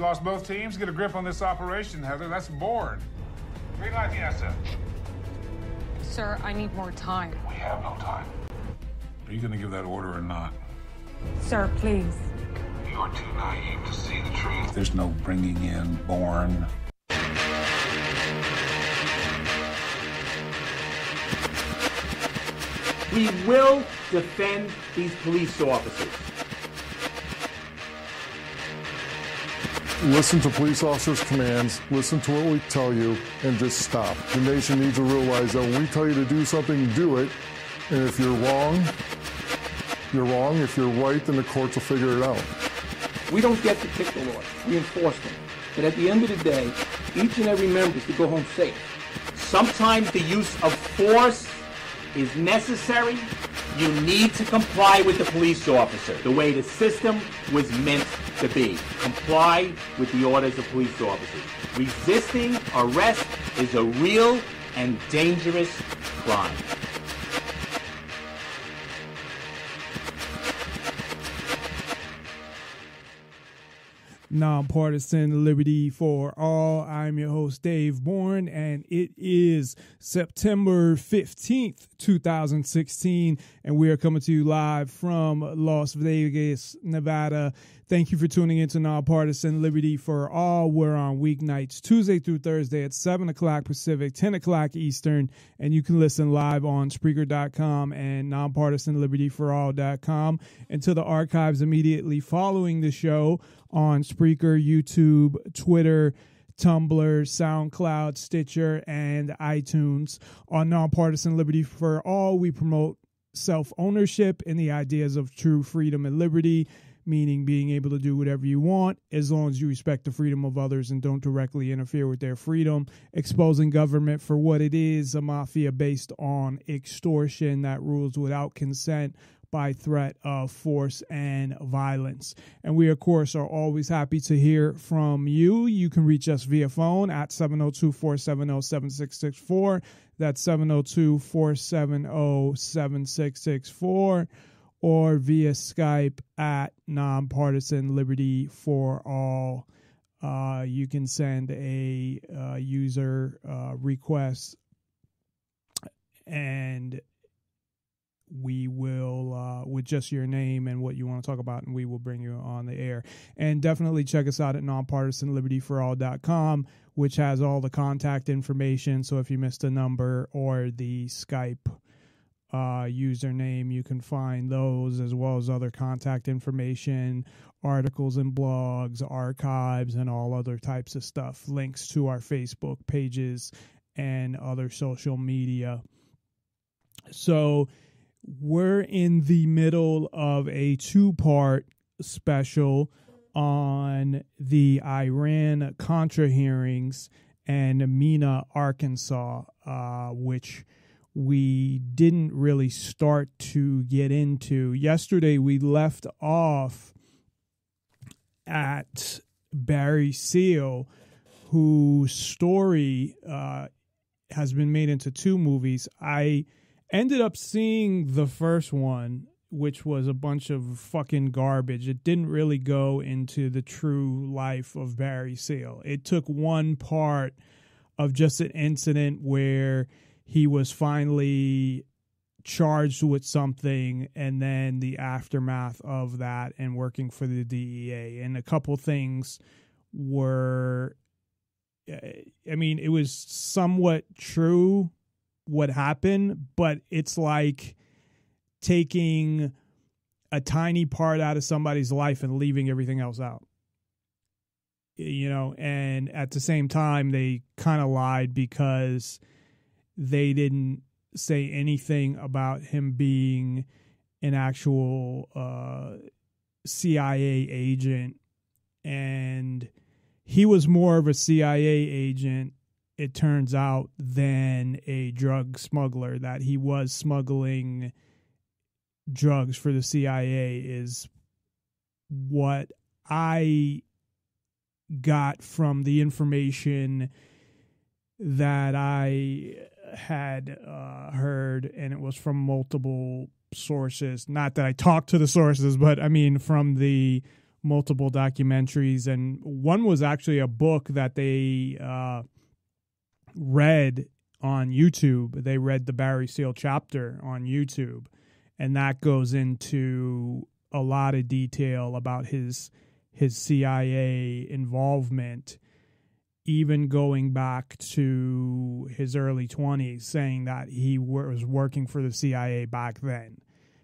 Lost both teams. Get a grip on this operation, Heather. That's bored. Green light the asset. Sir, I need more time. We have no time. Are you going to give that order or not? Sir, please. You're too naive to see the truth. There's no bringing in Bourne. We will defend these police officers. Listen to police officers' commands, listen to what we tell you, and just stop. The nation needs to realize that when we tell you to do something, do it. And if you're wrong, you're wrong. If you're right, then the courts will figure it out. We don't get to pick the laws. We enforce them. But at the end of the day, each and every member is to go home safe. Sometimes the use of force is necessary. You need to comply with the police officer the way the system was meant to be. Comply with the orders of police officers. Resisting arrest is a real and dangerous crime. Nonpartisan liberty for all. I'm your host, Dave Bourne, and it is September 15th, 2016, and we are coming to you live from Las Vegas, Nevada. Thank you for tuning into Nonpartisan Liberty for All. We're on weeknights, Tuesday through Thursday at 7 o'clock Pacific, 10 o'clock Eastern, and you can listen live on Spreaker.com and NonpartisanLibertyForAll.com and to the archives immediately following the show on Spreaker, YouTube, Twitter, Tumblr, SoundCloud, Stitcher, and iTunes. On Nonpartisan Liberty for All, we promote self ownership and the ideas of true freedom and liberty, meaning being able to do whatever you want as long as you respect the freedom of others and don't directly interfere with their freedom. Exposing government for what it is a mafia based on extortion that rules without consent by threat of force and violence. And we, of course, are always happy to hear from you. You can reach us via phone at 702 470 7664. That's 702 470 7664. Or via Skype at Nonpartisan Liberty for All. Uh, you can send a uh, user uh, request and we will uh, with just your name and what you want to talk about and we will bring you on the air. And definitely check us out at nonpartisanlibertyforall.com which has all the contact information. So if you missed a number or the skype uh, username you can find those as well as other contact information articles and blogs archives and all other types of stuff. Links to our facebook pages and other social media. So we're in the middle of a two part special on the Iran Contra hearings and Mena, Arkansas, uh, which we didn't really start to get into. Yesterday, we left off at Barry Seal, whose story uh, has been made into two movies. I ended up seeing the first one which was a bunch of fucking garbage. It didn't really go into the true life of barry seal. It took one part of just an incident where he was finally charged with something and then the aftermath of that and working for the DEA and a couple things were I mean it was somewhat true what happened, but it's like taking a tiny part out of somebody's life and leaving everything else out. You know, and at the same time, they kind of lied because they didn't say anything about him being an actual uh, CIA agent. And he was more of a CIA agent it turns out, than a drug smuggler. That he was smuggling drugs for the CIA is what I got from the information that I had uh, heard, and it was from multiple sources. Not that I talked to the sources, but I mean from the multiple documentaries, and one was actually a book that they uh, read on YouTube. They read the Barry Seal chapter on YouTube, and that goes into a lot of detail about his his CIA involvement, even going back to his early twenties, saying that he was working for the CIA back then.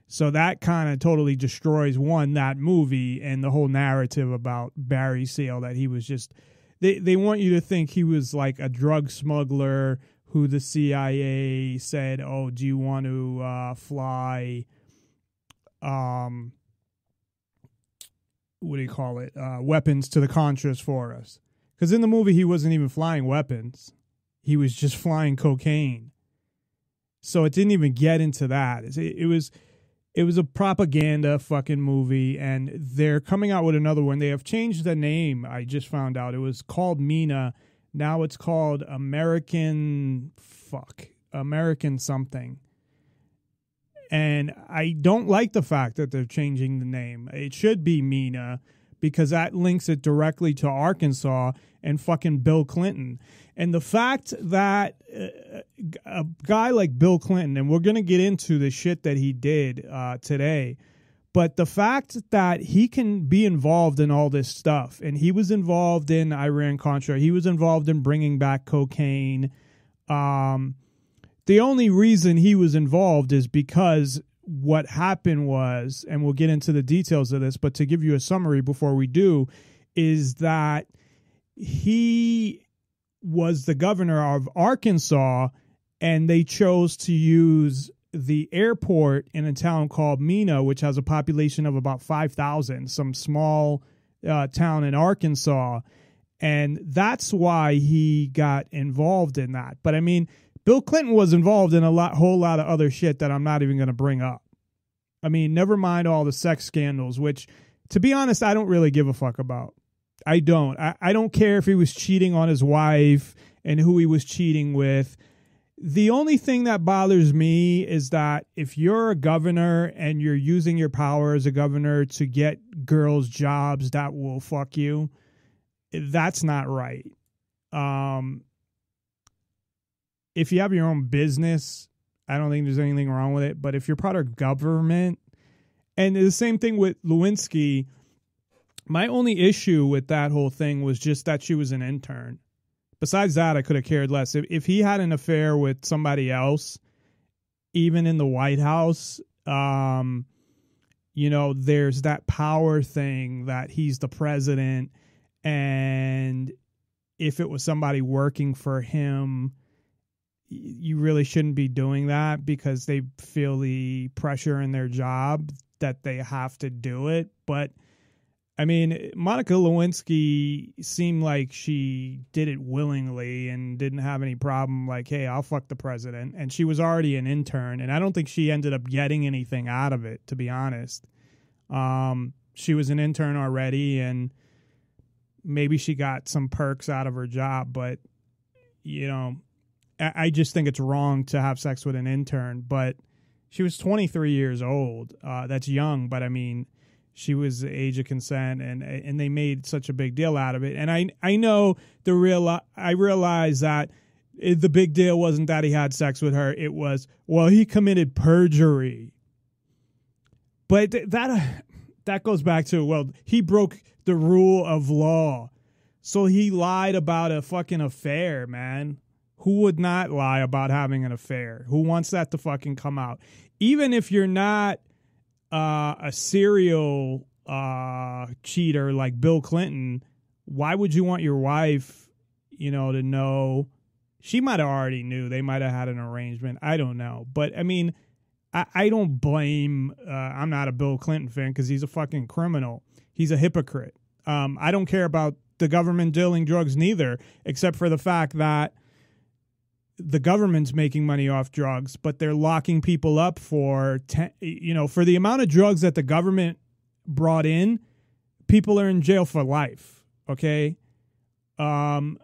So that kind of totally destroys one that movie and the whole narrative about Barry Seal that he was just they they want you to think he was like a drug smuggler who the CIA said, "Oh, do you want to uh, fly um what do you call it? Uh, weapons to the Contras for us?" Cuz in the movie he wasn't even flying weapons. He was just flying cocaine. So it didn't even get into that. It, it was it was a propaganda fucking movie and they're coming out with another one. They have changed the name i just found out. It was called Mena. Now it's called american fuck american something. And i don't like the fact that they're changing the name. It should be Mena because that links it directly to arkansas and fucking bill clinton and the fact that uh, a guy like Bill Clinton, and we're going to get into the shit that he did uh, today, but the fact that he can be involved in all this stuff, and he was involved in Iran Contra, he was involved in bringing back cocaine. Um, the only reason he was involved is because what happened was, and we'll get into the details of this, but to give you a summary before we do, is that he was the governor of Arkansas, and they chose to use the airport in a town called Mena, which has a population of about 5,000, some small uh, town in Arkansas. And that's why he got involved in that. But I mean, Bill Clinton was involved in a lot, whole lot of other shit that I'm not even going to bring up. I mean, never mind all the sex scandals, which, to be honest, I don't really give a fuck about. I don't. I, I don't care if he was cheating on his wife and who he was cheating with. The only thing that bothers me is that if you're a governor and you're using your power as a governor to get girls jobs that will fuck you, that's not right. Um, if you have your own business, I don't think there's anything wrong with it. But if you're part of government, and the same thing with Lewinsky, my only issue with that whole thing was just that she was an intern. Besides that, I could have cared less. If if he had an affair with somebody else, even in the White House, um, you know, there's that power thing that he's the president, and if it was somebody working for him, you really shouldn't be doing that because they feel the pressure in their job that they have to do it. But I mean, Monica Lewinsky seemed like she did it willingly and didn't have any problem. Like, hey, I'll fuck the president. And she was already an intern, and I don't think she ended up getting anything out of it, to be honest. Um, she was an intern already, and maybe she got some perks out of her job, but you know, I, I just think it's wrong to have sex with an intern. But she was 23 years old. Uh, that's young, but I mean she was the age of consent and and they made such a big deal out of it. And i i know the real i realize that the big deal wasn't that he had sex with her. It was well he committed perjury. But that uh, that goes back to well he broke the rule of law. So he lied about a fucking affair man. Who would not lie about having an affair? Who wants that to fucking come out? Even if you're not uh, a serial uh, cheater like Bill Clinton, why would you want your wife, you know, to know? She might have already knew. They might have had an arrangement. I don't know. But I mean, I, I don't blame. Uh, I'm not a Bill Clinton fan because he's a fucking criminal. He's a hypocrite. Um, I don't care about the government dealing drugs neither, except for the fact that the government's making money off drugs, but they're locking people up for ten, you know for the amount of drugs that the government brought in, people are in jail for life. Okay, um,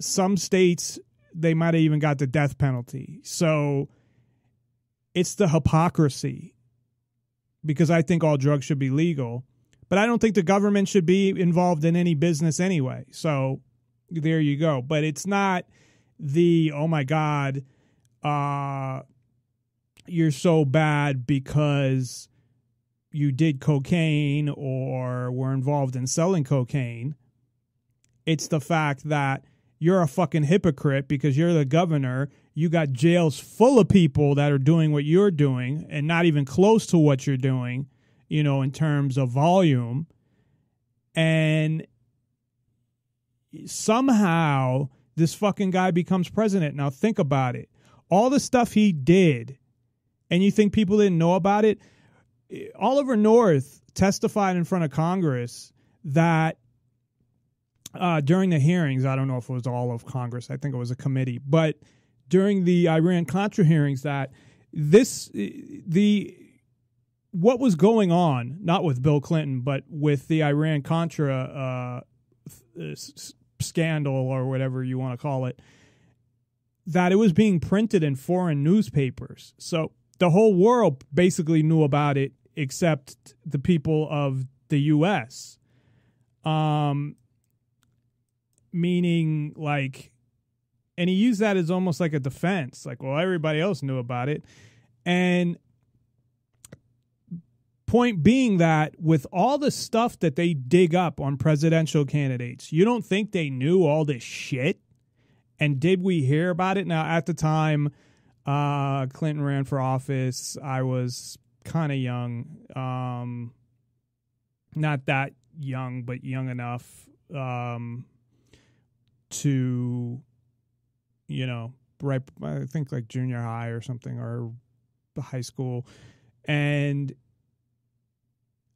some states they might have even got the death penalty. So it's the hypocrisy because I think all drugs should be legal, But I don't think the government should be involved in any business anyway. So there you go. But it's not the oh my god, uh, you're so bad because you did cocaine or were involved in selling cocaine. It's the fact that you're a fucking hypocrite because you're the governor. You got jails full of people that are doing what you're doing and not even close to what you're doing, you know, in terms of volume. And somehow this fucking guy becomes president. Now think about it. All the stuff he did, and you think people didn't know about it? Oliver North testified in front of Congress that uh, during the hearings, I don't know if it was all of Congress, I think it was a committee, but during the Iran Contra hearings, that this, the, what was going on, not with Bill Clinton, but with the Iran Contra uh, scandal or whatever you want to call it, that it was being printed in foreign newspapers. So the whole world basically knew about it except the people of the US. Um, meaning like and he used that as almost like a defense like well everybody else knew about it and point being that with all the stuff that they dig up on presidential candidates you don't think they knew all this shit? And did we hear about it? Now at the time uh, clinton ran for office. I was kind of young. Um, not that young but young enough um, to you know right i think like junior high or something or high school. And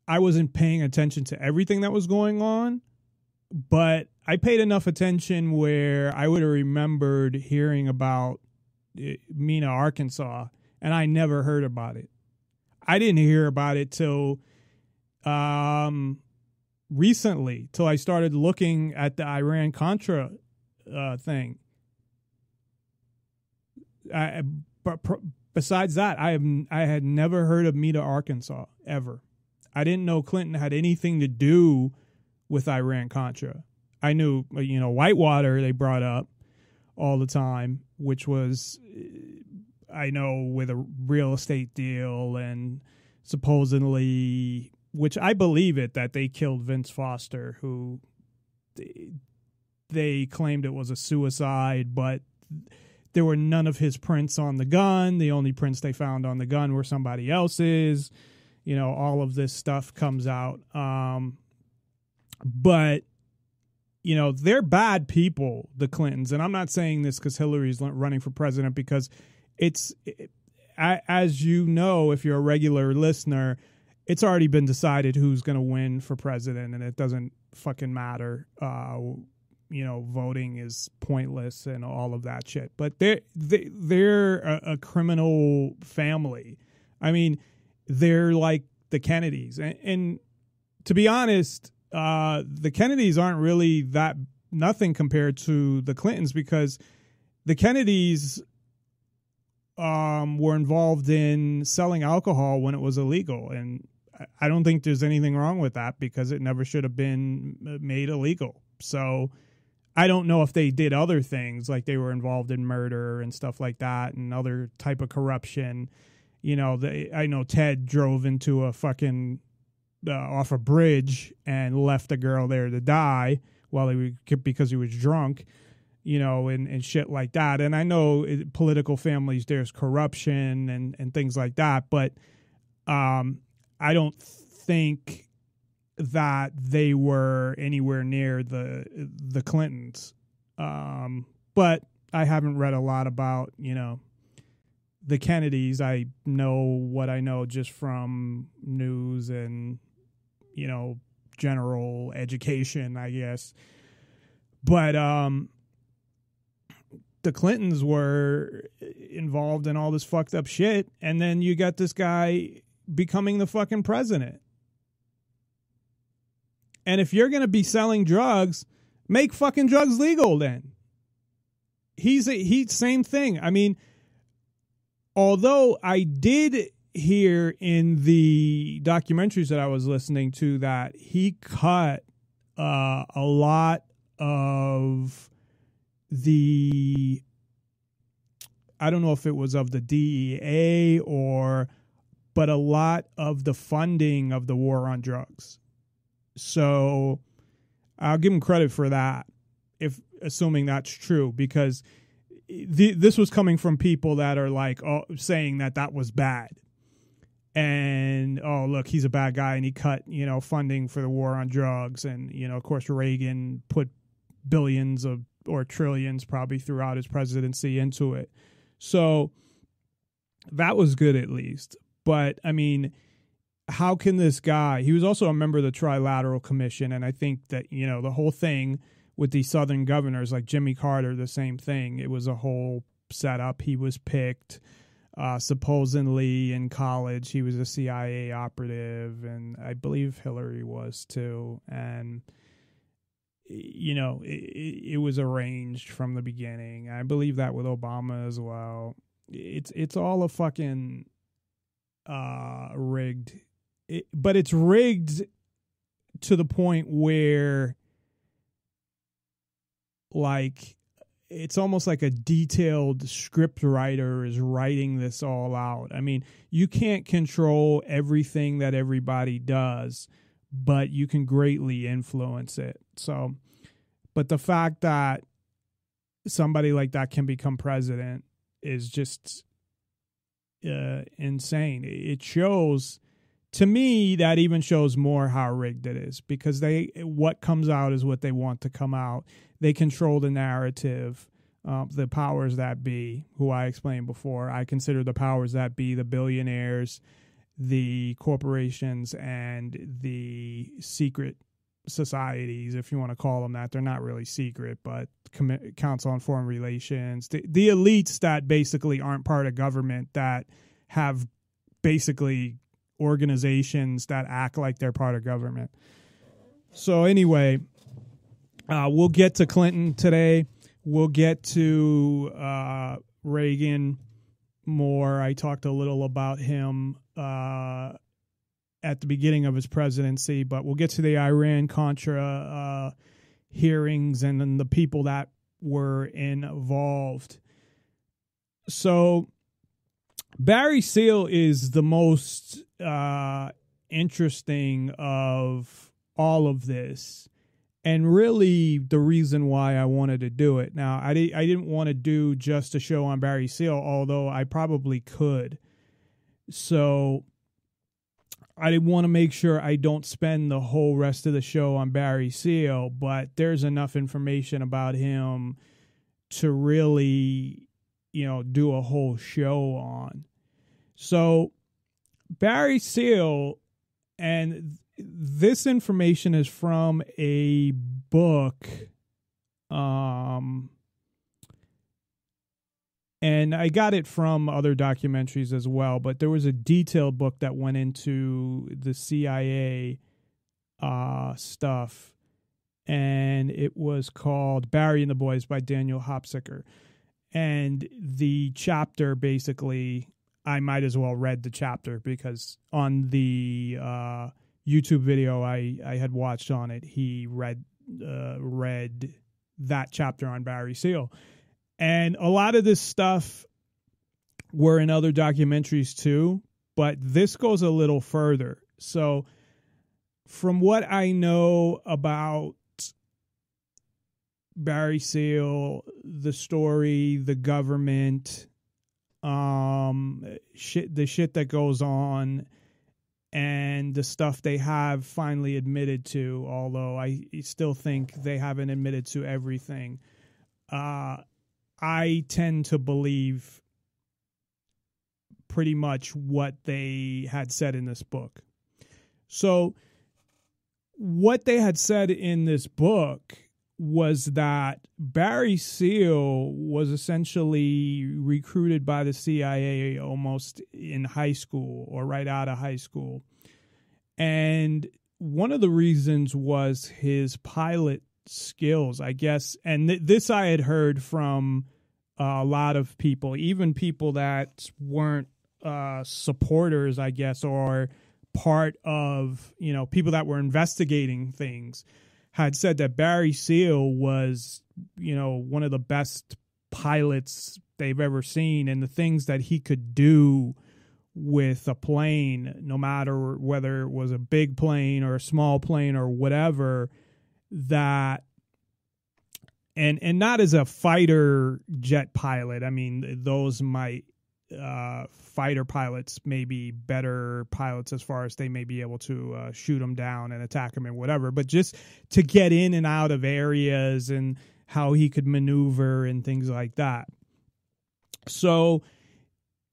i wasn't paying attention to everything that was going on but i paid enough attention where i would have remembered hearing about eh, mena arkansas and i never heard about it i didn't hear about it till um recently till i started looking at the iran contra uh, thing. I, but besides that, I have I had never heard of Mena Arkansas ever. I didn't know Clinton had anything to do with Iran Contra. I knew you know Whitewater they brought up all the time, which was uh, I know with a real estate deal and supposedly which I believe it that they killed Vince Foster who they claimed it was a suicide, but there were none of his prints on the gun. The only prints they found on the gun were somebody else's. You know, all of this stuff comes out. Um, but you know, they're bad people, the Clintons, and I'm not saying this because Hillary's running for president because it's it, as you know, if you're a regular listener, it's already been decided who's going to win for president, and it doesn't fucking matter. Uh, you know voting is pointless and all of that shit but they're they, they're a, a criminal family i mean they're like the kennedys. And, and to be honest uh, the kennedys aren't really that nothing compared to the clintons because the kennedys um, were involved in selling alcohol when it was illegal. And i don't think there's anything wrong with that because it never should have been made illegal. So I don't know if they did other things like they were involved in murder and stuff like that and other type of corruption. You know, they, I know Ted drove into a fucking uh, off a bridge and left a girl there to die while he was, because he was drunk. You know, and, and shit like that. And I know it, political families there's corruption and and things like that, but um, I don't think that they were anywhere near the the Clintons. Um, but I haven't read a lot about you know the Kennedys. I know what I know just from news and you know general education, I guess. But um, the Clintons were involved in all this fucked up shit, and then you got this guy becoming the fucking president. And if you're going to be selling drugs, make fucking drugs legal then. He's a, he same thing. I mean, although I did hear in the documentaries that I was listening to that he cut uh, a lot of the I don't know if it was of the DEA or but a lot of the funding of the war on drugs. So I'll give him credit for that if assuming that's true because this was coming from people that are like oh, saying that that was bad. And oh look he's a bad guy and he cut you know funding for the war on drugs. And you know of course reagan put billions of or trillions probably throughout his presidency into it. So that was good at least. But i mean how can this guy he was also a member of the trilateral commission. And i think that you know the whole thing with these southern governors like jimmy carter the same thing. It was a whole setup. He was picked uh, supposedly in college. He was a cia operative and i believe hillary was too. And you know it, it was arranged from the beginning. I believe that with obama as well. It's it's all a fucking uh rigged it, but it's rigged to the point where like it's almost like a detailed script writer is writing this all out. I mean, you can't control everything that everybody does, but you can greatly influence it. So, but the fact that somebody like that can become president is just uh, insane. It shows to me that even shows more how rigged it is because they what comes out is what they want to come out they control the narrative uh, the powers that be who i explained before i consider the powers that be the billionaires the corporations and the secret societies if you want to call them that they're not really secret but Com- council on foreign relations the, the elites that basically aren't part of government that have basically organizations that act like they're part of government. So anyway, uh, we'll get to Clinton today. We'll get to uh, Reagan more. I talked a little about him uh, at the beginning of his presidency, but we'll get to the Iran Contra uh, hearings and then the people that were involved. So Barry Seal is the most uh, interesting of all of this, and really the reason why I wanted to do it. Now, I di- I didn't want to do just a show on Barry Seal, although I probably could. So I want to make sure I don't spend the whole rest of the show on Barry Seal, but there's enough information about him to really, you know, do a whole show on. So Barry Seal, and this information is from a book. Um, and I got it from other documentaries as well, but there was a detailed book that went into the CIA uh, stuff, and it was called Barry and the Boys by Daniel Hopsicker. And the chapter basically I might as well read the chapter because on the uh, YouTube video I, I had watched on it, he read uh, read that chapter on Barry Seal, and a lot of this stuff were in other documentaries too, but this goes a little further. So, from what I know about Barry Seal, the story, the government, um, shit, the shit that goes on, and the stuff they have finally admitted to. Although I still think they haven't admitted to everything. Uh, I tend to believe pretty much what they had said in this book. So, what they had said in this book was that Barry Seal was essentially recruited by the CIA almost in high school or right out of high school. And one of the reasons was his pilot skills, I guess. And th- this I had heard from uh, a lot of people, even people that weren't uh, supporters, I guess, or part of you know people that were investigating things had said that Barry Seal was you know one of the best pilots they've ever seen, and the things that he could do with a plane, no matter whether it was a big plane or a small plane or whatever, that and and not as a fighter jet pilot. I mean, those might uh, fighter pilots may be better pilots as far as they may be able to uh, shoot them down and attack them and whatever. But just to get in and out of areas and how he could maneuver and things like that. So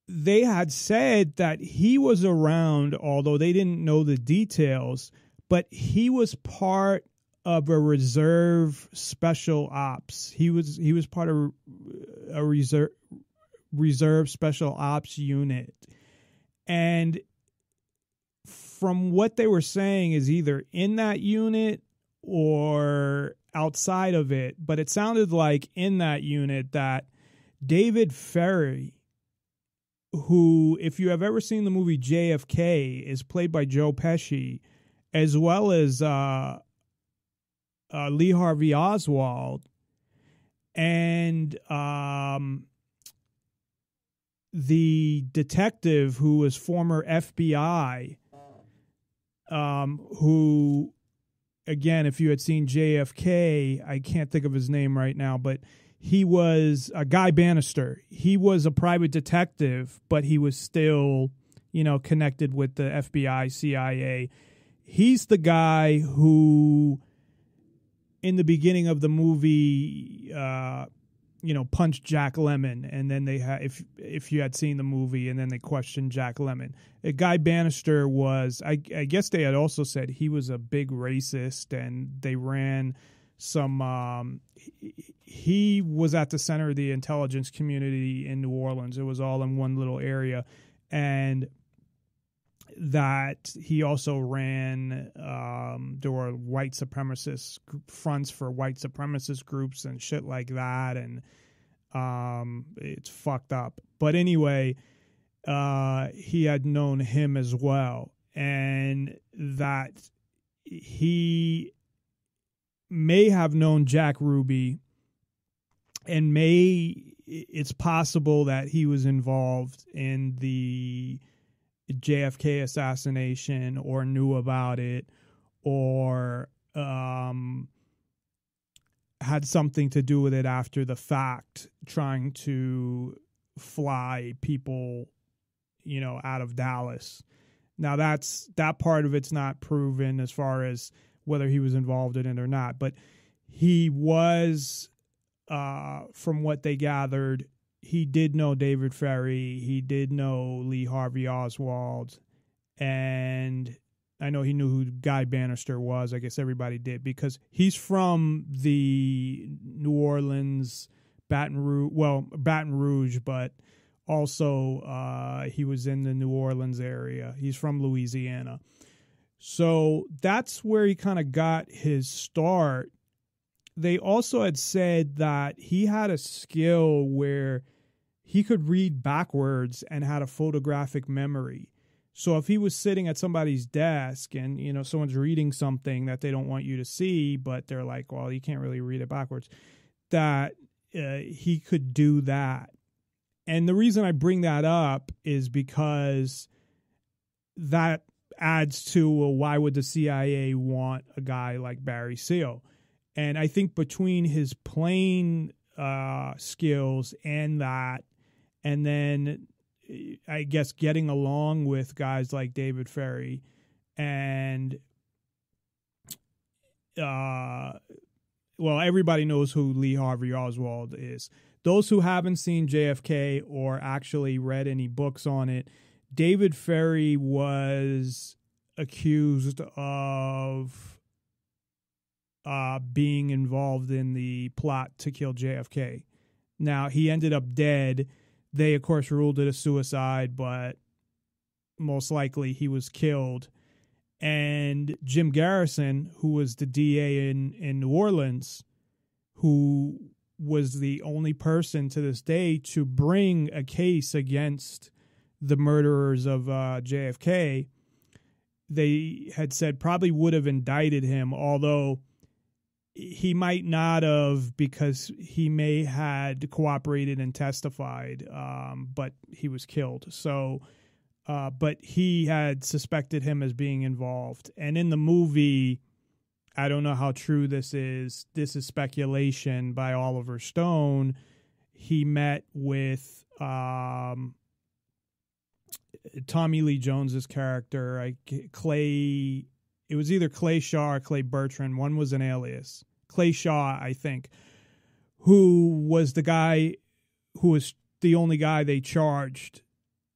they had said that he was around, although they didn't know the details, but he was part of a reserve special ops. He was he was part of a reserve reserve special ops unit. And from what they were saying is either in that unit or outside of it, but it sounded like in that unit that David Ferrie, who if you have ever seen the movie JFK is played by Joe Pesci as well as uh, uh, Lee Harvey Oswald, and um, the detective who was former FBI, um, who, again, if you had seen JFK, I can't think of his name right now, but he was a Guy Banister. He was a private detective, but he was still, you know, connected with the FBI, CIA. He's the guy who in the beginning of the movie, uh, you know, punch Jack Lemmon, and then they had if if you had seen the movie, and then they questioned Jack Lemmon. Guy Banister was, I, I guess they had also said he was a big racist, and they ran some. Um, he was at the center of the intelligence community in New Orleans. It was all in one little area, and that he also ran um, there were white supremacist fronts for white supremacist groups and shit like that and um, it's fucked up. But anyway uh, he had known him as well and that he may have known Jack Ruby and may it's possible that he was involved in the JFK assassination or knew about it or um, had something to do with it after the fact, trying to fly people, you know, out of Dallas. Now that's that part of it's not proven as far as whether he was involved in it or not, but he was, uh, from what they gathered, he did know David Ferrie, He did know Lee Harvey Oswald, and I know he knew who Guy Banister was. I guess everybody did because he's from the New Orleans, Baton Rouge. Well, Baton Rouge, but also uh, he was in the New Orleans area. He's from Louisiana, so that's where he kind of got his start. They also had said that he had a skill where he could read backwards and had a photographic memory. So if he was sitting at somebody's desk and you know someone's reading something that they don't want you to see, but they're like, "Well, you can't really read it backwards," that uh, he could do that. And the reason I bring that up is because that adds to well, why would the CIA want a guy like Barry Seal? And I think between his plane uh, skills and that and then I guess getting along with guys like David Ferrie and uh well everybody knows who Lee Harvey Oswald is. Those who haven't seen JFK or actually read any books on it, David Ferrie was accused of uh, being involved in the plot to kill JFK. Now, he ended up dead they, of course, ruled it a suicide, but most likely he was killed. And Jim Garrison, who was the DA in, in New Orleans, who was the only person to this day to bring a case against the murderers of uh, JFK, they had said probably would have indicted him, although he might not have because he may had cooperated and testified, um, but he was killed. So, uh, but he had suspected him as being involved, and in the movie. I don't know how true this is. This is speculation by Oliver Stone. He met with um, Tommy Lee Jones's character, Clay. It was either Clay Shaw or Clay Bertrand. One was an alias. Clay Shaw, I think, who was the guy who was the only guy they charged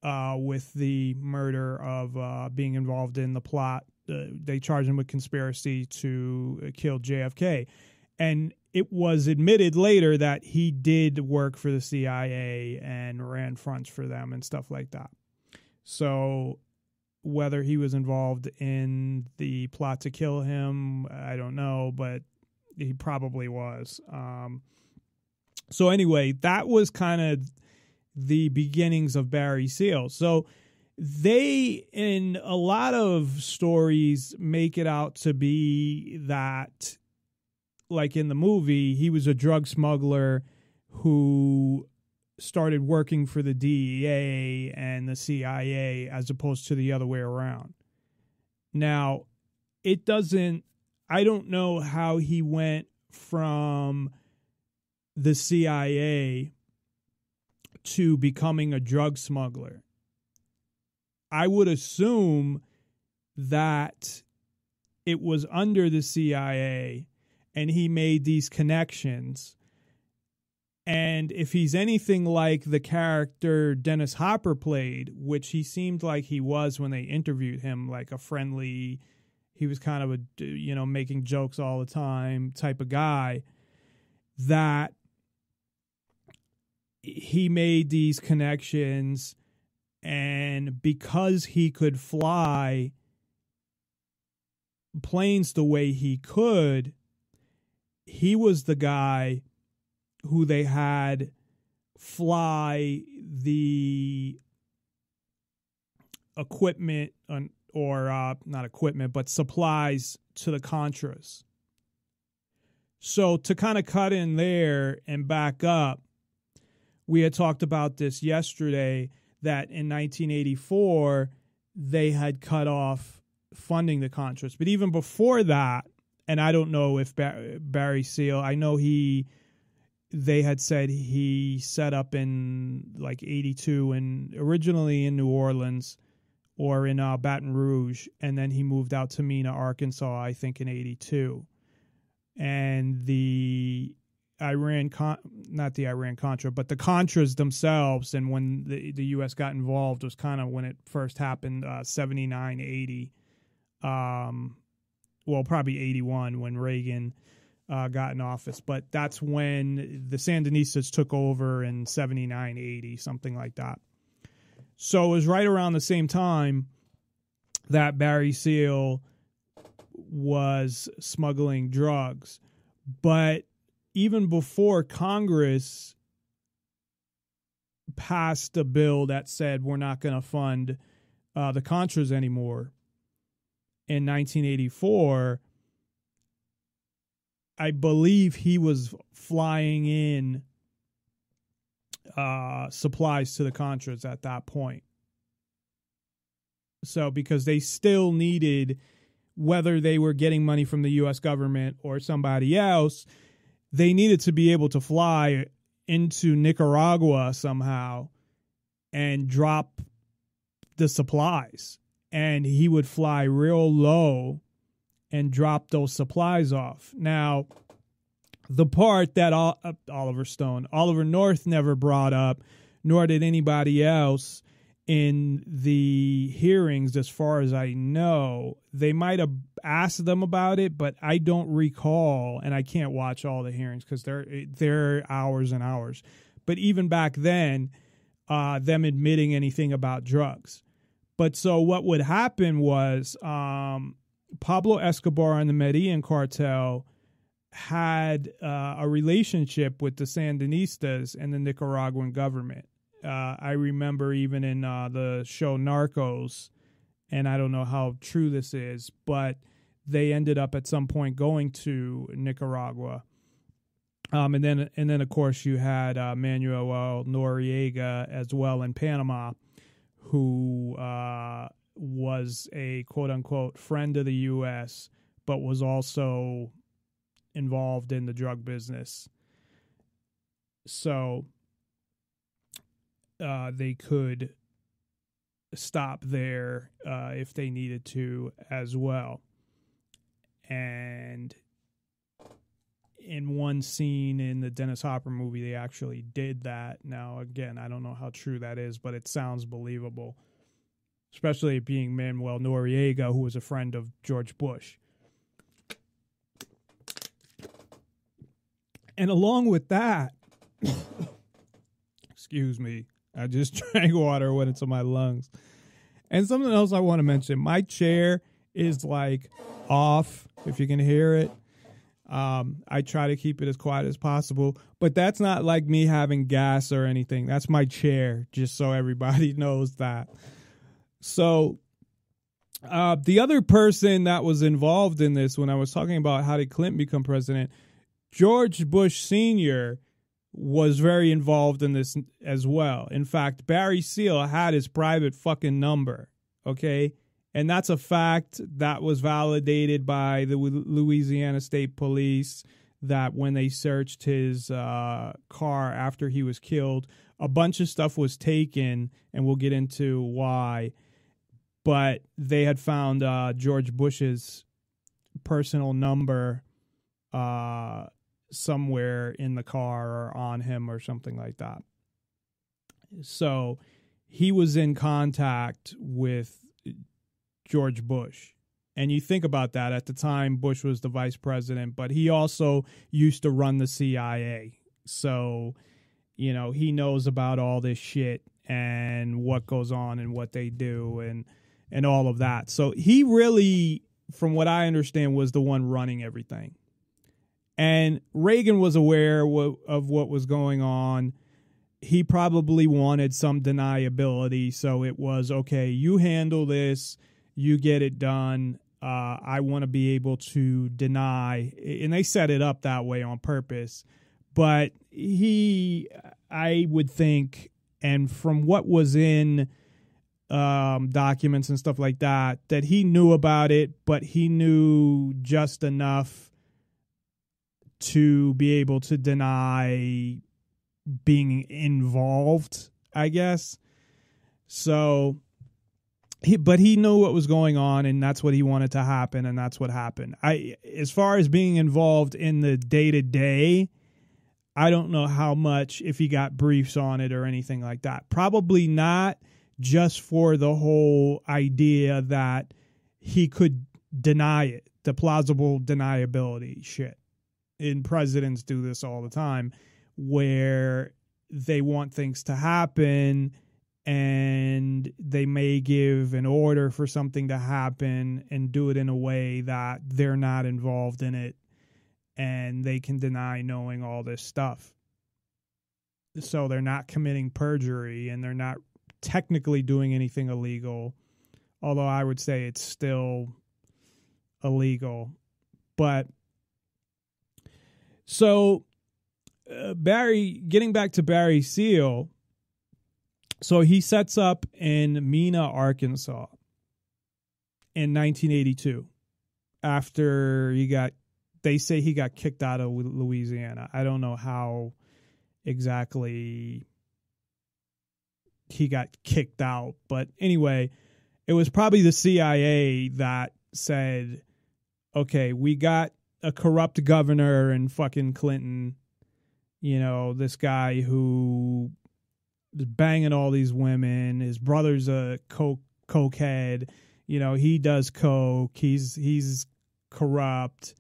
uh, with the murder of uh, being involved in the plot. Uh, they charged him with conspiracy to kill JFK. And it was admitted later that he did work for the CIA and ran fronts for them and stuff like that. So whether he was involved in the plot to kill him, I don't know, but he probably was. Um, so anyway, that was kind of the beginnings of Barry Seal. So they, in a lot of stories, make it out to be that, like in the movie, he was a drug smuggler who started working for the DEA and the CIA as opposed to the other way around. Now, it doesn't, I don't know how he went from the CIA to becoming a drug smuggler. I would assume that it was under the CIA and he made these connections and if he's anything like the character Dennis Hopper played, which he seemed like he was when they interviewed him, like a friendly, he was kind of a, you know, making jokes all the time type of guy, that he made these connections. And because he could fly planes the way he could, he was the guy who they had fly the equipment on, or uh, not equipment, but supplies to the Contras. So to kind of cut in there and back up, we had talked about this yesterday that in 1984 they had cut off funding the Contras, but even before that, and I don't know if Barry Seal, I know he they had said he set up in like 82 and originally in New Orleans or in uh, Baton Rouge, and then he moved out to Mena, Arkansas, I think in 82. And the Iran, Con- not the Iran Contra, but the Contras themselves, and when the, the U.S. got involved was kind of when it first happened, uh, 79, 80. Um, well, probably 81 when Reagan uh, got in office. But that's when the Sandinistas took over in 79, 80, something like that. So it was right around the same time that Barry Seal was smuggling drugs. But even before Congress passed a bill that said we're not going to fund uh, the Contras anymore in 1984, I believe he was flying in uh, supplies to the Contras at that point. So, because they still needed, whether they were getting money from the U.S. government or somebody else, they needed to be able to fly into Nicaragua somehow and drop the supplies. And he would fly real low and drop those supplies off. Now, the part that uh, Oliver Stone, Oliver North never brought up, nor did anybody else in the hearings, as far as I know. They might have asked them about it, but I don't recall, and I can't watch all the hearings because they're they're hours and hours. But even back then, uh, them admitting anything about drugs. But so what would happen was um, Pablo Escobar and the Medellin cartel had uh, a relationship with the Sandinistas and the Nicaraguan government. Uh, I remember even in uh, the show Narcos, and I don't know how true this is, but they ended up at some point going to Nicaragua. Um, and then, and then, of course, you had uh, Manuel Noriega as well in Panama, who uh, was a quote unquote friend of the U.S., but was also involved in the drug business. So uh, they could stop there uh, if they needed to as well. And in one scene in the Dennis Hopper movie, they actually did that. Now, again, I don't know how true that is, but it sounds believable, especially being Manuel Noriega, who was a friend of George Bush. And along with that, excuse me, I just drank water, went into my lungs. And something else I want to mention my chair is like off, if you can hear it. Um, I try to keep it as quiet as possible, but that's not like me having gas or anything. That's my chair, just so everybody knows that. So, uh, the other person that was involved in this, when I was talking about how did Clinton become president, George Bush Sr. was very involved in this as well. In fact, Barry Seal had his private fucking number. Okay and that's a fact that was validated by the Louisiana State Police. That when they searched his uh, car after he was killed, a bunch of stuff was taken, and we'll get into why. But they had found uh, George Bush's personal number uh, somewhere in the car or on him or something like that. So he was in contact with George Bush. And you think about that at the time, Bush was the vice president, but he also used to run the CIA. So, you know, he knows about all this shit and what goes on and what they do and and all of that. So he really, from what I understand, was the one running everything. And Reagan was aware of what was going on. He probably wanted some deniability. So it was okay, you handle this you get it done. Uh, I want to be able to deny, and they set it up that way on purpose. But he, I would think, and from what was in um, documents and stuff like that, that he knew about it, but he knew just enough to be able to deny being involved, I guess. So he, but he knew what was going on and that's what he wanted to happen and that's what happened. I as far as being involved in the day to day i don't know how much if he got briefs on it or anything like that. Probably not just for the whole idea that he could deny it the plausible deniability shit and presidents do this all the time where they want things to happen and they may give an order for something to happen and do it in a way that they're not involved in it and they can deny knowing all this stuff. So they're not committing perjury and they're not technically doing anything illegal, although I would say it's still illegal. But so uh, Barry, getting back to Barry Seal, so he sets up in Mena, Arkansas in 1982 after he got they say he got kicked out of Louisiana. I don't know how exactly he got kicked out, but anyway, it was probably the CIA that said, "Okay, we got a corrupt governor and fucking Clinton, you know, this guy who is banging all these women. His brother's a coke cokehead. You know, he does coke. He's he's corrupt.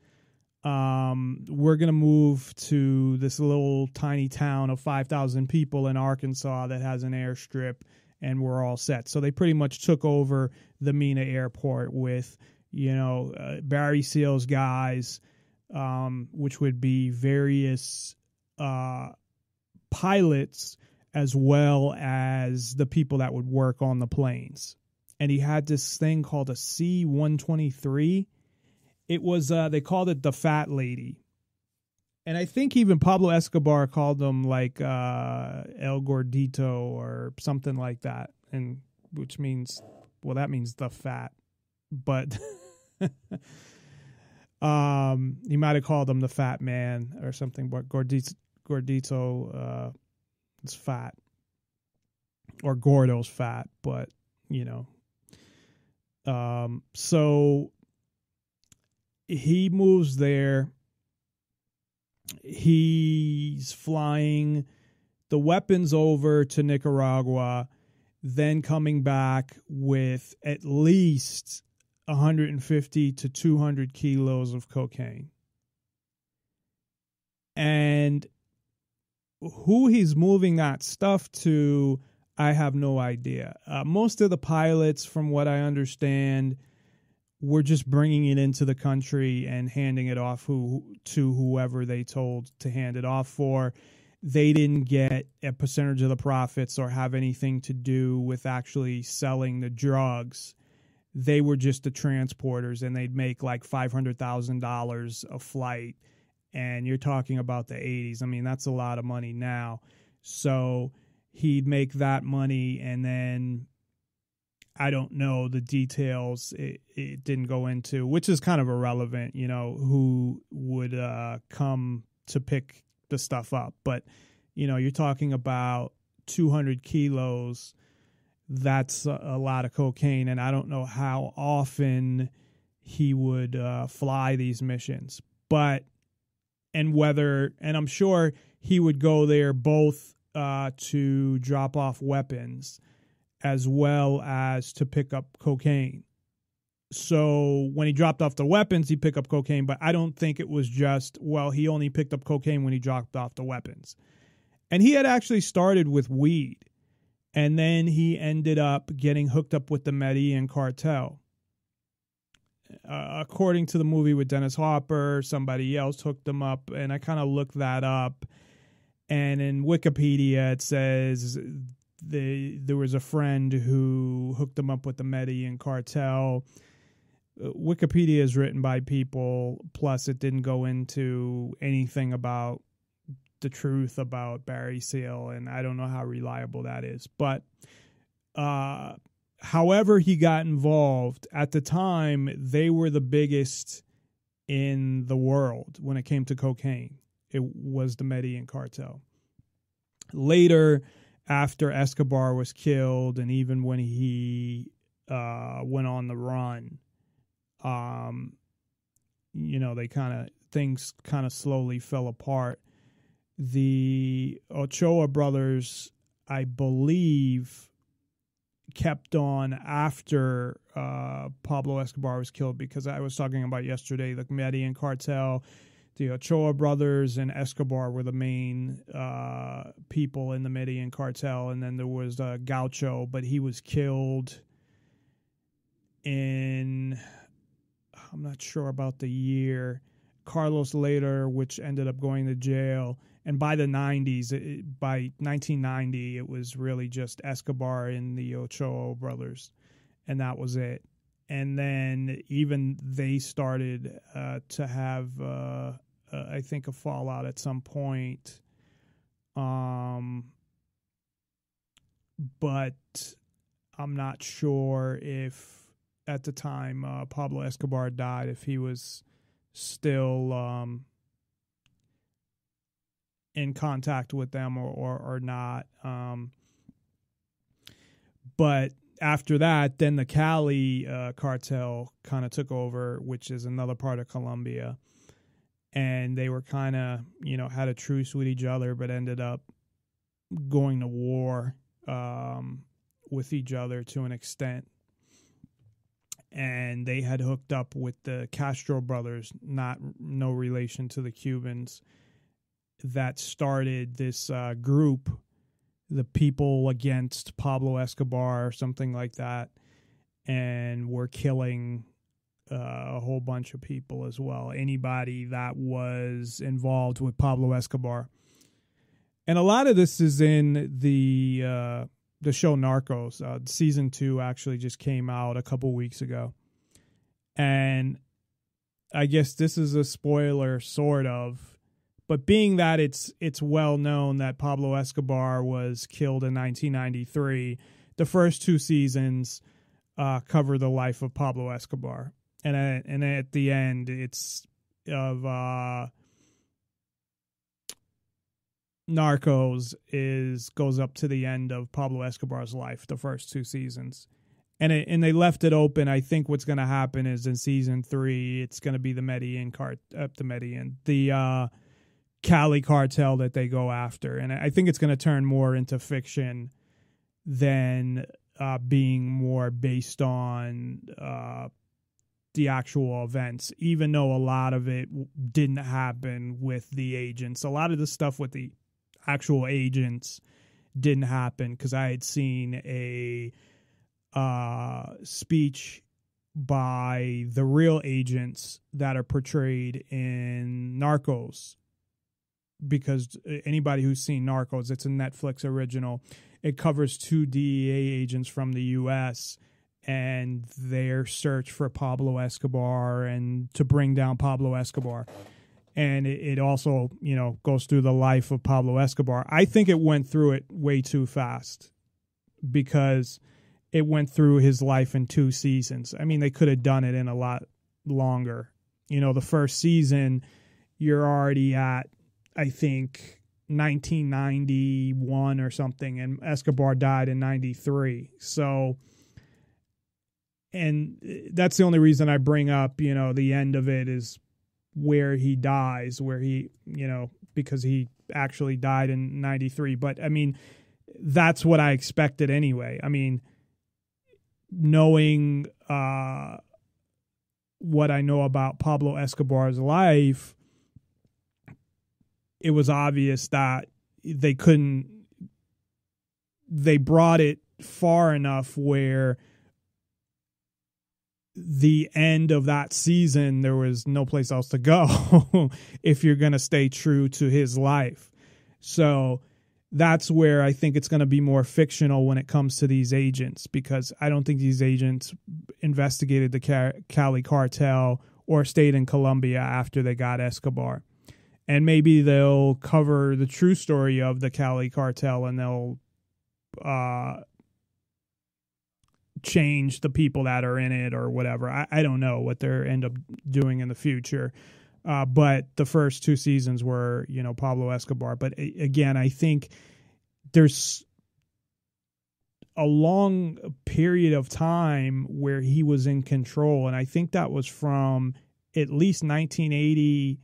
Um, we're gonna move to this little tiny town of five thousand people in Arkansas that has an airstrip, and we're all set. So they pretty much took over the Mena airport with you know uh, Barry Seal's guys, um, which would be various uh, pilots as well as the people that would work on the planes. And he had this thing called a C 123. It was, uh, they called it the Fat Lady. And I think even Pablo Escobar called them like uh, El Gordito or something like that. And which means, well, that means the fat. But um, he might have called him the fat man or something. But Gordito, Gordito uh, is fat, or Gordo's fat. But you know, um, so he moves there. He's flying the weapons over to Nicaragua, then coming back with at least 150 to 200 kilos of cocaine. And who he's moving that stuff to, I have no idea. Uh, most of the pilots, from what I understand, were just bringing it into the country and handing it off who to whoever they told to hand it off for. They didn't get a percentage of the profits or have anything to do with actually selling the drugs they were just the transporters and they'd make like $500,000 a flight. And you're talking about the 80s. I mean, that's a lot of money now. So he'd make that money and then I don't know the details it, it didn't go into, which is kind of irrelevant, you know, who would uh, come to pick the stuff up. But, you know, you're talking about 200 kilos. That's a, lot of cocaine, and I don't know how often he would uh, fly these missions, but and whether and I'm sure he would go there both uh, to drop off weapons as well as to pick up cocaine. So when he dropped off the weapons, he picked up cocaine, but I don't think it was just well, he only picked up cocaine when he dropped off the weapons. And he had actually started with weed and then he ended up getting hooked up with the Medellin cartel. Uh, according to the movie with Dennis Hopper, somebody else hooked him up, and I kind of looked that up. And in Wikipedia, it says the there was a friend who hooked them up with the Medellin cartel. Uh, Wikipedia is written by people, plus it didn't go into anything about the truth about Barry Seal, and I don't know how reliable that is. But uh, however he got involved, at the time, they were the biggest in the world when it came to cocaine. It was the Medellin cartel. Later, after Escobar was killed, and even when he uh, went on the run, um, you know, they kind of things kind of slowly fell apart. The Ochoa brothers, I believe, kept on after uh, Pablo Escobar was killed because I was talking about yesterday the Medellin cartel, the Ochoa brothers and Escobar were the main uh, people in the Medellin cartel, and then there was uh, Gaucho, but he was killed in I'm not sure about the year. Carlos Lehder, which ended up going to jail. And by the 90s it, by 1990 it was really just escobar and the ochoa brothers. And that was it. And then even they started uh, to have uh, uh, i think a fallout at some point um, but i'm not sure if at the time uh, pablo escobar died if he was still um, in contact with them or or, or not. Um, but after that, then the Cali uh, cartel kind of took over, which is another part of Colombia, and they were kind of you know had a truce with each other, but ended up going to war um, with each other to an extent. And they had hooked up with the Castro brothers, not no relation to the Cubans that started this uh, group, the People Against Pablo Escobar, or something like that, and were killing uh, a whole bunch of people as well. Anybody that was involved with Pablo Escobar. and a lot of this is in the uh, the show Narcos. Uh, season two actually just came out a couple weeks ago, and I guess this is a spoiler, sort of. But being that it's it's well known that Pablo Escobar was killed in 1993, the first two seasons uh, cover the life of Pablo Escobar, and at, and at the end, it's of uh, Narcos is goes up to the end of Pablo Escobar's life, the first two seasons, and it, and they left it open. I think what's going to happen is in season three, it's going to be the Medellin cart, uh, the Medellin, the uh, Cali cartel that they go after, and I think it's going to turn more into fiction than uh, being more based on uh, the actual events, even though a lot of it didn't happen with the agents. A lot of the stuff with the actual agents didn't happen because I had seen a uh, speech by the real agents that are portrayed in Narcos. Because anybody who's seen Narcos, it's a Netflix original. It covers two DEA agents from the U.S. and their search for Pablo Escobar and to bring down Pablo Escobar and it, it, also you know goes through the life of Pablo Escobar. I think it went through it way too fast because it went through his life in two seasons. I mean, they could have done it in a lot longer. You know, the first season you're already at I think 1991 or something and Escobar died in 93. So and that's the only reason I bring up, you know, the end of it is where he dies, where he, you know, because he actually died in 93. But I mean, that's what I expected anyway. I mean, knowing uh, what I know about Pablo Escobar's life, it was obvious that they couldn't, they brought it far enough where the end of that season, there was no place else to go if you're going to stay true to his life. So that's where I think it's going to be more fictional when it comes to these agents because I don't think these agents investigated the Cali cartel or stayed in Colombia after they got Escobar. And maybe they'll cover the true story of the Cali cartel and they'll uh, change the people that are in it or whatever. I, I don't know what they end up doing in the future. Uh, but the first two seasons were, you know, Pablo Escobar. But again, I think there's a long period of time where he was in control. And I think that was from at least 1980,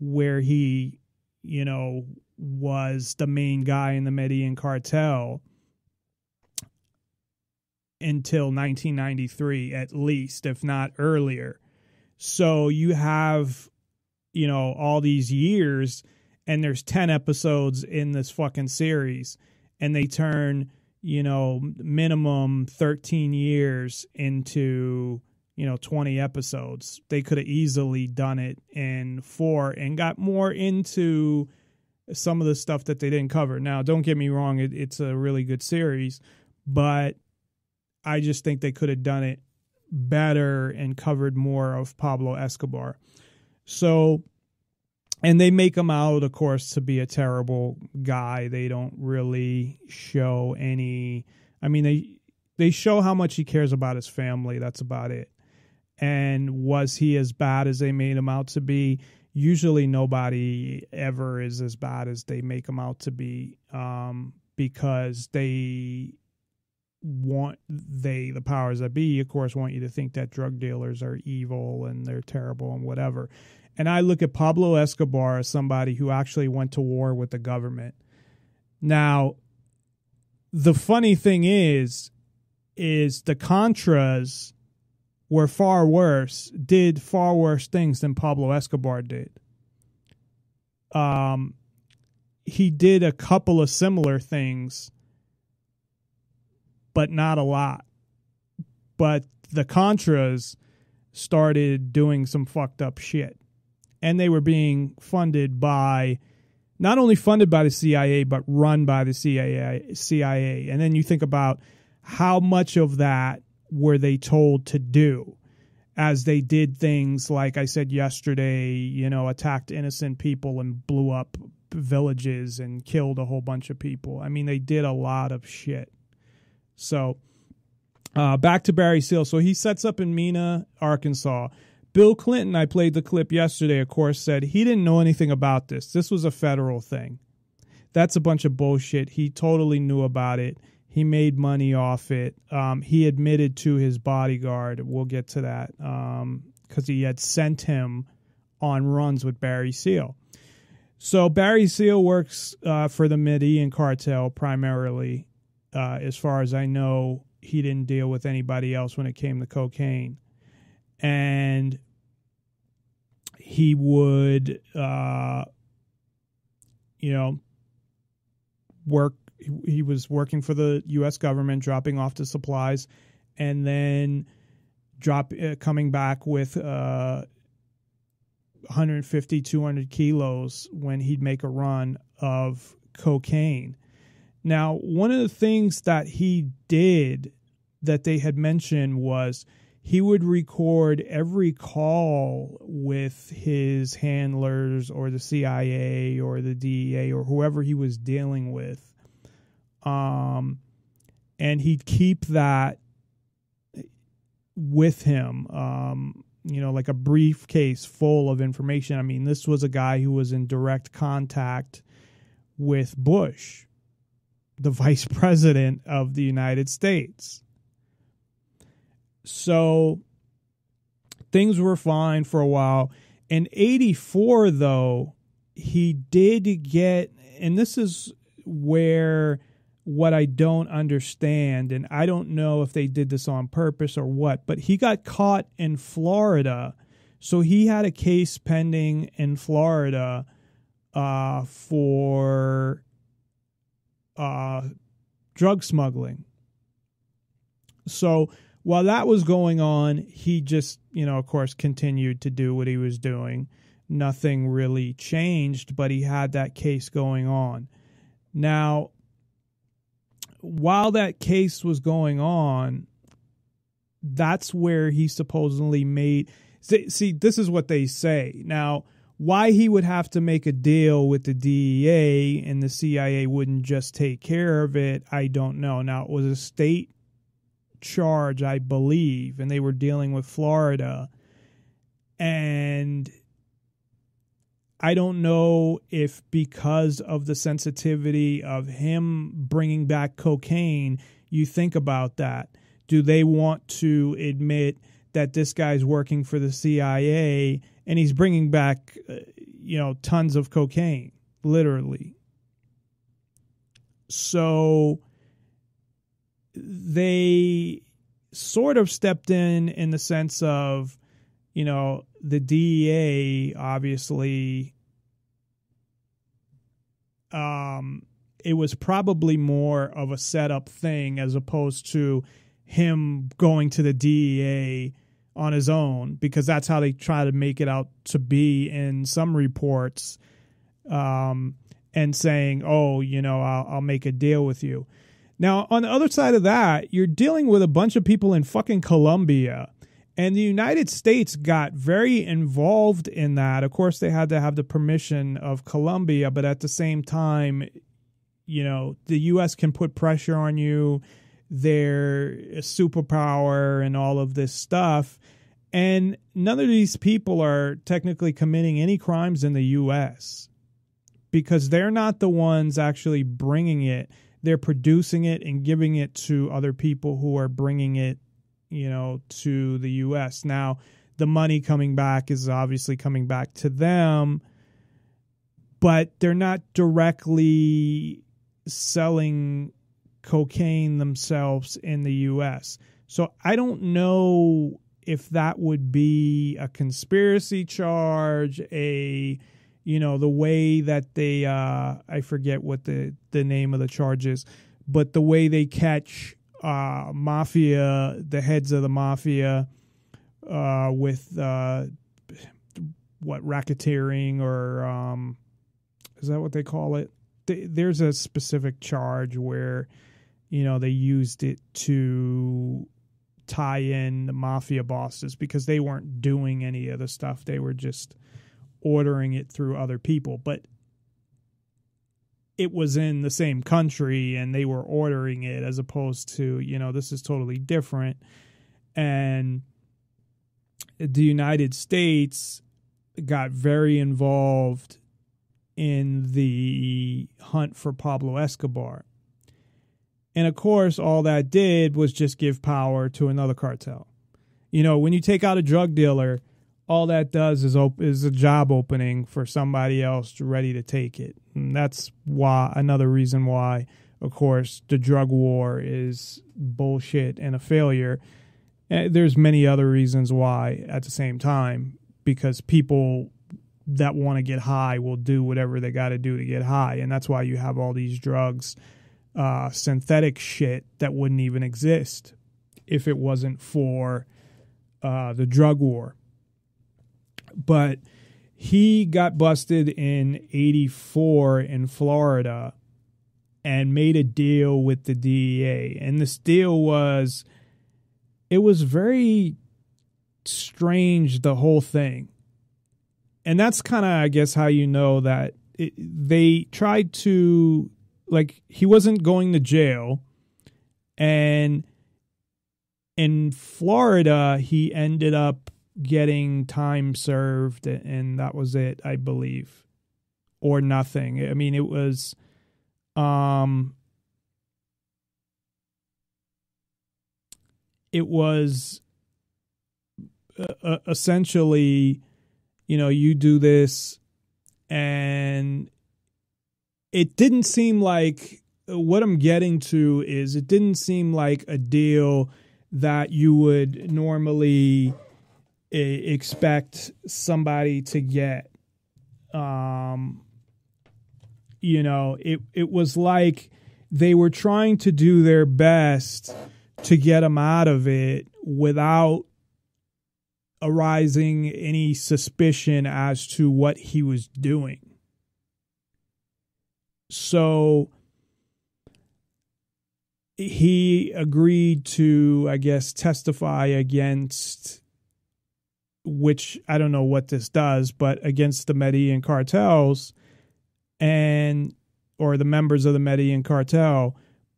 where he, you know, was the main guy in the Medellin cartel until 1993 at least if not earlier. So you have you know all these years and there's 10 episodes in this fucking series and they turn you know minimum 13 years into you know 20 episodes. They could have easily done it in four and got more into some of the stuff that they didn't cover. Now don't get me wrong it, it's a really good series but I just think they could have done it better and covered more of Pablo Escobar. So, and they make him out, of course, to be a terrible guy. They don't really show any. I mean, they they show how much he cares about his family. That's about it. And was he as bad as they made him out to be? Usually, nobody ever is as bad as they make him out to be, um, because they want they the powers that be of course want you to think that drug dealers are evil and they're terrible and whatever. And i look at pablo escobar as somebody who actually went to war with the government. Now the funny thing is is the contras were far worse did far worse things than pablo escobar did. Um he did a couple of similar things but not a lot. But the Contras started doing some fucked up shit. And they were being funded by not only funded by the CIA but run by the CIA. CIA, and then you think about how much of that were they told to do, as they did things like I said yesterday, you know, attacked innocent people and blew up villages and killed a whole bunch of people. I mean, they did a lot of shit. So, uh, back to Barry Seal. So he sets up in Mena, Arkansas. Bill Clinton, I played the clip yesterday, of course, said he didn't know anything about this. This was a federal thing. That's a bunch of bullshit. He totally knew about it. He made money off it. Um, he admitted to his bodyguard. We'll get to that because um, he had sent him on runs with Barry Seal. So Barry Seal works uh, for the Medellin cartel primarily. Uh, as far as I know, he didn't deal with anybody else when it came to cocaine. And he would, uh, you know, work. He was working for the U.S. government, dropping off the supplies, and then drop uh, coming back with uh, 150, 200 kilos when he'd make a run of cocaine. Now, one of the things that he did that they had mentioned was he would record every call with his handlers or the CIA or the DEA or whoever he was dealing with. Um, and he'd keep that with him, um, you know, like a briefcase full of information. I mean, this was a guy who was in direct contact with Bush, the vice president of the United States. So things were fine for a while. In 84, though, he did get, and this is where what I don't understand, and I don't know if they did this on purpose or what, but he got caught in Florida. So he had a case pending in Florida uh, for uh, drug smuggling. So while that was going on, he just, you know, of course, continued to do what he was doing. Nothing really changed, but he had that case going on. Now, while that case was going on, that's where he supposedly made. See, this is what they say. Now, why he would have to make a deal with the DEA and the CIA wouldn't just take care of it, I don't know. Now, it was a state charge, I believe, and they were dealing with Florida. And I don't know if because of the sensitivity of him bringing back cocaine, you think about that. Do they want to admit that this guy's working for the CIA and he's bringing back, uh, you know, tons of cocaine, literally? So they sort of stepped in in the sense of, you know, the DEA obviously um it was probably more of a setup thing as opposed to him going to the DEA on his own because that's how they try to make it out to be in some reports um, and saying, oh, you know, I'll, I'll make a deal with you. Now, on the other side of that, you're dealing with a bunch of people in fucking Colombia. And the United States got very involved in that. Of course, they had to have the permission of Colombia, but at the same time, you know, the US can put pressure on you. They're superpower and all of this stuff. And none of these people are technically committing any crimes in the US because they're not the ones actually bringing it they're producing it and giving it to other people who are bringing it, you know, to the US. Now, the money coming back is obviously coming back to them, but they're not directly selling cocaine themselves in the US. So I don't know if that would be a conspiracy charge, a you know the way that they uh i forget what the the name of the charge is but the way they catch uh mafia the heads of the mafia uh with uh what racketeering or um Is that what they call it? There's a specific charge where, you know, they used it to tie in the mafia bosses because they weren't doing any of the stuff. They were just ordering it through other people. But it was in the same country and they were ordering it as opposed to, you know, this is totally different. And the United States got very involved in the hunt for Pablo Escobar. And of course, all that did was just give power to another cartel. You know, when you take out a drug dealer, all that does is op- is a job opening for somebody else ready to take it. And that's why another reason why, of course, the drug war is bullshit and a failure. And there's many other reasons why at the same time because people that want to get high will do whatever they got to do to get high, and that's why you have all these drugs, uh, synthetic shit that wouldn't even exist if it wasn't for uh, the drug war. But he got busted in 84 in Florida and made a deal with the DEA. And this deal was, it was very strange, the whole thing. And that's kind of, I guess, how you know that it, they tried to, like, he wasn't going to jail. And in Florida, he ended up getting time served, and that was it, I believe, or nothing. I mean, it was, um, it was uh, uh essentially, you know, you do this, and it didn't seem like what I'm getting to is it didn't seem like a deal that you would normally expect somebody to get. Um you know it it was like they were trying to do their best to get him out of it without arising any suspicion as to what he was doing so he agreed to i guess testify against which I don't know what this does, but against the Medellin cartels and or the members of the Medellin cartel.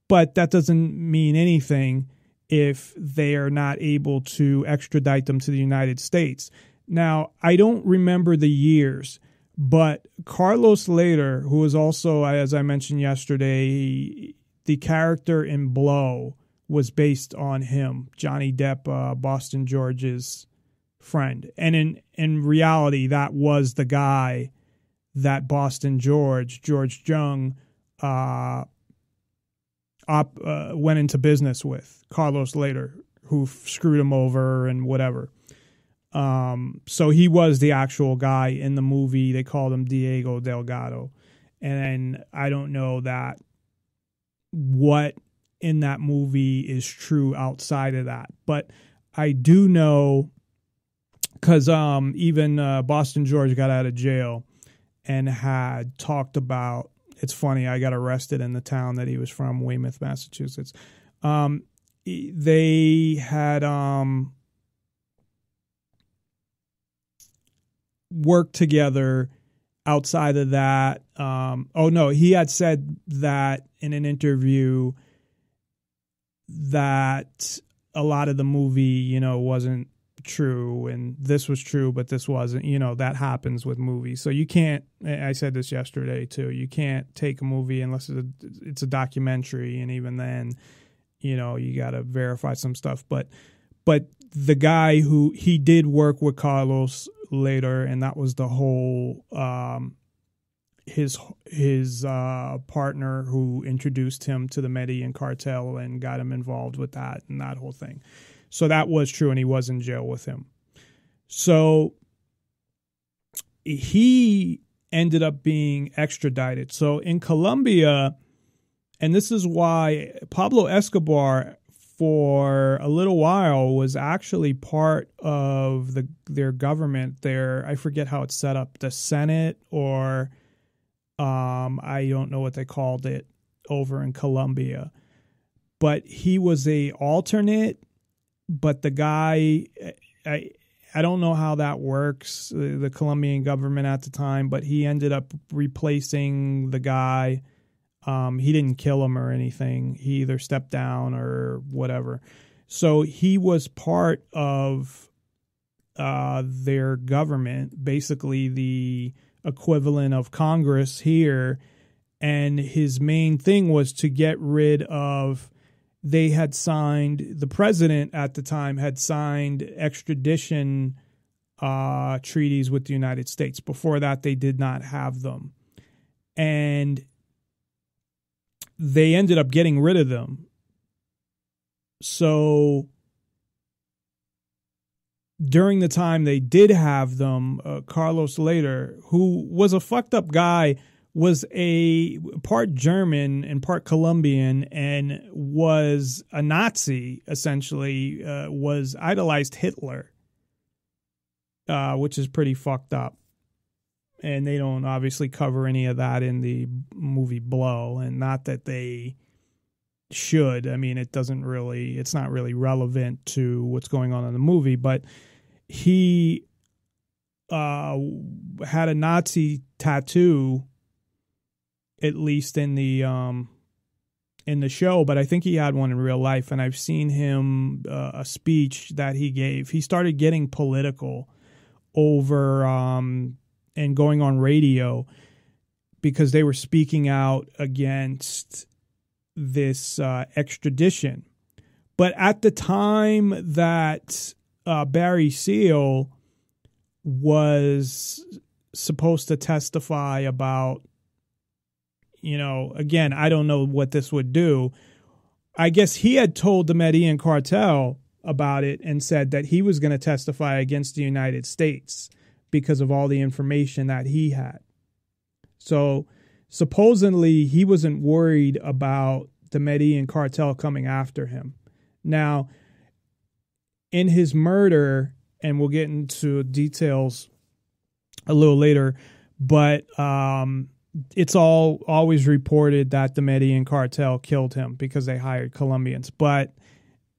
But that doesn't mean anything if they are not able to extradite them to the United States. Now, I don't remember the years, but Carlos Lehder, who was also, as I mentioned yesterday, the character in Blow was based on him, Johnny Depp, uh, Boston George's friend. And in in reality, that was the guy that Boston George, George Jung, uh, op, uh, went into business with, Carlos Lehder, who screwed him over and whatever. Um, so he was the actual guy in the movie. They called him Diego Delgado. And I don't know that what in that movie is true outside of that. But I do know because um, even uh, Boston George got out of jail and had talked about. It's funny. I got arrested in the town that he was from, Weymouth, Massachusetts. Um, they had um, worked together outside of that. Um, oh no, he had said that in an interview that a lot of the movie, you know, wasn't true and this was true but this wasn't you know that happens with movies so you can't i said this yesterday too you can't take a movie unless it's a, it's a documentary and even then you know you got to verify some stuff but but the guy who he did work with carlos Lehder and that was the whole um his his uh, partner who introduced him to the Medellin cartel and got him involved with that and that whole thing. So that was true, and he was in jail with him. So he ended up being extradited. So in Colombia, and this is why Pablo Escobar for a little while was actually part of the their government their I forget how it's set up the Senate or Um, I don't know what they called it over in Colombia, but he was a alternate. But the guy, I I don't know how that works. The Colombian government at the time, but he ended up replacing the guy. Um, he didn't kill him or anything. He either stepped down or whatever. So he was part of uh, their government, basically the equivalent of Congress here. And his main thing was to get rid of they had signed the president at the time had signed extradition uh, treaties with the United States. Before that, they did not have them, and they ended up getting rid of them. So during the time they did have them, uh, Carlos Lehder, who was a fucked up guy was a part German and part Colombian and was a Nazi, essentially, uh, was idolized Hitler, uh, which is pretty fucked up. And they don't obviously cover any of that in the movie Blow, and not that they should. I mean, it doesn't really, it's not really relevant to what's going on in the movie, but he uh, had a Nazi tattoo at least in the um in the show, but I think he had one in real life, and I've seen him uh, a speech that he gave. He started getting political over um, and going on radio because they were speaking out against this uh, extradition. But at the time that uh, Barry Seal was supposed to testify about you know, again, I don't know what this would do. I guess he had told the Medellin cartel about it and said that he was going to testify against the United States because of all the information that he had. So supposedly he wasn't worried about the Medellin cartel coming after him. Now, in his murder, and we'll get into details a little later, but um, it's all always reported that the Medellin cartel killed him because they hired Colombians, but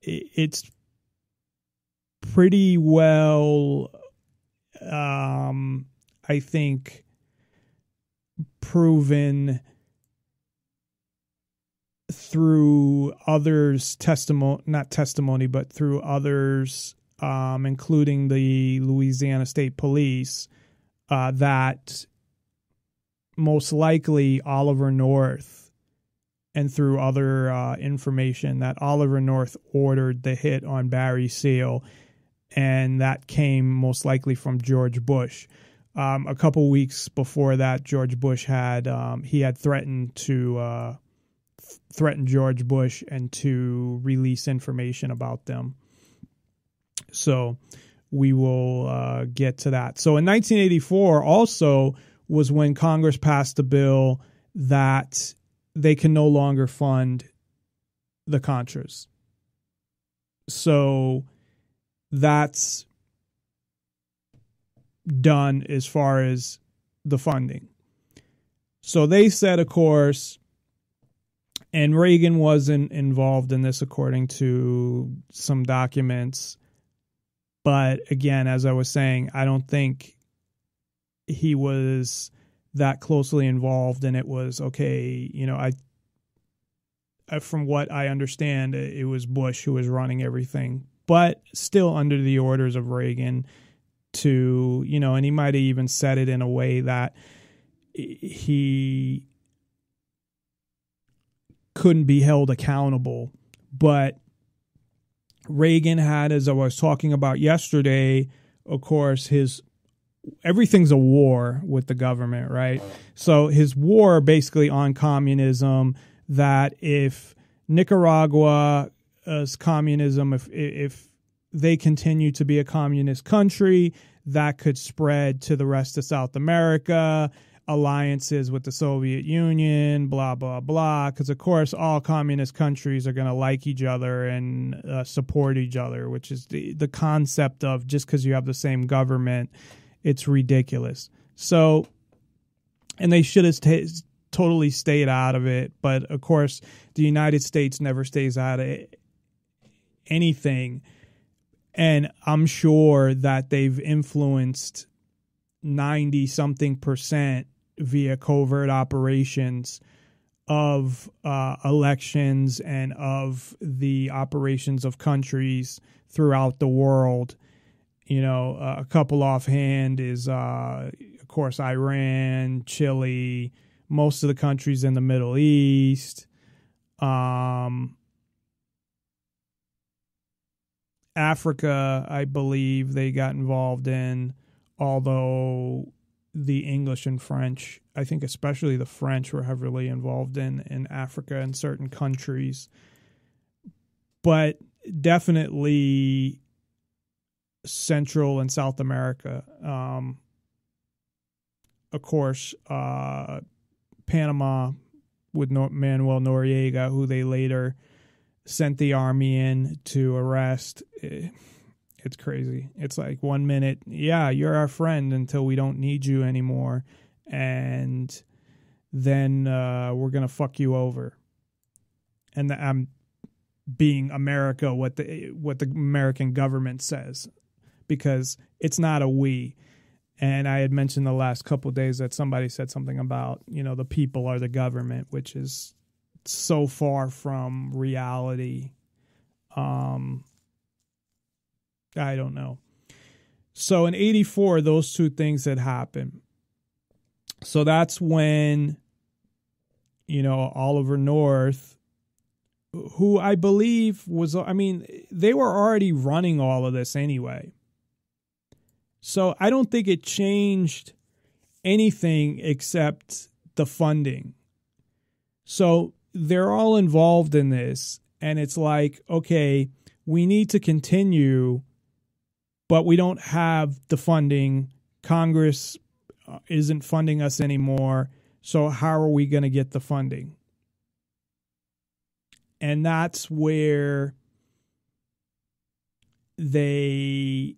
it's pretty well, um, I think, proven through others' testimony, not testimony, but through others, um, including the Louisiana State Police, uh, that most likely Oliver North and through other uh, information that Oliver North ordered the hit on Barry Seal, and that came most likely from George Bush. Um, a couple weeks before that, George Bush had um, he had threatened to uh, threaten George Bush and to release information about them. So we will uh, get to that. So in 1984, also was when Congress passed a bill that they can no longer fund the Contras. So that's done as far as the funding. So they said, of course, and Reagan wasn't involved in this according to some documents. But again, as I was saying, I don't think he was that closely involved and it was okay you know i from what i understand it was bush who was running everything but still under the orders of reagan to you know and he might have even said it in a way that he couldn't be held accountable but reagan had as i was talking about yesterday of course his everything's a war with the government, right? So his war basically on communism that if Nicaragua's communism, if if they continue to be a communist country, that could spread to the rest of South America, alliances with the Soviet Union, blah blah blah. Because of course, all communist countries are going to like each other and uh, support each other, which is the the concept of just because you have the same government it's ridiculous. So and they should have sta totally stayed out of it. But of course, the United States never stays out of anything. And I'm sure that they've influenced 90 something percent via covert operations of uh, elections and of the operations of countries throughout the world. You know, uh, a couple offhand is, uh, of course, Iran, Chile, most of the countries in the Middle East. Um, Africa, I believe they got involved in, although the English and French, I think especially the French were heavily involved in in Africa and certain countries. But definitely Central and South America. Um, of course, uh, Panama with Manuel Noriega, who they later sent the army in to arrest. Eh, it's crazy. It's like one minute, yeah, you're our friend until we don't need you anymore, and then uh, we're gonna fuck you over. And I'm being America what the what the American government says, because it's not a we. And I had mentioned the last couple days that somebody said something about you know the people are the government, which is so far from reality. Um, I don't know. So in 84, those two things had happened. So that's when, you know, Oliver North, who I believe was, I mean, they were already running all of this anyway. So I don't think it changed anything except the funding. So they're all involved in this. And it's like, okay, we need to continue but we don't have the funding. Congress uh, isn't funding us anymore. So, how are we going to get the funding? And that's where they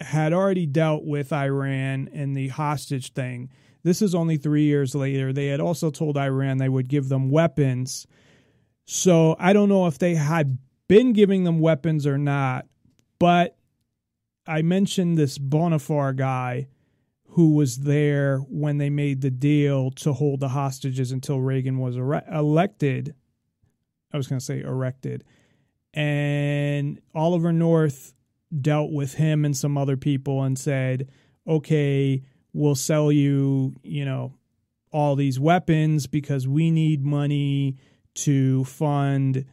had already dealt with Iran and the hostage thing. This is only three years later. They had also told Iran they would give them weapons. So I don't know if they had been giving them weapons or not, but I mentioned this Bonifar guy who was there when they made the deal to hold the hostages until Reagan was elected. I was going to say erected. And Oliver North dealt with him and some other people and said, okay, we'll sell you, you know, all these weapons because we need money to fund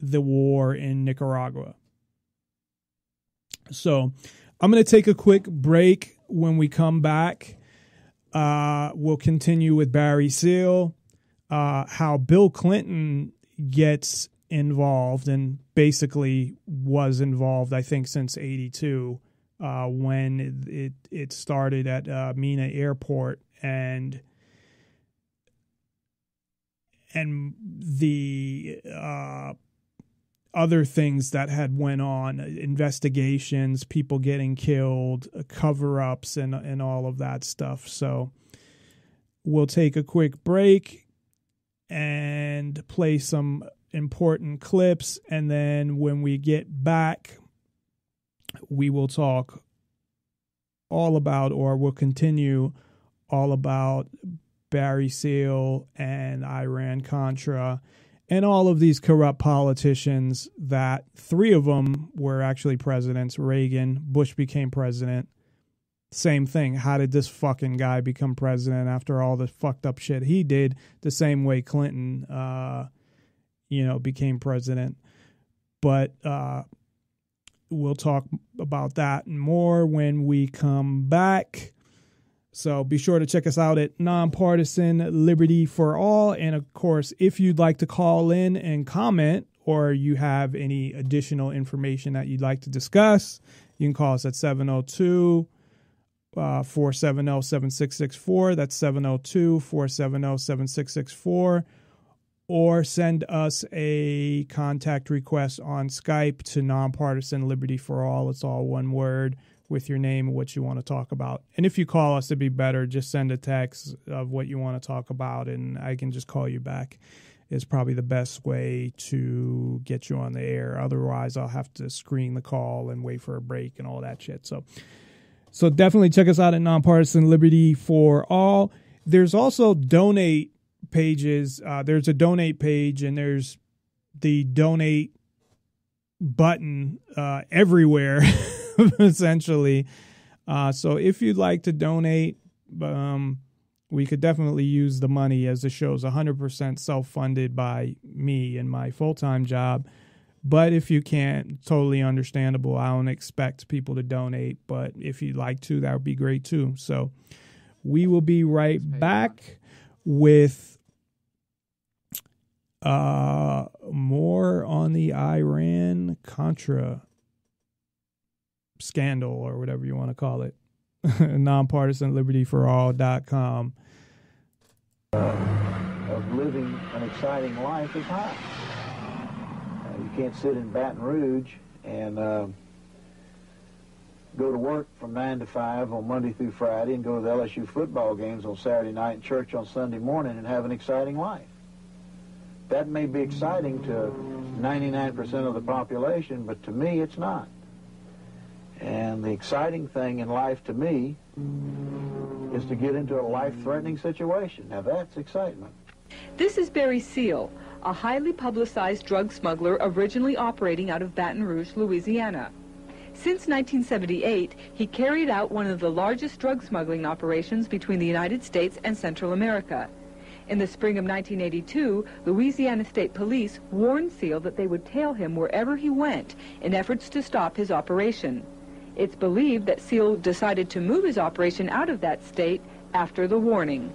the war in Nicaragua. So I'm going to take a quick break. When we come back, uh, we'll continue with Barry Seal, uh, how Bill Clinton gets involved and basically was involved, I think, since 82 uh, when it, it started at uh, Mena Airport and and the uh, other things that had went on investigations people getting killed cover-ups and and all of that stuff. So we'll take a quick break and play some important clips. And then when we get back we will talk all about or we'll continue all about Barry Seal and Iran Contra and all of these corrupt politicians that three of them were actually presidents Reagan, Bush became president. Same thing. How did this fucking guy become president after all the fucked up shit he did? The same way Clinton, uh, you know, became president. But uh, we'll talk about that and more when we come back. So be sure to check us out at Nonpartisan Liberty for All. And of course, if you'd like to call in and comment or you have any additional information that you'd like to discuss, you can call us at 702 uh, 470 7664. That's 702 470 7664. Or send us a contact request on Skype to Nonpartisan Liberty for All. It's all one word with your name and what you want to talk about. And if you call us, it'd be better. Just send a text of what you want to talk about, and I can just call you back. Is probably the best way to get you on the air. Otherwise, I'll have to screen the call and wait for a break and all that shit. So, so definitely check us out at Nonpartisan Liberty for All. There's also donate pages. Uh, there's a donate page, and there's the donate button uh, everywhere, essentially. Uh, so if you'd like to donate, um, we could definitely use the money as the show's 100% self funded by me and my full time job. But if you can't, totally understandable. I don't expect people to donate, but if you'd like to, that would be great too. So we will be right back with uh, more on the Iran Contra scandal or whatever you want to call it. Nonpartisanlibertyforall.com. Uh, of living an exciting life is high. Uh, you can't sit in Baton Rouge and uh, go to work from 9 to 5 on Monday through Friday and go to the LSU football games on Saturday night and church on Sunday morning and have an exciting life. That may be exciting to 99% of the population, but to me it's not. And the exciting thing in life to me is to get into a life-threatening situation. Now that's excitement. This is Barry Seal, a highly publicized drug smuggler originally operating out of Baton Rouge, Louisiana. Since 1978, he carried out one of the largest drug smuggling operations between the United States and Central America. In the spring of 1982, Louisiana State Police warned Seal that they would tail him wherever he went in efforts to stop his operation. It's believed that Seal decided to move his operation out of that state after the warning.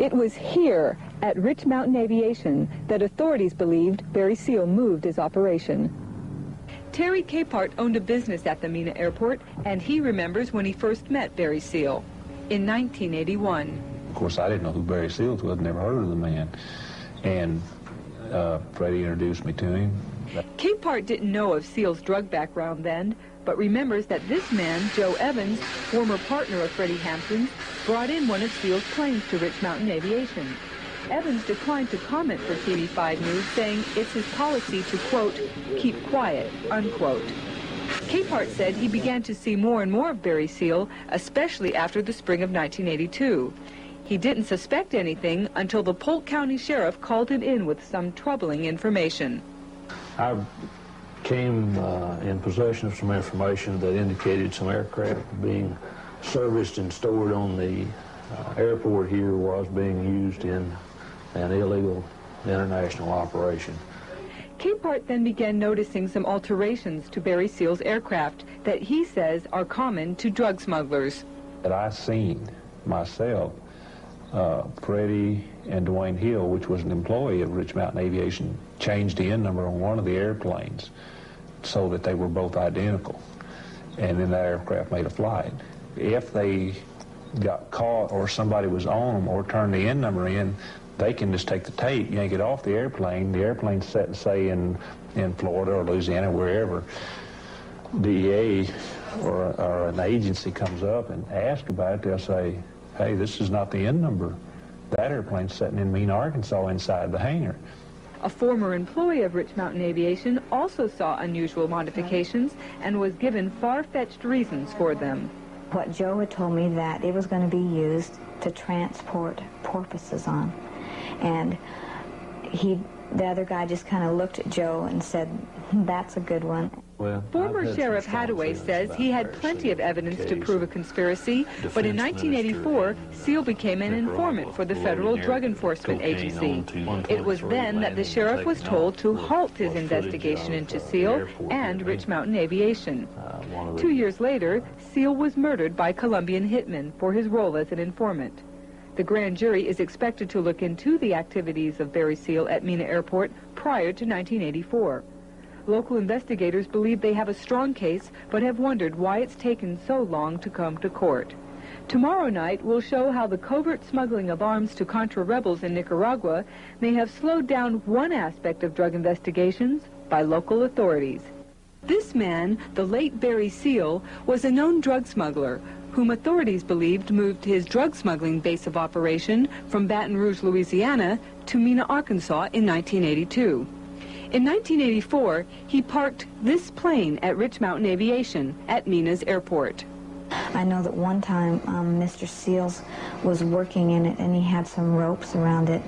It was here at Rich Mountain Aviation that authorities believed Barry Seal moved his operation. Terry Capehart owned a business at the Mena Airport, and he remembers when he first met Barry Seal in 1981. Of course, I didn't know who Barry Seals was, never heard of the man. And uh, Freddie introduced me to him. Capehart didn't know of Seal's drug background then, but remembers that this man, Joe Evans, former partner of Freddie Hampton's, brought in one of Seal's planes to Rich Mountain Aviation. Evans declined to comment for TV5 News, saying it's his policy to, quote, keep quiet, unquote. Capehart said he began to see more and more of Barry Seal, especially after the spring of 1982. He didn't suspect anything until the Polk County Sheriff called him in with some troubling information. I came uh, in possession of some information that indicated some aircraft being serviced and stored on the uh, airport here was being used in an illegal international operation. Capehart then began noticing some alterations to Barry Seal's aircraft that he says are common to drug smugglers. That I seen myself, uh, Freddie and Dwayne Hill, which was an employee of Rich Mountain Aviation, changed the N number on one of the airplanes so that they were both identical. And then that aircraft made a flight. If they got caught or somebody was on them or turned the N number in, they can just take the tape, yank it off the airplane. The airplane's set, say, in, in Florida or Louisiana, wherever. DEA or, or an agency comes up and asks about it, they'll say, hey, this is not the N number. That airplane's sitting in Mena, Arkansas inside the hangar. A former employee of Rich Mountain Aviation also saw unusual modifications and was given far-fetched reasons for them. What Joe had told me that it was going to be used to transport porpoises on. And he, the other guy just kind of looked at Joe and said, hmm, that's a good one. Well, Former Sheriff Hadaway says he had plenty of evidence to prove a conspiracy, but in 1984, Seal became an informant for the Federal Drug Enforcement Agency. It was then that the sheriff was told to halt his investigation into Seal and Rich Mountain Aviation. Two years later, Seal was murdered by Colombian hitmen for his role as an informant. The grand jury is expected to look into the activities of Barry Seal at Mena Airport prior to 1984. Local investigators believe they have a strong case, but have wondered why it's taken so long to come to court. Tomorrow night we'll show how the covert smuggling of arms to Contra rebels in Nicaragua may have slowed down one aspect of drug investigations by local authorities. This man, the late Barry Seal, was a known drug smuggler whom authorities believed moved his drug smuggling base of operation from Baton Rouge, Louisiana to Mena, Arkansas in 1982. In 1984, he parked this plane at Rich Mountain Aviation at Mena's airport. I know that one time um, Mr. Seals was working in it and he had some ropes around it.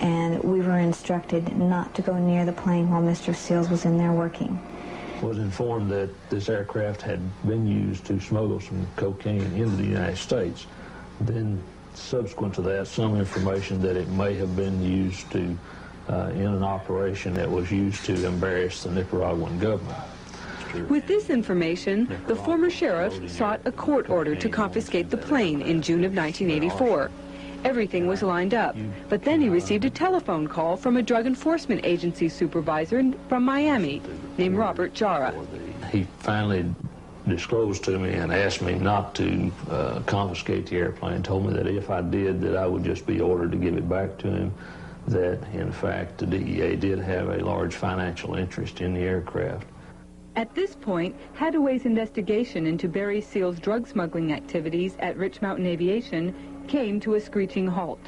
And we were instructed not to go near the plane while Mr. Seals was in there working. Was informed that this aircraft had been used to smuggle some cocaine into the United States. Then, subsequent to that, some information that it may have been used to uh, in an operation that was used to embarrass the Nicaraguan government. With this information, the former sheriff sought a court order to confiscate the plane in June of 1984. Everything was lined up, but then he received a telephone call from a drug enforcement agency supervisor from Miami named Robert Joura. He finally disclosed to me and asked me not to uh, confiscate the airplane, told me that if I did, that I would just be ordered to give it back to him, that in fact the DEA did have a large financial interest in the aircraft. At this point, Hadaway's investigation into Barry Seal's drug smuggling activities at Rich Mountain Aviation came to a screeching halt.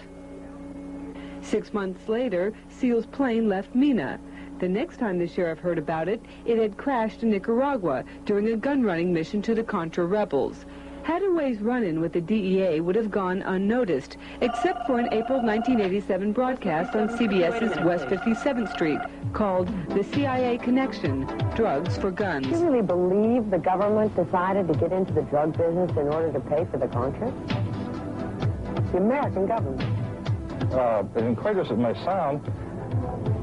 Six months later, Seal's plane left Mena. The next time the sheriff heard about it, it had crashed in Nicaragua during a gun-running mission to the Contra rebels. Hadaway's run-in with the DEA would have gone unnoticed, except for an April 1987 broadcast on CBS's West 57th Street called The CIA Connection, Drugs for Guns. Do you really believe the government decided to get into the drug business in order to pay for the Contras? The American government. Uh, as incredulous as it may sound,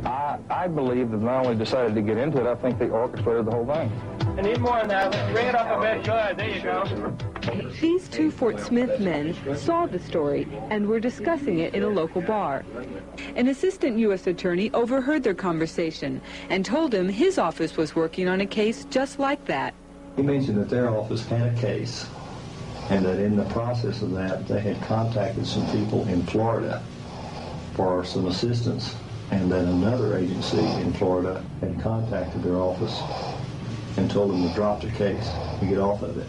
I, I believe that not only decided to get into it, I think they orchestrated the whole thing. I need more than that. Bring it up a bit. Good. There you go. These two Fort Smith men saw the story and were discussing it in a local bar. An assistant U.S. attorney overheard their conversation and told him his office was working on a case just like that. He mentioned that their office had a case and that in the process of that they had contacted some people in Florida for some assistance and then another agency in Florida had contacted their office and told them to drop the case and get off of it.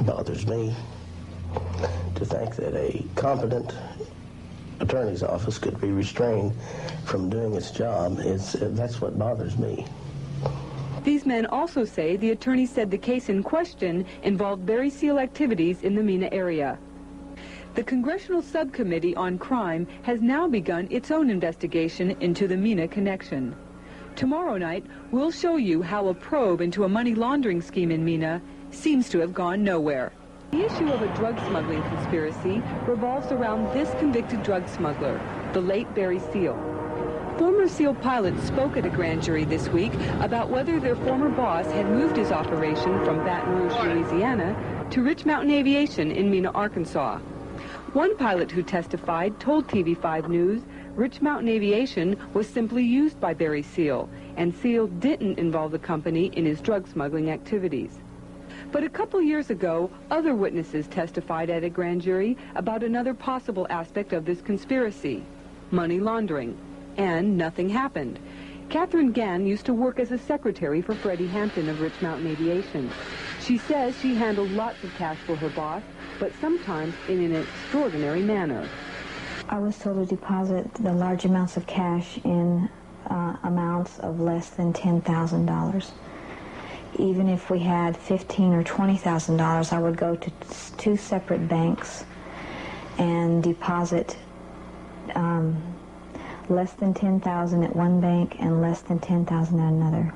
It bothers me to think that a competent attorney's office could be restrained from doing its job. It's, that's what bothers me. These men also say the attorney said the case in question involved Barry Seal activities in the Mena area. The Congressional Subcommittee on Crime has now begun its own investigation into the Mena connection. Tomorrow night, we'll show you how a probe into a money laundering scheme in Mena seems to have gone nowhere. The issue of a drug smuggling conspiracy revolves around this convicted drug smuggler, the late Barry Seal. Former Seal pilots spoke at a grand jury this week about whether their former boss had moved his operation from Baton Rouge, Louisiana to Rich Mountain Aviation in Mena, Arkansas. One pilot who testified told TV5 News Rich Mountain Aviation was simply used by Barry Seal, and Seal didn't involve the company in his drug smuggling activities. But a couple years ago, other witnesses testified at a grand jury about another possible aspect of this conspiracy, money laundering. And nothing happened. Catherine Gann used to work as a secretary for Freddie Hampton of Rich Mountain Aviation. She says she handled lots of cash for her boss, but sometimes in an extraordinary manner. I was told to deposit the large amounts of cash in uh, amounts of less than $10,000 even if we had fifteen or twenty thousand dollars, I would go to two separate banks and deposit um, less than ten thousand at one bank and less than ten thousand at another.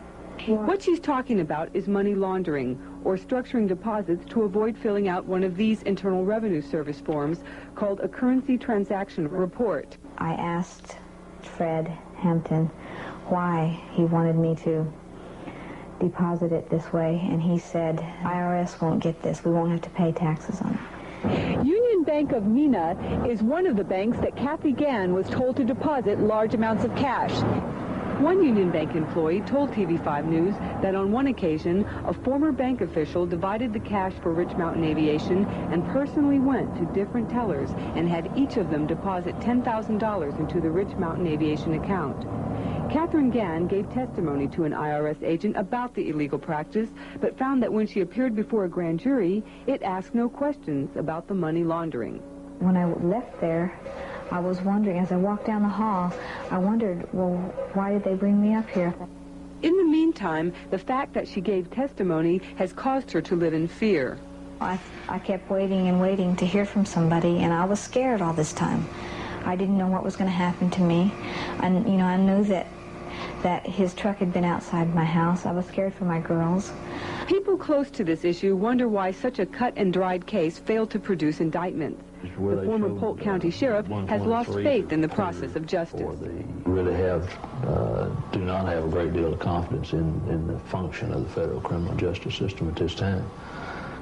What she's talking about is money laundering or structuring deposits to avoid filling out one of these Internal Revenue Service forms called a currency transaction report. I asked Fred Hampton why he wanted me to deposit it this way, and he said, IRS won't get this. We won't have to pay taxes on it. Union Bank of Mena is one of the banks that Kathy Gann was told to deposit large amounts of cash. One Union Bank employee told TV5 News that on one occasion, a former bank official divided the cash for Rich Mountain Aviation and personally went to different tellers and had each of them deposit $10,000 into the Rich Mountain Aviation account. Catherine Gann gave testimony to an IRS agent about the illegal practice, but found that when she appeared before a grand jury, it asked no questions about the money laundering. When I left there, I was wondering, as I walked down the hall, I wondered, well, why did they bring me up here? In the meantime, the fact that she gave testimony has caused her to live in fear. I, I kept waiting and waiting to hear from somebody, and I was scared all this time. I didn't know what was going to happen to me. And, you know, I knew that that his truck had been outside my house. I was scared for my girls. People close to this issue wonder why such a cut and dried case failed to produce indictments. The former Polk County Sheriff has lost faith in the process of justice. really have, uh, do not have a great deal of confidence in, in the function of the federal criminal justice system at this time.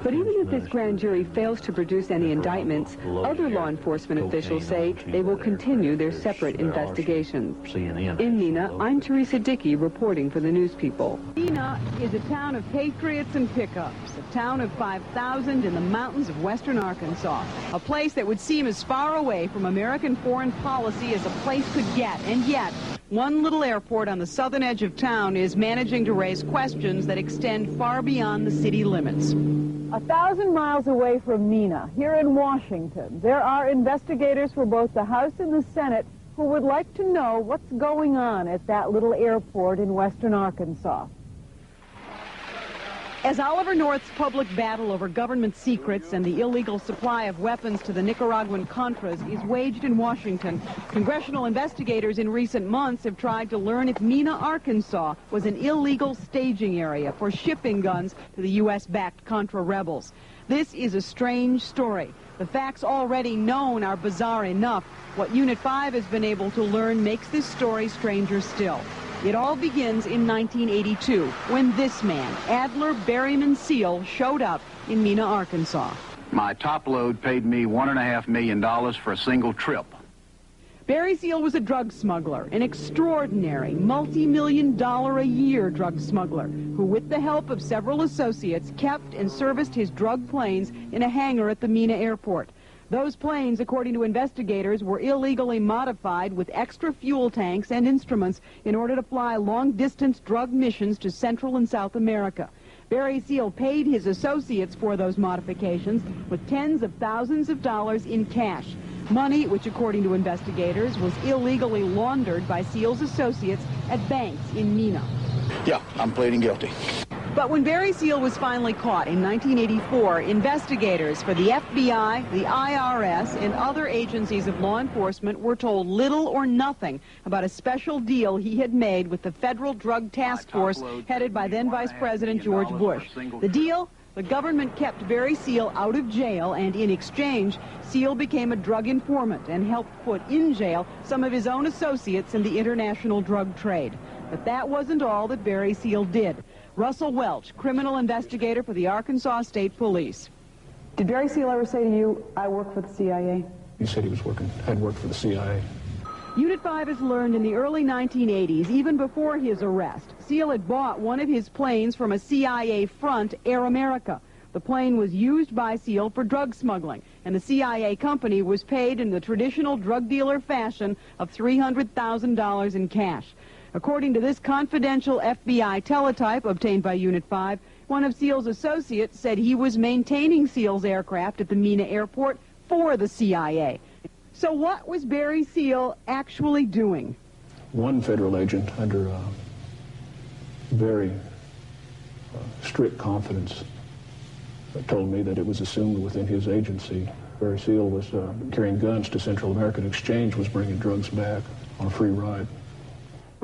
But even if this grand jury fails to produce any indictments, other law enforcement officials say they will continue their separate investigations. In Mena, I'm Teresa Dickey reporting for the News People. Mena is a town of patriots and pickups, a town of 5,000 in the mountains of western Arkansas, a place that would seem as far away from American foreign policy as a place could get, and yet one little airport on the southern edge of town is managing to raise questions that extend far beyond the city limits. A thousand miles away from Mena, here in Washington, there are investigators for both the House and the Senate who would like to know what's going on at that little airport in western Arkansas. As Oliver North's public battle over government secrets and the illegal supply of weapons to the Nicaraguan Contras is waged in Washington, congressional investigators in recent months have tried to learn if Mena, Arkansas was an illegal staging area for shipping guns to the U.S.-backed Contra rebels. This is a strange story. The facts already known are bizarre enough. What Unit 5 has been able to learn makes this story stranger still. It all begins in 1982 when this man, Adler Berriman Seal, showed up in Mena, Arkansas. My top load paid me $1.5 million for a single trip. Barry Seal was a drug smuggler, an extraordinary multi-million dollar a year drug smuggler who, with the help of several associates, kept and serviced his drug planes in a hangar at the Mena airport. Those planes, according to investigators, were illegally modified with extra fuel tanks and instruments in order to fly long-distance drug missions to Central and South America. Barry Seal paid his associates for those modifications with tens of thousands of dollars in cash. Money which, according to investigators, was illegally laundered by Seal's associates at banks in Mena. Yeah, I'm pleading guilty. But when Barry Seal was finally caught in 1984, investigators for the FBI, the IRS, and other agencies of law enforcement were told little or nothing about a special deal he had made with the Federal Drug Task Force headed by then Vice President George Bush. The deal? The government kept Barry Seal out of jail, and in exchange, Seal became a drug informant and helped put in jail some of his own associates in the international drug trade. But that wasn't all that Barry Seal did. Russell Welch, criminal investigator for the Arkansas State Police. Did Barry Seal ever say to you, I work for the CIA? He said he was working, had worked for the CIA. Unit 5 has learned in the early 1980s, even before his arrest, Seal had bought one of his planes from a CIA front, Air America. The plane was used by Seal for drug smuggling, and the CIA company was paid in the traditional drug dealer fashion of $300,000 in cash. According to this confidential FBI teletype obtained by Unit 5, one of Seal's associates said he was maintaining Seal's aircraft at the Mena airport for the CIA. So what was Barry Seal actually doing? One federal agent under uh, very uh, strict confidence told me that it was assumed within his agency Barry Seal was uh, carrying guns to Central American Exchange, was bringing drugs back on a free ride.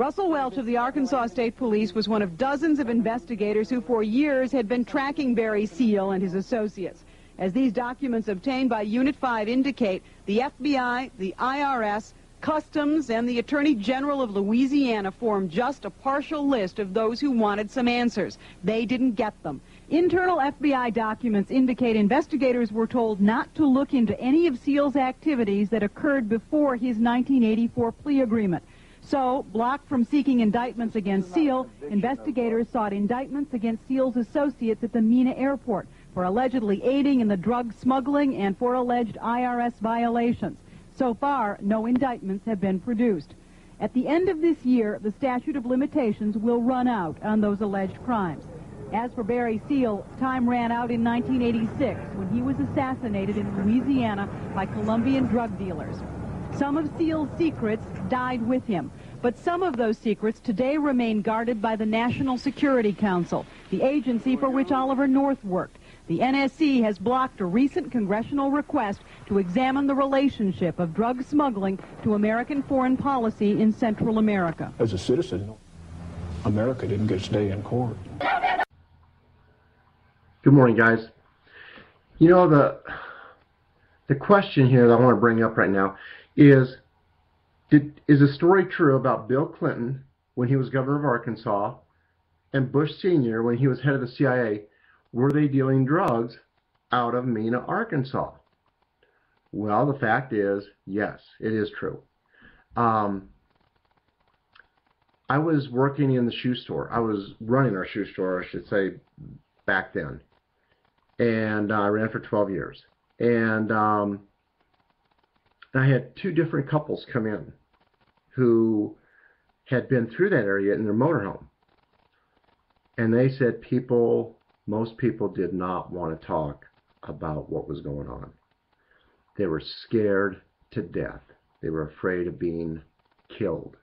Russell Welch of the Arkansas State Police was one of dozens of investigators who for years had been tracking Barry Seal and his associates. As these documents obtained by Unit 5 indicate, the FBI, the IRS, Customs, and the Attorney General of Louisiana formed just a partial list of those who wanted some answers. They didn't get them. Internal FBI documents indicate investigators were told not to look into any of Seal's activities that occurred before his 1984 plea agreement. So, blocked from seeking indictments against Seal, investigators sought indictments against Seal's associates at the Mena airport for allegedly aiding in the drug smuggling and for alleged IRS violations. So far, no indictments have been produced. At the end of this year, the statute of limitations will run out on those alleged crimes. As for Barry Seal, time ran out in 1986 when he was assassinated in Louisiana by Colombian drug dealers. Some of Seal's secrets died with him, but some of those secrets today remain guarded by the National Security Council, the agency for which Oliver North worked. The NSC has blocked a recent congressional request to examine the relationship of drug smuggling to American foreign policy in Central America. As a citizen, America didn't get its day in court. Good morning, guys. You know, the the question here that I want to bring up right now is did is the story true about Bill Clinton when he was governor of Arkansas and Bush Sr. when he was head of the CIA? Were they dealing drugs out of Mena, Arkansas? Well, the fact is, yes, it is true. Um, I was working in the shoe store. I was running our shoe store, I should say, back then and uh, I ran for 12 years. And um, I had two different couples come in who had been through that area in their motorhome. And they said people, most people did not want to talk about what was going on. They were scared to death. They were afraid of being killed.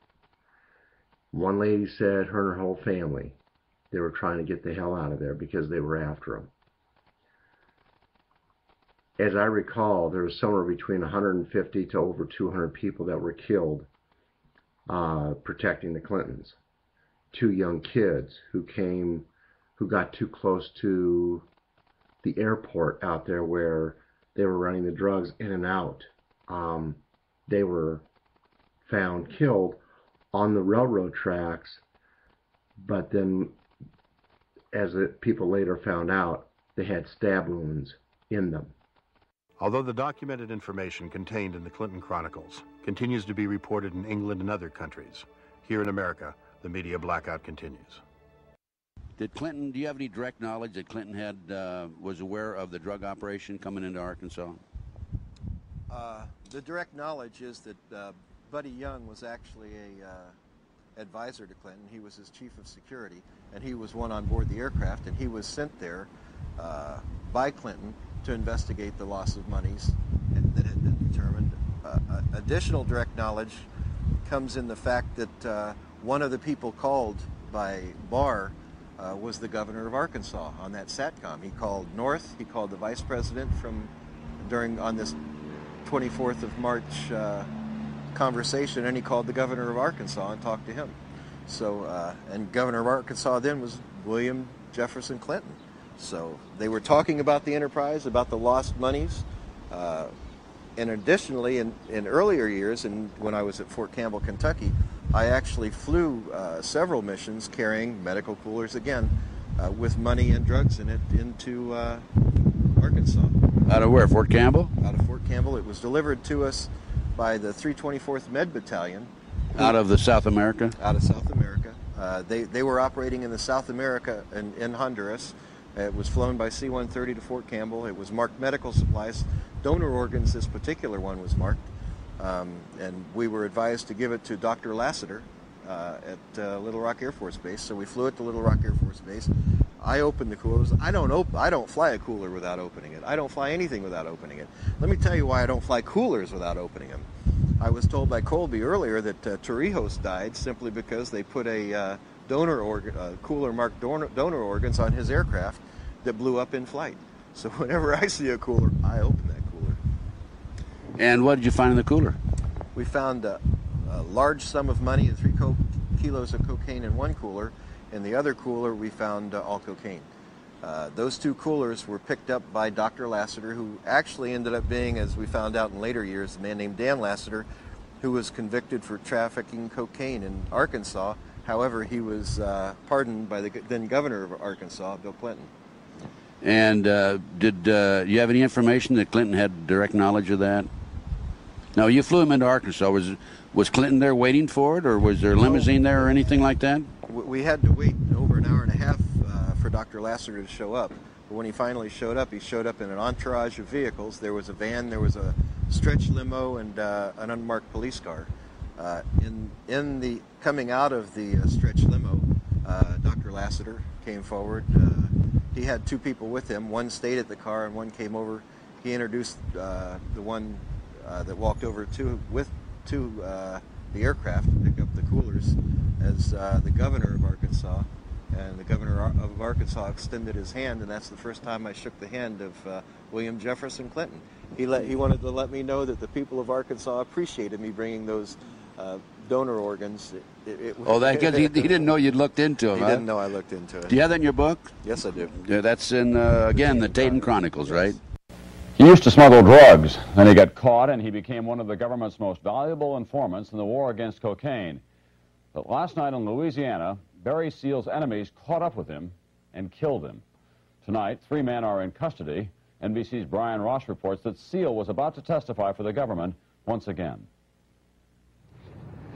One lady said her and her whole family, they were trying to get the hell out of there because they were after them as I recall, there was somewhere between 150 to over 200 people that were killed uh, protecting the Clintons. Two young kids who came, who got too close to the airport out there where they were running the drugs in and out. Um, they were found killed on the railroad tracks, but then, as people later found out, they had stab wounds in them. Although the documented information contained in the Clinton Chronicles continues to be reported in England and other countries, here in America, the media blackout continues. Did Clinton, do you have any direct knowledge that Clinton had, uh, was aware of the drug operation coming into Arkansas? Uh, the direct knowledge is that uh, Buddy Young was actually a uh, advisor to Clinton. He was his chief of security, and he was one on board the aircraft, and he was sent there uh, by Clinton to investigate the loss of monies that had been determined. Uh, uh, additional direct knowledge comes in the fact that uh, one of the people called by Barr uh, was the governor of Arkansas on that SATCOM. He called North. He called the vice president from during on this 24th of March uh, conversation, and he called the governor of Arkansas and talked to him. So, uh, and governor of Arkansas then was William Jefferson Clinton. So they were talking about the enterprise, about the lost monies. Uh, and additionally, in, in earlier years, and when I was at Fort Campbell, Kentucky, I actually flew uh, several missions carrying medical coolers again uh, with money and drugs in it into uh, Arkansas. Out of where? Fort Campbell? Out of Fort Campbell. It was delivered to us by the 324th Med Battalion. Out of the South America? Out of South America. Uh, they, they were operating in the South America in, in Honduras it was flown by C-130 to Fort Campbell. It was marked medical supplies. Donor organs, this particular one was marked. Um, and we were advised to give it to Dr. Lasater uh, at uh, Little Rock Air Force Base. So we flew it to Little Rock Air Force Base. I opened the coolers. I don't op- I don't fly a cooler without opening it. I don't fly anything without opening it. Let me tell you why I don't fly coolers without opening them. I was told by Colby earlier that uh, Torrijos died simply because they put a uh, donor organ, uh, cooler marked donor, donor organs on his aircraft that blew up in flight. So whenever I see a cooler, I open that cooler. And what did you find in the cooler? We found a, a large sum of money and three co- kilos of cocaine in one cooler. In the other cooler, we found uh, all cocaine. Uh, those two coolers were picked up by Dr. Lasater, who actually ended up being, as we found out in later years, a man named Dan Lasater, who was convicted for trafficking cocaine in Arkansas. However, he was uh, pardoned by the then governor of Arkansas, Bill Clinton. And uh, did uh, you have any information that Clinton had direct knowledge of that? No, you flew him into Arkansas. Was was Clinton there waiting for it, or was there a limousine there, or anything like that? We had to wait over an hour and a half uh, for Dr. Lasater to show up. But when he finally showed up, he showed up in an entourage of vehicles. There was a van, there was a stretch limo, and uh, an unmarked police car. Uh, in in the coming out of the uh, stretch limo, uh, Dr. Lasater came forward. Uh, he had two people with him. One stayed at the car, and one came over. He introduced uh, the one uh, that walked over to with to the aircraft to pick up the coolers as the governor of Arkansas. And the governor of Arkansas extended his hand, and that's the first time I shook the hand of William Jefferson Clinton. He let he wanted to let me know that the people of Arkansas appreciated me bringing those uh, donor organs. It, it, oh, that because he, he, didn't know you'd looked into them. He huh? didn't know I looked into it. Do you have that in your book? Yes, I do. Yeah, that's in uh, again the Dayton Chronicles, right? He used to smuggle drugs, then he got caught, and he became one of the government's most valuable informants in the war against cocaine. But last night in Louisiana, Barry Seal's enemies caught up with him and killed him. Tonight, three men are in custody. NBC's Brian Ross reports that Seal was about to testify for the government once again.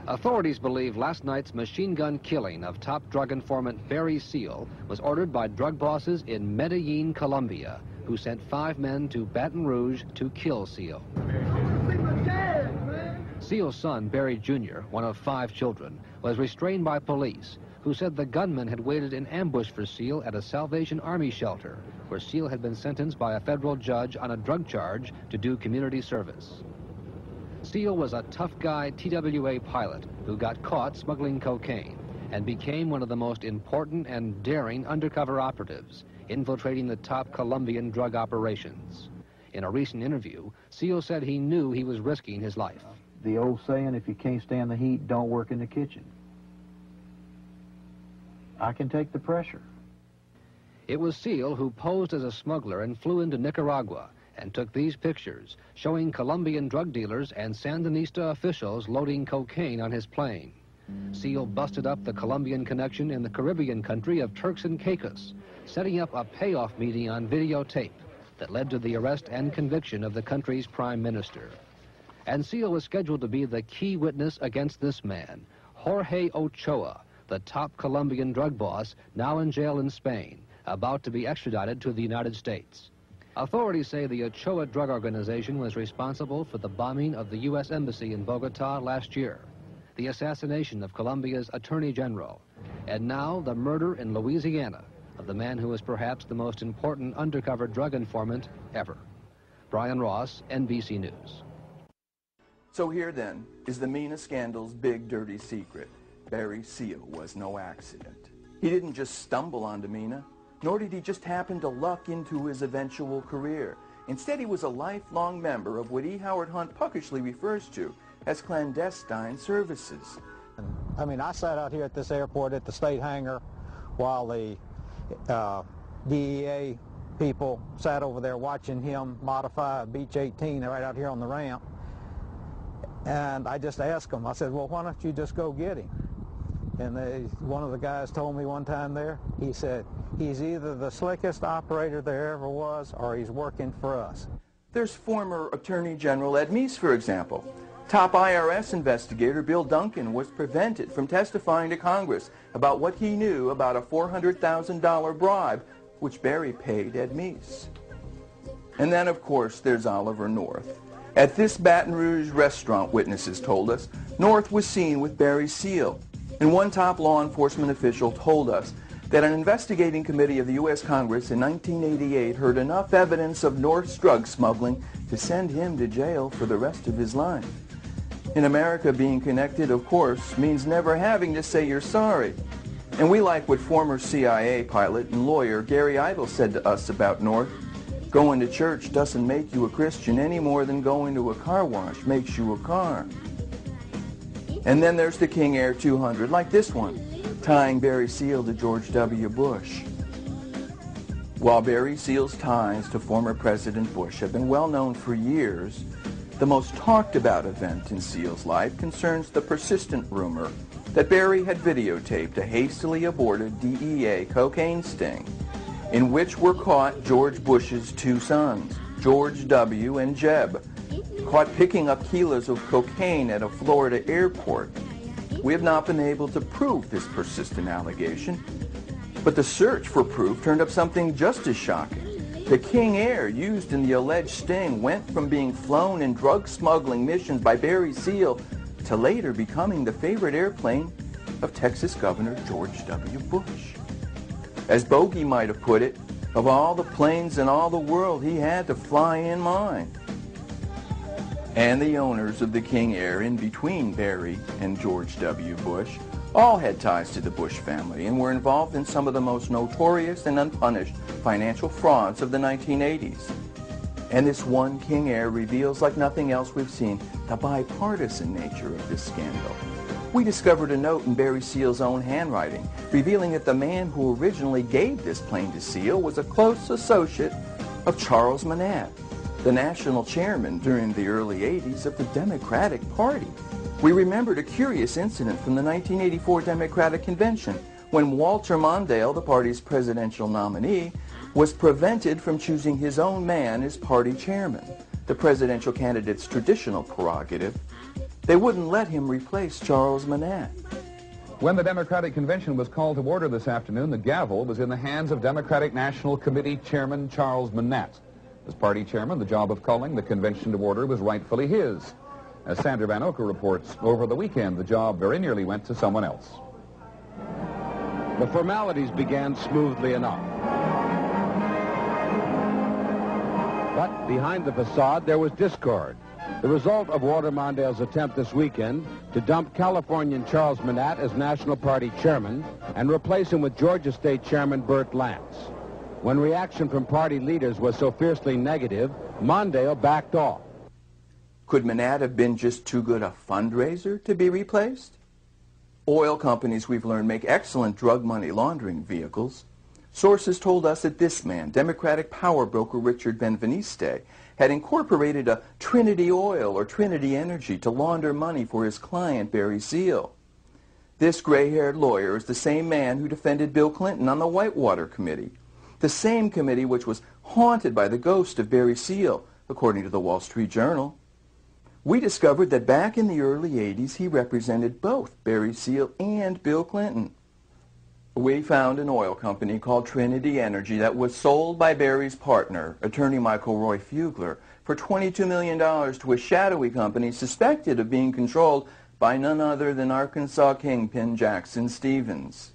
Authorities believe last night's machine gun killing of top drug informant Barry Seal was ordered by drug bosses in Medellin, Colombia, who sent five men to Baton Rouge to kill Seal. Seal's son, Barry Jr., one of five children, was restrained by police, who said the gunman had waited in ambush for Seal at a Salvation Army shelter, where Seal had been sentenced by a federal judge on a drug charge to do community service. Seal was a tough guy TWA pilot who got caught smuggling cocaine and became one of the most important and daring undercover operatives, infiltrating the top Colombian drug operations. In a recent interview, Seal said he knew he was risking his life. The old saying, if you can't stand the heat, don't work in the kitchen. I can take the pressure. It was Seal who posed as a smuggler and flew into Nicaragua and took these pictures showing Colombian drug dealers and Sandinista officials loading cocaine on his plane. Seal busted up the Colombian connection in the Caribbean country of Turks and Caicos, setting up a payoff meeting on videotape that led to the arrest and conviction of the country's prime minister. And Seal was scheduled to be the key witness against this man, Jorge Ochoa, the top Colombian drug boss, now in jail in Spain, about to be extradited to the United States. Authorities say the Ochoa drug organization was responsible for the bombing of the U.S. Embassy in Bogota last year, the assassination of Colombia's Attorney General, and now the murder in Louisiana of the man who was perhaps the most important undercover drug informant ever. Brian Ross, NBC News. So here then is the Mena scandal's big dirty secret. Barry Seal was no accident. He didn't just stumble onto Mena nor did he just happen to luck into his eventual career. Instead, he was a lifelong member of what E. Howard Hunt puckishly refers to as clandestine services. I mean, I sat out here at this airport at the state hangar while the uh, DEA people sat over there watching him modify a Beech 18 right out here on the ramp. And I just asked him, I said, well, why don't you just go get him? And they, one of the guys told me one time there, he said, he's either the slickest operator there ever was or he's working for us. There's former Attorney General Ed Meese, for example. Top IRS investigator Bill Duncan was prevented from testifying to Congress about what he knew about a $400,000 bribe which Barry paid Ed Meese. And then, of course, there's Oliver North. At this Baton Rouge restaurant, witnesses told us, North was seen with Barry Seal, and one top law enforcement official told us that an investigating committee of the U.S. Congress in 1988 heard enough evidence of North's drug smuggling to send him to jail for the rest of his life. In America, being connected, of course, means never having to say you're sorry. And we like what former CIA pilot and lawyer Gary Eitel said to us about North. Going to church doesn't make you a Christian any more than going to a car wash makes you a car. And then there's the King Air 200, like this one, tying Barry Seal to George W. Bush. While Barry Seal's ties to former President Bush have been well known for years, the most talked about event in Seal's life concerns the persistent rumor that Barry had videotaped a hastily aborted DEA cocaine sting in which were caught George Bush's two sons, George W. and Jeb, caught picking up kilos of cocaine at a Florida airport. We have not been able to prove this persistent allegation, but the search for proof turned up something just as shocking. The King Air used in the alleged sting went from being flown in drug smuggling missions by Barry Seal to later becoming the favorite airplane of Texas Governor George W. Bush. As Bogey might have put it, of all the planes in all the world, he had to fly in mine. And the owners of the King Air in between Barry and George W. Bush all had ties to the Bush family and were involved in some of the most notorious and unpunished financial frauds of the 1980s. And this one King Air reveals, like nothing else we've seen, the bipartisan nature of this scandal. We discovered a note in Barry Seal's own handwriting, revealing that the man who originally gave this plane to Seal was a close associate of Charles Monat, the national chairman during the early 80s of the Democratic Party. We remembered a curious incident from the 1984 Democratic Convention when Walter Mondale, the party's presidential nominee, was prevented from choosing his own man as party chairman, the presidential candidate's traditional prerogative. They wouldn't let him replace Charles Manatt. When the Democratic Convention was called to order this afternoon, the gavel was in the hands of Democratic National Committee Chairman Charles Manatt. As party chairman, the job of calling the convention to order was rightfully his. As Sandra Van Oker reports, over the weekend, the job very nearly went to someone else. The formalities began smoothly enough. But behind the facade, there was discord. The result of Walter Mondale's attempt this weekend to dump Californian Charles Manatt as National Party chairman and replace him with Georgia State Chairman Bert Lance. When reaction from party leaders was so fiercely negative, Mondale backed off. Could Manatt have been just too good a fundraiser to be replaced? Oil companies, we've learned, make excellent drug money laundering vehicles. Sources told us that this man, Democratic power broker Richard Ben-Veniste, had incorporated a Trinity Oil or Trinity Energy to launder money for his client, Barry Seal. This gray-haired lawyer is the same man who defended Bill Clinton on the Whitewater Committee, the same committee which was haunted by the ghost of Barry Seal, according to the Wall Street Journal. We discovered that back in the early 80s, he represented both Barry Seal and Bill Clinton. We found an oil company called Trinity Energy that was sold by Barry's partner, attorney Michael Roy Fugler, for $22 million to a shadowy company suspected of being controlled by none other than Arkansas kingpin Jackson Stephens.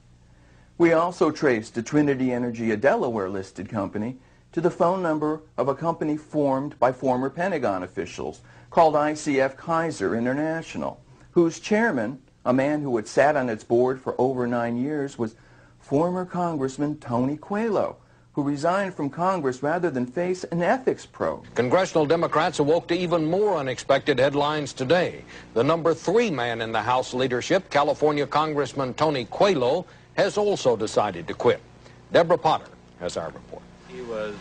We also traced to Trinity Energy, a Delaware-listed company, to the phone number of a company formed by former Pentagon officials called ICF Kaiser International, whose chairman, a man who had sat on its board for over nine years, was former Congressman Tony Coelho, who resigned from Congress rather than face an ethics probe. Congressional Democrats awoke to even more unexpected headlines today. The number three man in the House leadership, California Congressman Tony Coelho, has also decided to quit. Deborah Potter has our report.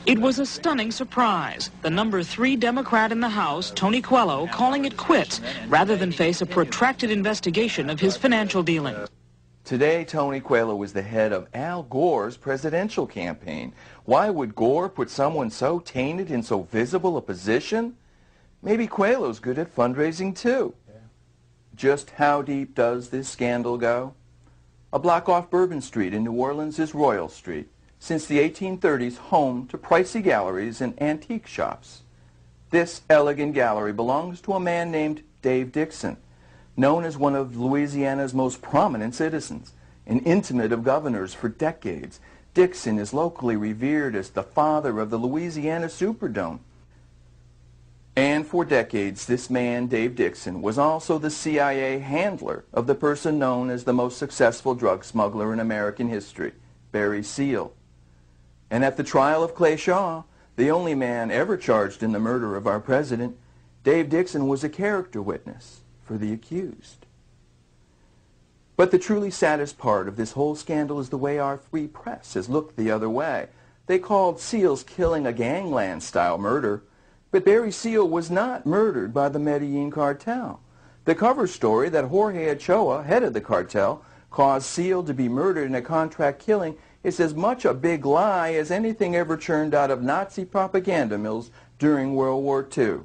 It was a stunning surprise. The number three Democrat in the House, Tony Coelho, calling it quits rather than face a protracted investigation of his financial dealings. Today, Tony Coelho was the head of Al Gore's presidential campaign. Why would Gore put someone so tainted in so visible a position? Maybe Coelho's good at fundraising too. Just how deep does this scandal go? A block off Bourbon Street in New Orleans is Royal Street since the 1830s home to pricey galleries and antique shops. This elegant gallery belongs to a man named Dave Dixon, known as one of Louisiana's most prominent citizens, an intimate of governors for decades. Dixon is locally revered as the father of the Louisiana Superdome. And for decades, this man, Dave Dixon, was also the CIA handler of the person known as the most successful drug smuggler in American history, Barry Seal. And at the trial of Clay Shaw, the only man ever charged in the murder of our president, Dave Dixon was a character witness for the accused. But the truly saddest part of this whole scandal is the way our free press has looked the other way. They called Seal's killing a gangland-style murder, but Barry Seal was not murdered by the Medellin cartel. The cover story that Jorge Ochoa, head of the cartel, caused Seal to be murdered in a contract killing is as much a big lie as anything ever churned out of Nazi propaganda mills during World War II.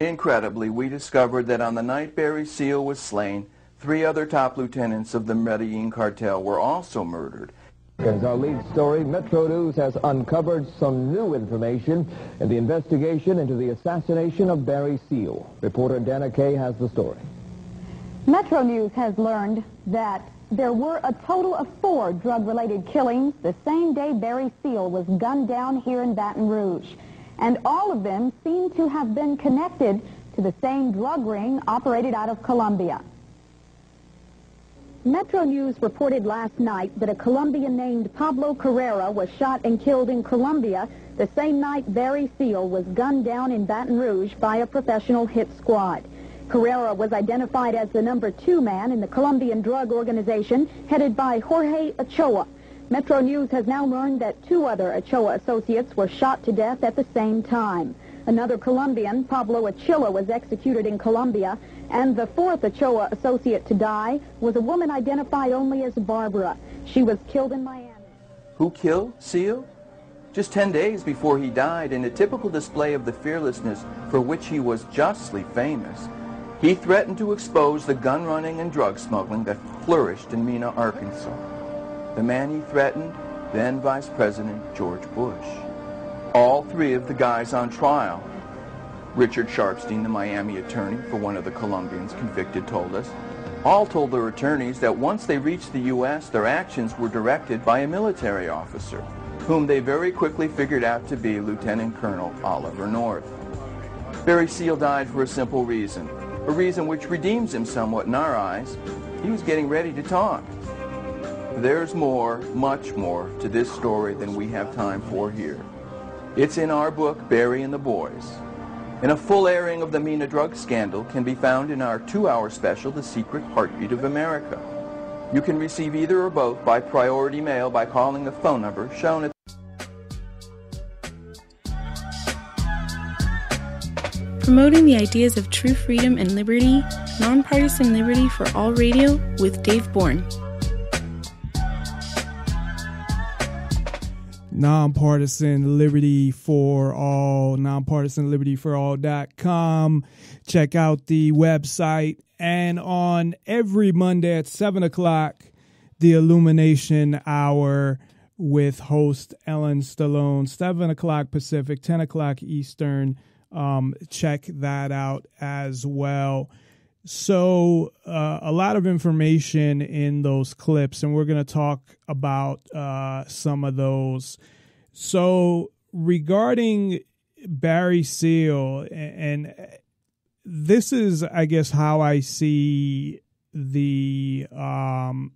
Incredibly, we discovered that on the night Barry Seal was slain, three other top lieutenants of the Medellin cartel were also murdered. As our lead story, Metro News has uncovered some new information in the investigation into the assassination of Barry Seal. Reporter Dana Kay has the story. Metro News has learned that there were a total of four drug-related killings the same day Barry Seal was gunned down here in Baton Rouge. And all of them seem to have been connected to the same drug ring operated out of Colombia. Metro News reported last night that a Colombian named Pablo Carrera was shot and killed in Colombia the same night Barry Seal was gunned down in Baton Rouge by a professional hit squad. Carrera was identified as the number two man in the Colombian drug organization headed by Jorge Ochoa. Metro News has now learned that two other Ochoa associates were shot to death at the same time. Another Colombian, Pablo Achilla, was executed in Colombia, and the fourth Ochoa associate to die was a woman identified only as Barbara. She was killed in Miami. Who killed Seal? Just 10 days before he died, in a typical display of the fearlessness for which he was justly famous, he threatened to expose the gun running and drug smuggling that flourished in Mena, Arkansas. The man he threatened, then Vice President George Bush. All three of the guys on trial, Richard Sharpstein, the Miami attorney for one of the Colombians convicted, told us, all told their attorneys that once they reached the U.S., their actions were directed by a military officer, whom they very quickly figured out to be Lieutenant Colonel Oliver North. Barry Seal died for a simple reason a reason which redeems him somewhat in our eyes. He was getting ready to talk. There's more, much more, to this story than we have time for here. It's in our book, Barry and the Boys. And a full airing of the Mena drug scandal can be found in our two-hour special, The Secret Heartbeat of America. You can receive either or both by priority mail by calling the phone number shown at promoting the ideas of true freedom and liberty, nonpartisan liberty for all radio with Dave Bourne. Nonpartisan liberty for all, nonpartisan liberty for all.com. Check out the website. And on every Monday at 7 o'clock, the Illumination Hour with host Ellen Stallone, 7 o'clock Pacific, 10 o'clock Eastern um, check that out as well. So, uh, a lot of information in those clips, and we're going to talk about uh, some of those. So, regarding Barry Seal, and this is, I guess, how I see the um,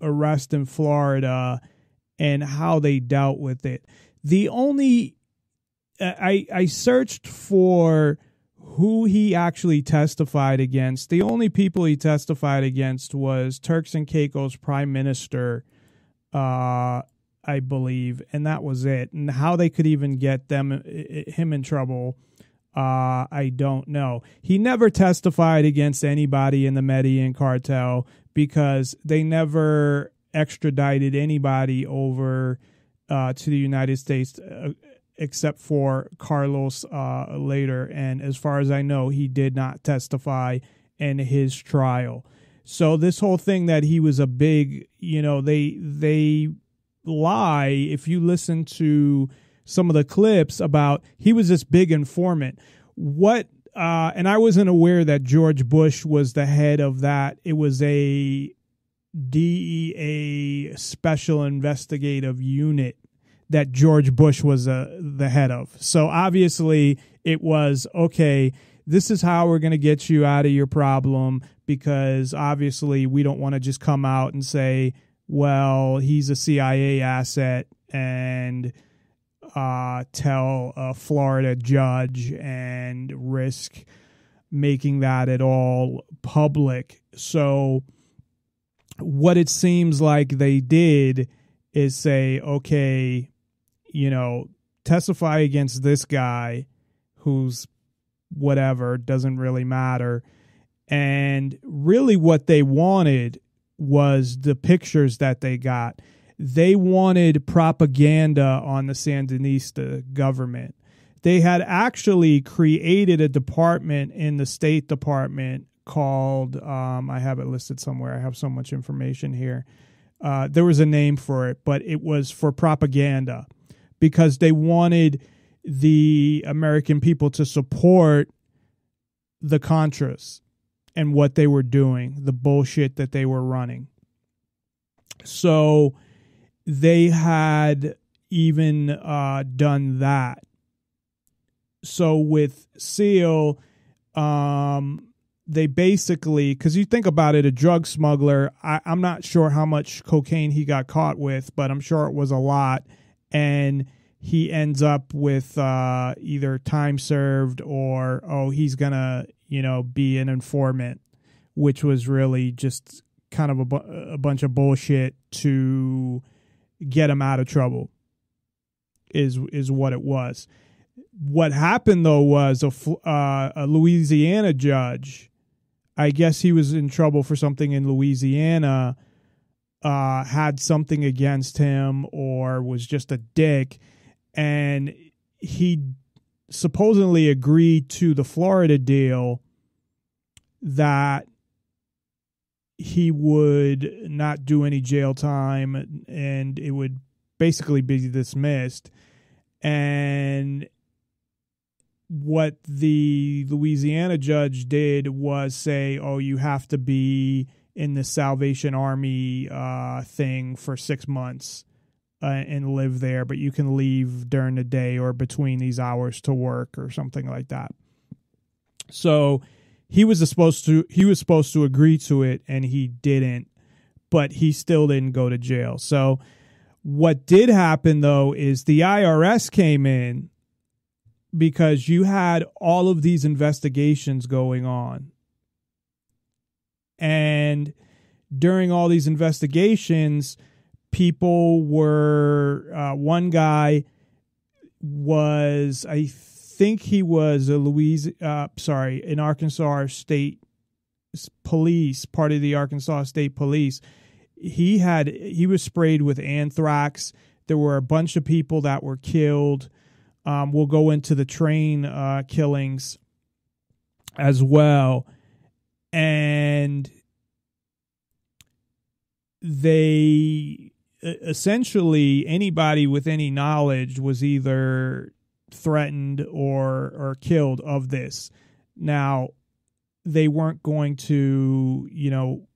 arrest in Florida and how they dealt with it. The only I I searched for who he actually testified against. The only people he testified against was Turks and Caicos prime minister, uh, I believe, and that was it. And how they could even get them him in trouble, uh, I don't know. He never testified against anybody in the Medellin cartel because they never extradited anybody over uh, to the United States uh, except for Carlos uh, Lehder. And as far as I know, he did not testify in his trial. So this whole thing that he was a big, you know, they they lie if you listen to some of the clips about he was this big informant. What uh, and I wasn't aware that George Bush was the head of that. It was a DEA special investigative unit that George Bush was uh, the head of. So obviously it was okay. This is how we're going to get you out of your problem because obviously we don't want to just come out and say, well, he's a CIA asset and uh, tell a Florida judge and risk making that at all public. So, what it seems like they did is say, okay, you know, testify against this guy who's whatever, doesn't really matter. And really, what they wanted was the pictures that they got. They wanted propaganda on the Sandinista government. They had actually created a department in the State Department called, um, I have it listed somewhere. I have so much information here. Uh, there was a name for it, but it was for propaganda because they wanted the American people to support the Contras. and what they were doing, the bullshit that they were running. So they had even uh, done that. So with Seal, um, they basically, because you think about it, a drug smuggler, I, I'm not sure how much cocaine he got caught with, but I'm sure it was a lot. And he ends up with uh, either time served or, oh, he's to, you know, be an informant, which was really just kind of a, bu- a bunch of bullshit to get him out of trouble is is what it was. What happened though was a uh, a Louisiana judge, I guess he was in trouble for something in Louisiana, uh, had something against him or was just a dick, and he supposedly agreed to the Florida deal that he would not do any jail time and it would basically be dismissed. And what the Louisiana judge did was say, oh, you have to be in the Salvation Army uh, thing for six months uh, and live there, but you can leave during the day or between these hours to work or something like that. So he was supposed to he was supposed to agree to it and he didn't, but he still didn't go to jail. So what did happen though is the IRS came in because you had all of these investigations going on. And during all these investigations, people were, uh, one guy was, I think he was a Louise, uh, sorry, an Arkansas State Police, part of the Arkansas State Police he had he was sprayed with anthrax. There were a bunch of people that were killed. Um, we'll go into the train uh, killings as well, and they essentially anybody with any knowledge was either threatened or or killed of this. Now, they weren't going to, you know,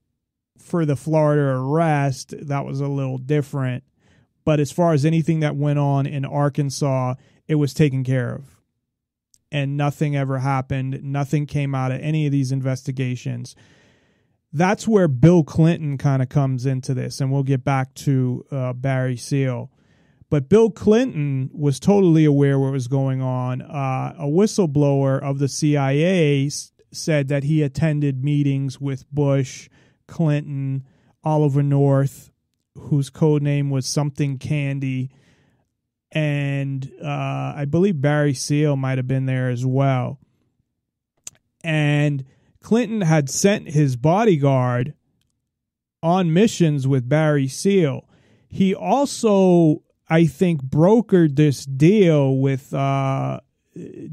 for the Florida arrest, that was a little different. But as far as anything that went on in Arkansas, it was taken care of. And nothing ever happened. Nothing came out of any of these investigations. That's where Bill Clinton kind of comes into this. And we'll get back to uh, Barry Seal. But Bill Clinton was totally aware what was going on. Uh, a whistleblower of the CIA said that he attended meetings with Bush Clinton, Oliver North, whose code name was something Candy, and uh, I believe Barry Seal might have been there as well. And Clinton had sent his bodyguard on missions with Barry Seal. He also, I think, brokered this deal with uh,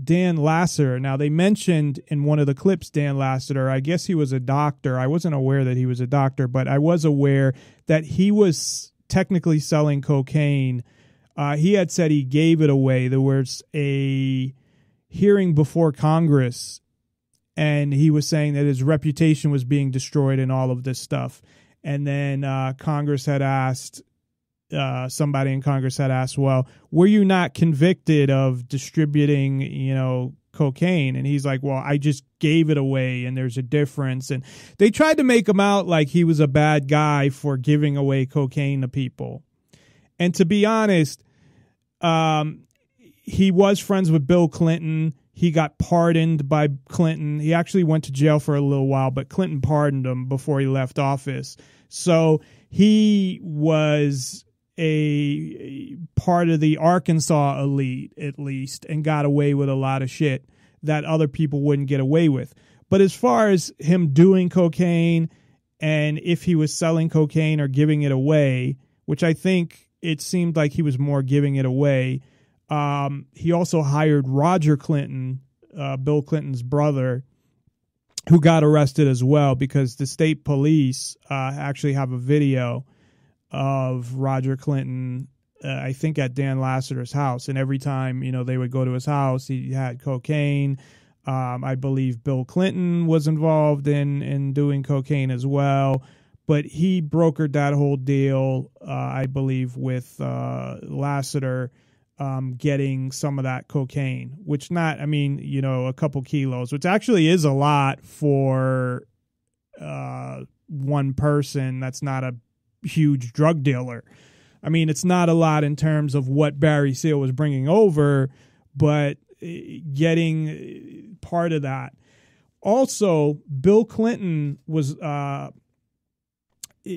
Dan Lasater. Now they mentioned in one of the clips Dan Lasater. I guess he was a doctor. I wasn't aware that he was a doctor, but I was aware that he was technically selling cocaine. Uh, he had said he gave it away. There was a hearing before Congress, and he was saying that his reputation was being destroyed and all of this stuff. And then uh, Congress had asked uh, somebody in Congress had asked, "Well, were you not convicted of distributing, you know, cocaine?" And he's like, "Well, I just gave it away, and there's a difference." And they tried to make him out like he was a bad guy for giving away cocaine to people. And to be honest, um, he was friends with Bill Clinton. He got pardoned by Clinton. He actually went to jail for a little while, but Clinton pardoned him before he left office. So he was a part of the Arkansas elite, at least, and got away with a lot of shit that other people wouldn't get away with. But as far as him doing cocaine and if he was selling cocaine or giving it away, which I think it seemed like he was more giving it away, um, he also hired Roger Clinton, uh, Bill Clinton's brother, who got arrested as well because the state police uh, actually have a video of Roger Clinton, uh, I think at Dan Lasater's house. And every time, you know, they would go to his house, he had cocaine. Um, I believe Bill Clinton was involved in in doing cocaine as well, but he brokered that whole deal. Uh, I believe with uh, Lasater um, getting some of that cocaine, which not, I mean, you know, a couple kilos, which actually is a lot for uh, one person. That's not a huge drug dealer. I mean, it's not a lot in terms of what Barry Seal was bringing over, but eh, getting part of that. Also, Bill Clinton was, uh,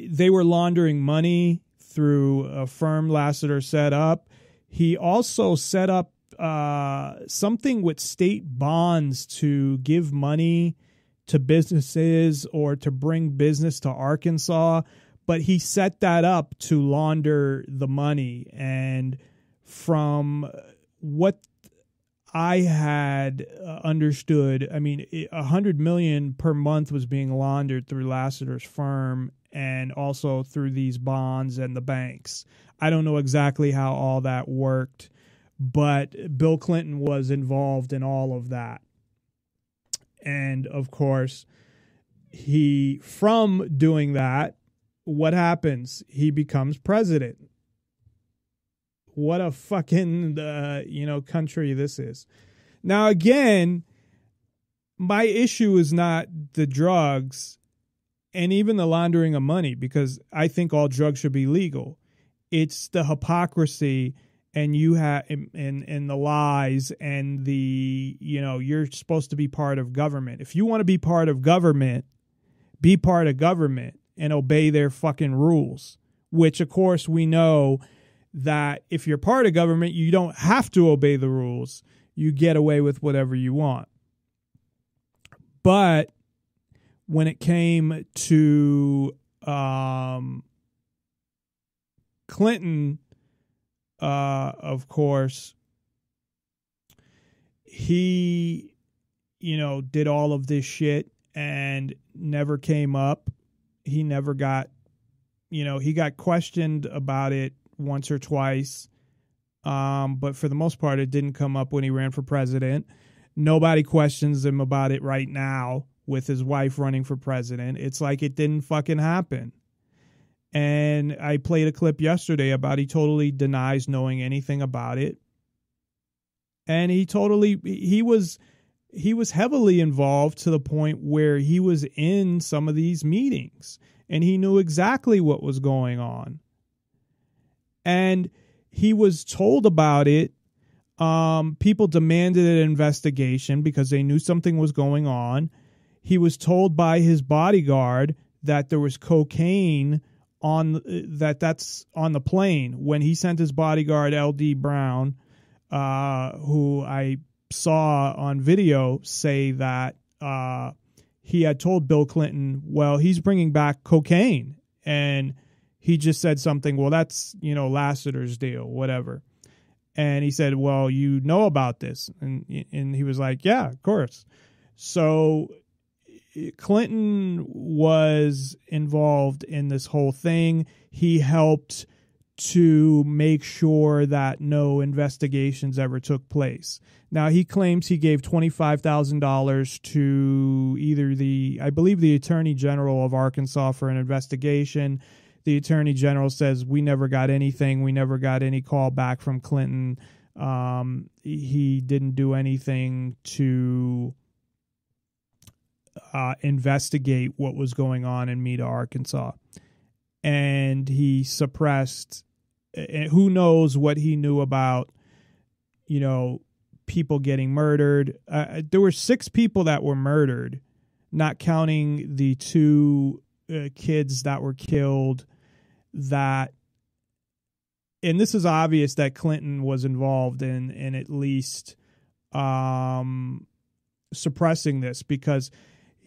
they were laundering money through a firm Lasater set up. He also set up uh, something with state bonds to give money to businesses or to bring business to Arkansas but he set that up to launder the money. And from what I had uh, understood, I mean, a hundred million per month was being laundered through Lasater's firm and also through these bonds and the banks. I don't know exactly how all that worked, but Bill Clinton was involved in all of that. And of course, he, from doing that, what happens? He becomes president. What a fucking uh, you know country this is. Now again, my issue is not the drugs and even the laundering of money because I think all drugs should be legal. It's the hypocrisy and you have and, and the lies and the you know you're supposed to be part of government. If you want to be part of government, be part of government and obey their fucking rules. Which, of course, we know that if you're part of government, you don't have to obey the rules. You get away with whatever you want. But when it came to um, Clinton, uh, of course, he, you know, did all of this shit and never came up he never got, you know, he got questioned about it once or twice. Um, but for the most part, it didn't come up when he ran for president. Nobody questions him about it right now with his wife running for president. It's like it didn't fucking happen. And I played a clip yesterday about he totally denies knowing anything about it. And he totally he was he was heavily involved to the point where he was in some of these meetings and he knew exactly what was going on. And he was told about it. Um, people demanded an investigation because they knew something was going on. He was told by his bodyguard that there was cocaine on that that's on the plane when he sent his bodyguard LD Brown uh, who I saw on video say that uh, he had told Bill Clinton, well, he's bringing back cocaine. And he just said something, well, that's, you know, Lasater's deal, whatever. And he said, well, you know about this. And, and he was like, yeah, of course. So Clinton was involved in this whole thing. He helped to make sure that no investigations ever took place. Now he claims he gave $25,000 to either the I believe the Attorney General of Arkansas for an investigation. The Attorney General says we never got anything. We never got any call back from Clinton. Um, he didn't do anything to uh, investigate what was going on in Mena, Arkansas. And he suppressed and who knows what he knew about you know people getting murdered uh, there were six people that were murdered not counting the two uh, kids that were killed that and this is obvious that Clinton was involved in in at least um suppressing this because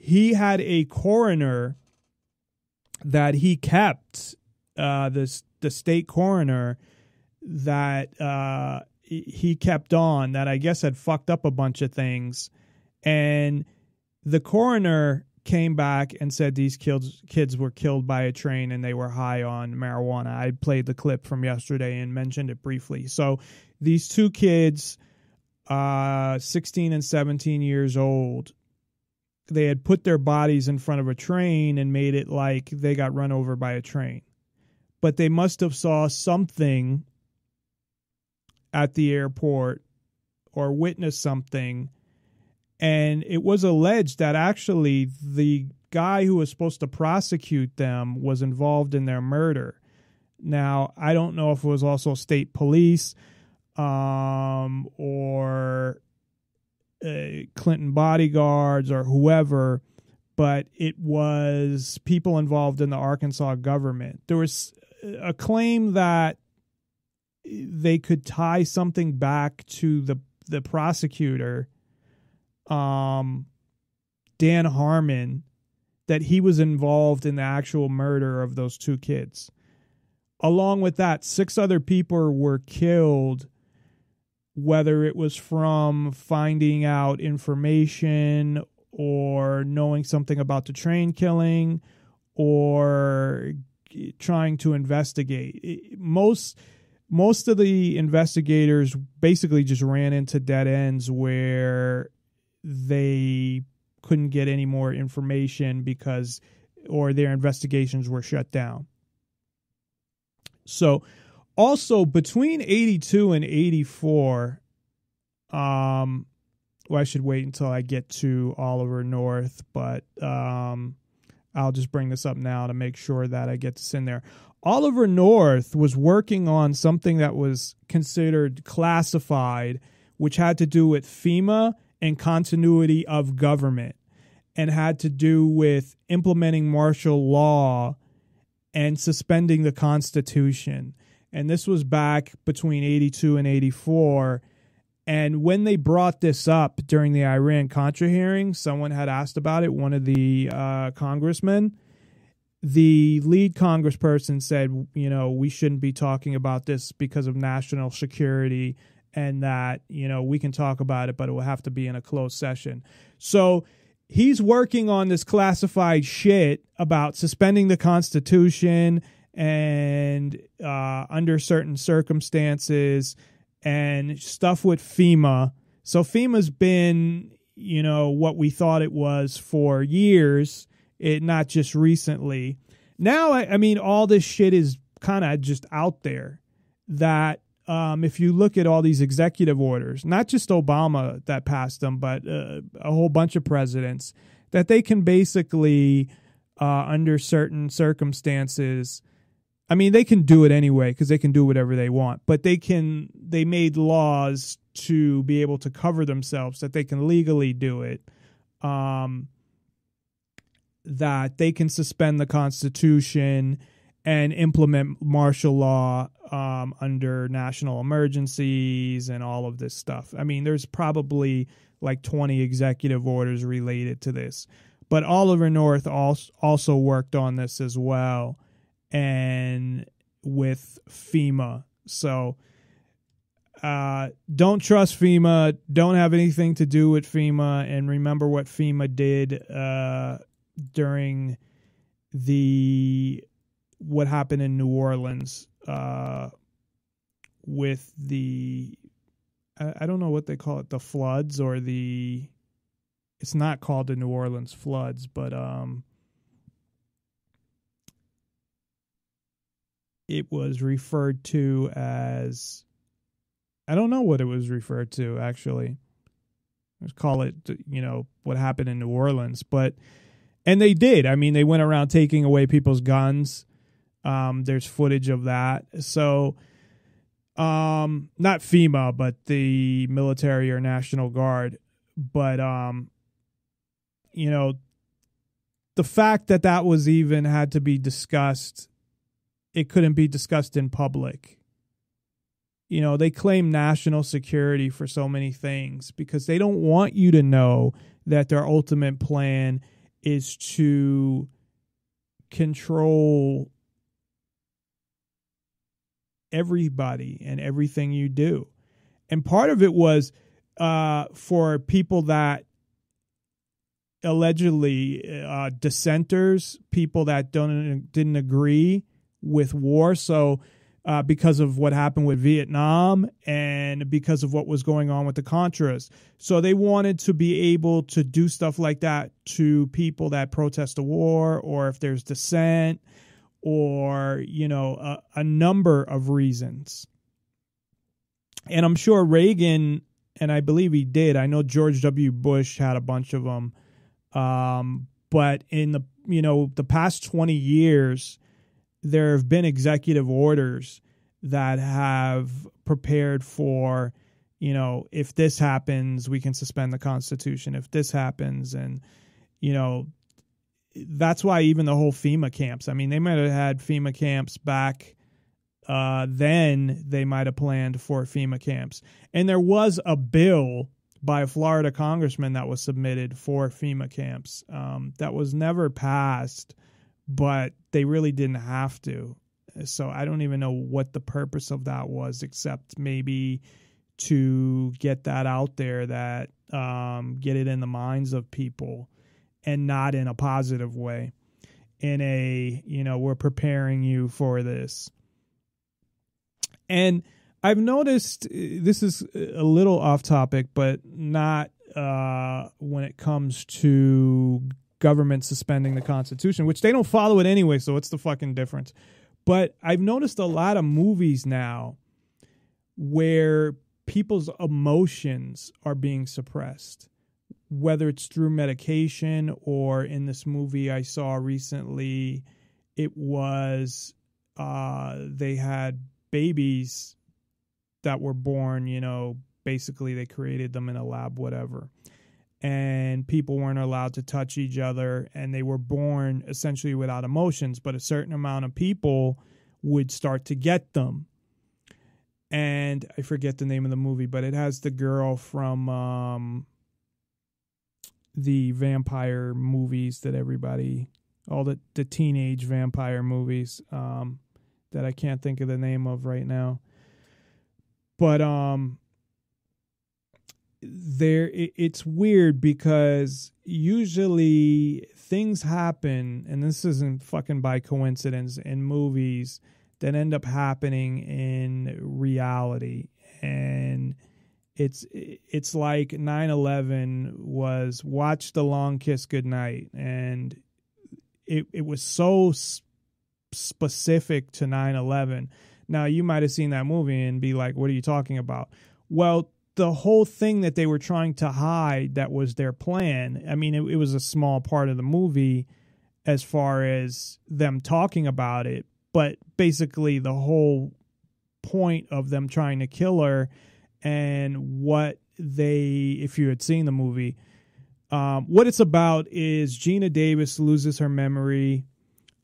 he had a coroner that he kept uh this the state coroner that uh, he kept on that I guess had fucked up a bunch of things, and the coroner came back and said these kids kids were killed by a train and they were high on marijuana. I played the clip from yesterday and mentioned it briefly. So these two kids uh, 16 and 17 years old. They had put their bodies in front of a train and made it like they got run over by a train. But they must have saw something at the airport or witnessed something and it was alleged that actually the guy who was supposed to prosecute them was involved in their murder. Now, I don't know if it was also state police um, or uh, Clinton bodyguards or whoever, but it was people involved in the Arkansas government. There was a claim that they could tie something back to the the prosecutor um, Dan Harmon that he was involved in the actual murder of those two kids. Along with that, six other people were killed, whether it was from finding out information or knowing something about the train killing or trying to investigate. Most most of the investigators basically just ran into dead ends where they couldn't get any more information because or their investigations were shut down. So also between 82 and 84 um well I should wait until I get to Oliver North, but um I'll just bring this up now to make sure that I get this in there. Oliver North was working on something that was considered classified, which had to do with FEMA and continuity of government and had to do with implementing martial law and suspending the Constitution. And this was back between 82 and 84. And when they brought this up during the Iran Contra hearing, someone had asked about it, one of the uh, congressmen. The lead congressperson said, you know, we shouldn't be talking about this because of national security and that you know we can talk about it but it will have to be in a closed session so he's working on this classified shit about suspending the constitution and uh, under certain circumstances and stuff with fema. So fema's been you know what we thought it was for years it not just recently. Now i, I mean all this shit is kind of just out there that um, if you look at all these executive orders, not just Obama that passed them, but uh, a whole bunch of presidents, that they can basically, uh, under certain circumstances, I mean, they can do it anyway because they can do whatever they want, but they can, they made laws to be able to cover themselves that they can legally do it. Um, that they can suspend the Constitution and implement martial law um, under national emergencies and all of this stuff. I mean, there's probably like 20 executive orders related to this. But Oliver North also worked on this as well and with FEMA. So uh, don't trust FEMA. Don't have anything to do with FEMA. And remember what FEMA did uh, during the what happened in New Orleans uh, with the I, I don't know what they call it the floods or the it's not called the New Orleans floods, but um, it was referred to as I don't know what it was referred to actually. Let's call it you know what happened in New Orleans, but and they did. I mean, they went around taking away people's guns um, there's footage of that. So, um, not FEMA, but the military or National Guard. But, um, you know, the fact that that was even had to be discussed, it couldn't be discussed in public. You know, they claim national security for so many things because they don't want you to know that their ultimate plan is to control everybody and everything you do. And part of it was uh, for people that allegedly uh, dissenters, people that don't didn't agree with war. So uh, because of what happened with Vietnam and because of what was going on with the Contras. So they wanted to be able to do stuff like that to people that protest the war or if there's dissent or, you know, a, a number of reasons. And I'm sure Reagan, and I believe he did. I know George W. Bush had a bunch of them. Um, but in the, you know, the past 20 years, there have been executive orders that have prepared for you know if this happens we can suspend the constitution. If this happens and you know that's why even the whole FEMA camps I mean they might have had FEMA camps back uh, then they might have planned for FEMA camps. And there was a bill by a Florida congressman that was submitted for FEMA camps um, that was never passed but they really didn't have to. So I don't even know what the purpose of that was, except maybe to get that out there, that um, get it in the minds of people, and not in a positive way. In a, you know, we're preparing you for this. And I've noticed this is a little off topic, but not uh, when it comes to government suspending the Constitution, which they don't follow it anyway. So what's the fucking difference? But I've noticed a lot of movies now where people's emotions are being suppressed, whether it's through medication or in this movie I saw recently, it was uh, they had babies that were born, you know, basically they created them in a lab, whatever and people weren't allowed to touch each other and they were born essentially without emotions but a certain amount of people would start to get them. And i forget the name of the movie but it has the girl from um, the vampire movies that everybody all the, the teenage vampire movies um, that i can't think of the name of right now. But um there it's weird because usually things happen and this isn't fucking by coincidence in movies that end up happening in reality. And it's it's like 9/11 was watch the long kiss goodnight. And it it was so specific to 9/11 now you might have seen that movie and be like what are you talking about? Well the whole thing that they were trying to hide that was their plan. I mean, it, it, was a small part of the movie as far as them talking about it, but basically the whole point of them trying to kill her and what they, if you had seen the movie, um, what it's about is Geena Davis loses her memory.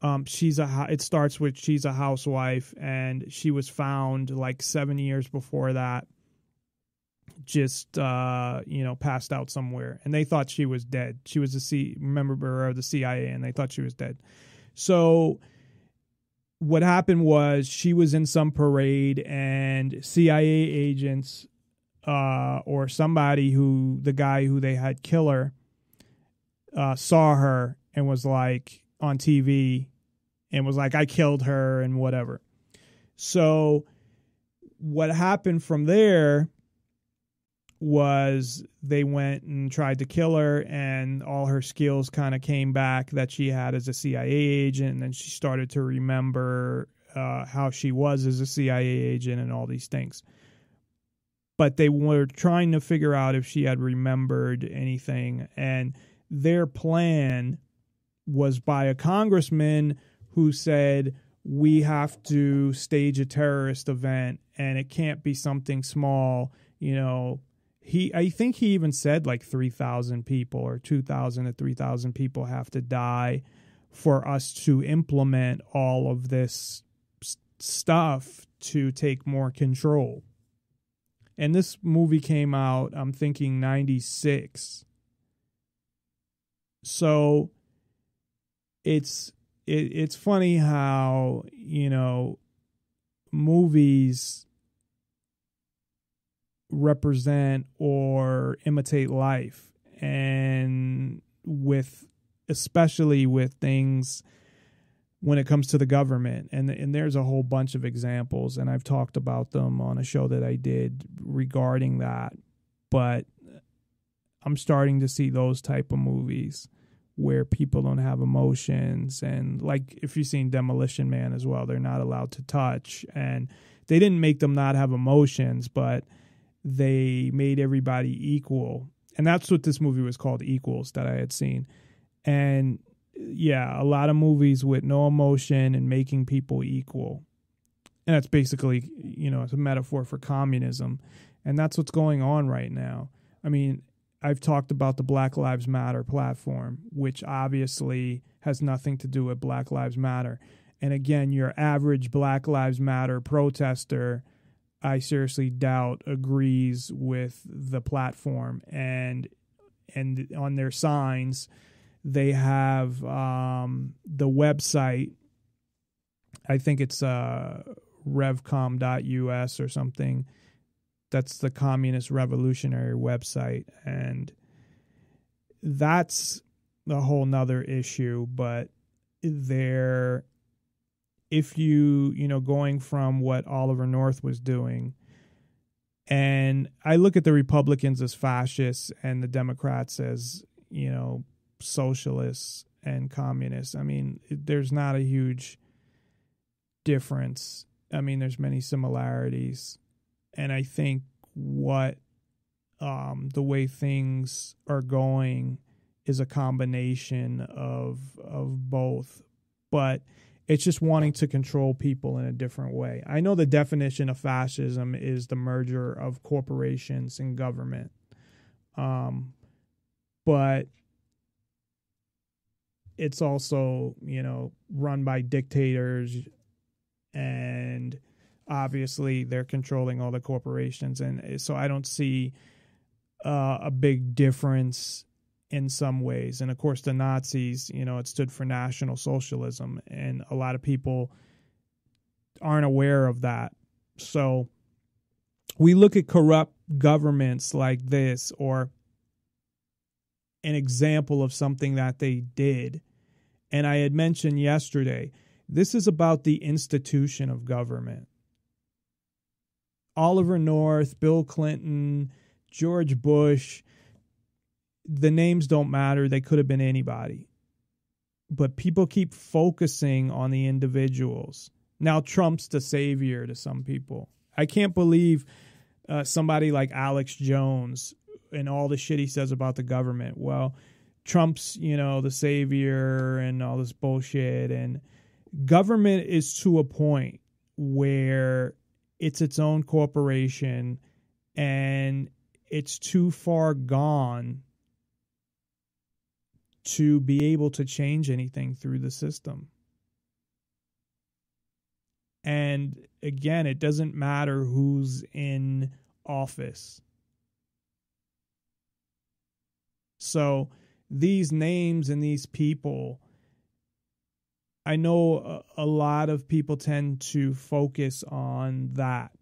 Um, she's a. It starts with she's a housewife, and she was found like seven years before that just uh, you know passed out somewhere, and they thought she was dead. She was a C member of the CIA, and they thought she was dead. So what happened was she was in some parade, and CIA agents uh, or somebody who the guy who they had kill her uh, saw her and was like on TV and was like, "I killed her" and whatever. So what happened from there was they went and tried to kill her and all her skills kind of came back that she had as a CIA agent and then she started to remember uh, how she was as a CIA agent and all these things. But they were trying to figure out if she had remembered anything and their plan was by a congressman who said we have to stage a terrorist event and it can't be something small, you know, he I think he even said like 3,000 people or 2,000 to 3,000 people have to die for us to implement all of this stuff to take more control. And this movie came out, I'm thinking 96. So it's it, it's funny how, you know, movies represent or imitate life. And with especially with things when it comes to the government. And and there's a whole bunch of examples and I've talked about them on a show that I did regarding that. But I'm starting to see those type of movies where people don't have emotions. And like if you've seen Demolition Man as well they're not allowed to touch. And they didn't make them not have emotions but they made everybody equal and that's what this movie was called equals that I had seen and yeah, a lot of movies with no emotion and making people equal. And that's basically, you know, it's a metaphor for communism. And that's what's going on right now. I mean, I've talked about the Black Lives Matter platform, which obviously has nothing to do with Black Lives Matter. And again, your average Black Lives Matter protester, I seriously doubt agrees with the platform and and on their signs they have um, the website. I think it's uh, revcom.us or something. That's the Communist Revolutionary website. And that's a whole nother issue. But there, if you, you know, going from what Oliver North was doing, and I look at the Republicans as fascists and the Democrats as, you know, socialists and communists. I mean, there's not a huge difference. I mean, there's many similarities. And I think what um, the way things are going is a combination of of both. But it's just wanting to control people in a different way. I know the definition of fascism is the merger of corporations and government. Um, but it's also you know run by dictators and obviously they're controlling all the corporations and so i don't see uh, a big difference in some ways. And of course the nazis you know it stood for national socialism and a lot of people aren't aware of that. So we look at corrupt governments like this or an example of something that they did. And I had mentioned yesterday, this is about the institution of government. Oliver North, Bill Clinton, George Bush, the names don't matter. They could have been anybody. But people keep focusing on the individuals. Now, Trump's the savior to some people. I can't believe uh, somebody like Alex Jones and all the shit he says about the government. Well, Trump's, you know, the savior and all this bullshit. And government is to a point where it's its own corporation and it's too far gone to be able to change anything through the system. And again, it doesn't matter who's in office. So, these names and these people I know a, lot of people tend to focus on that.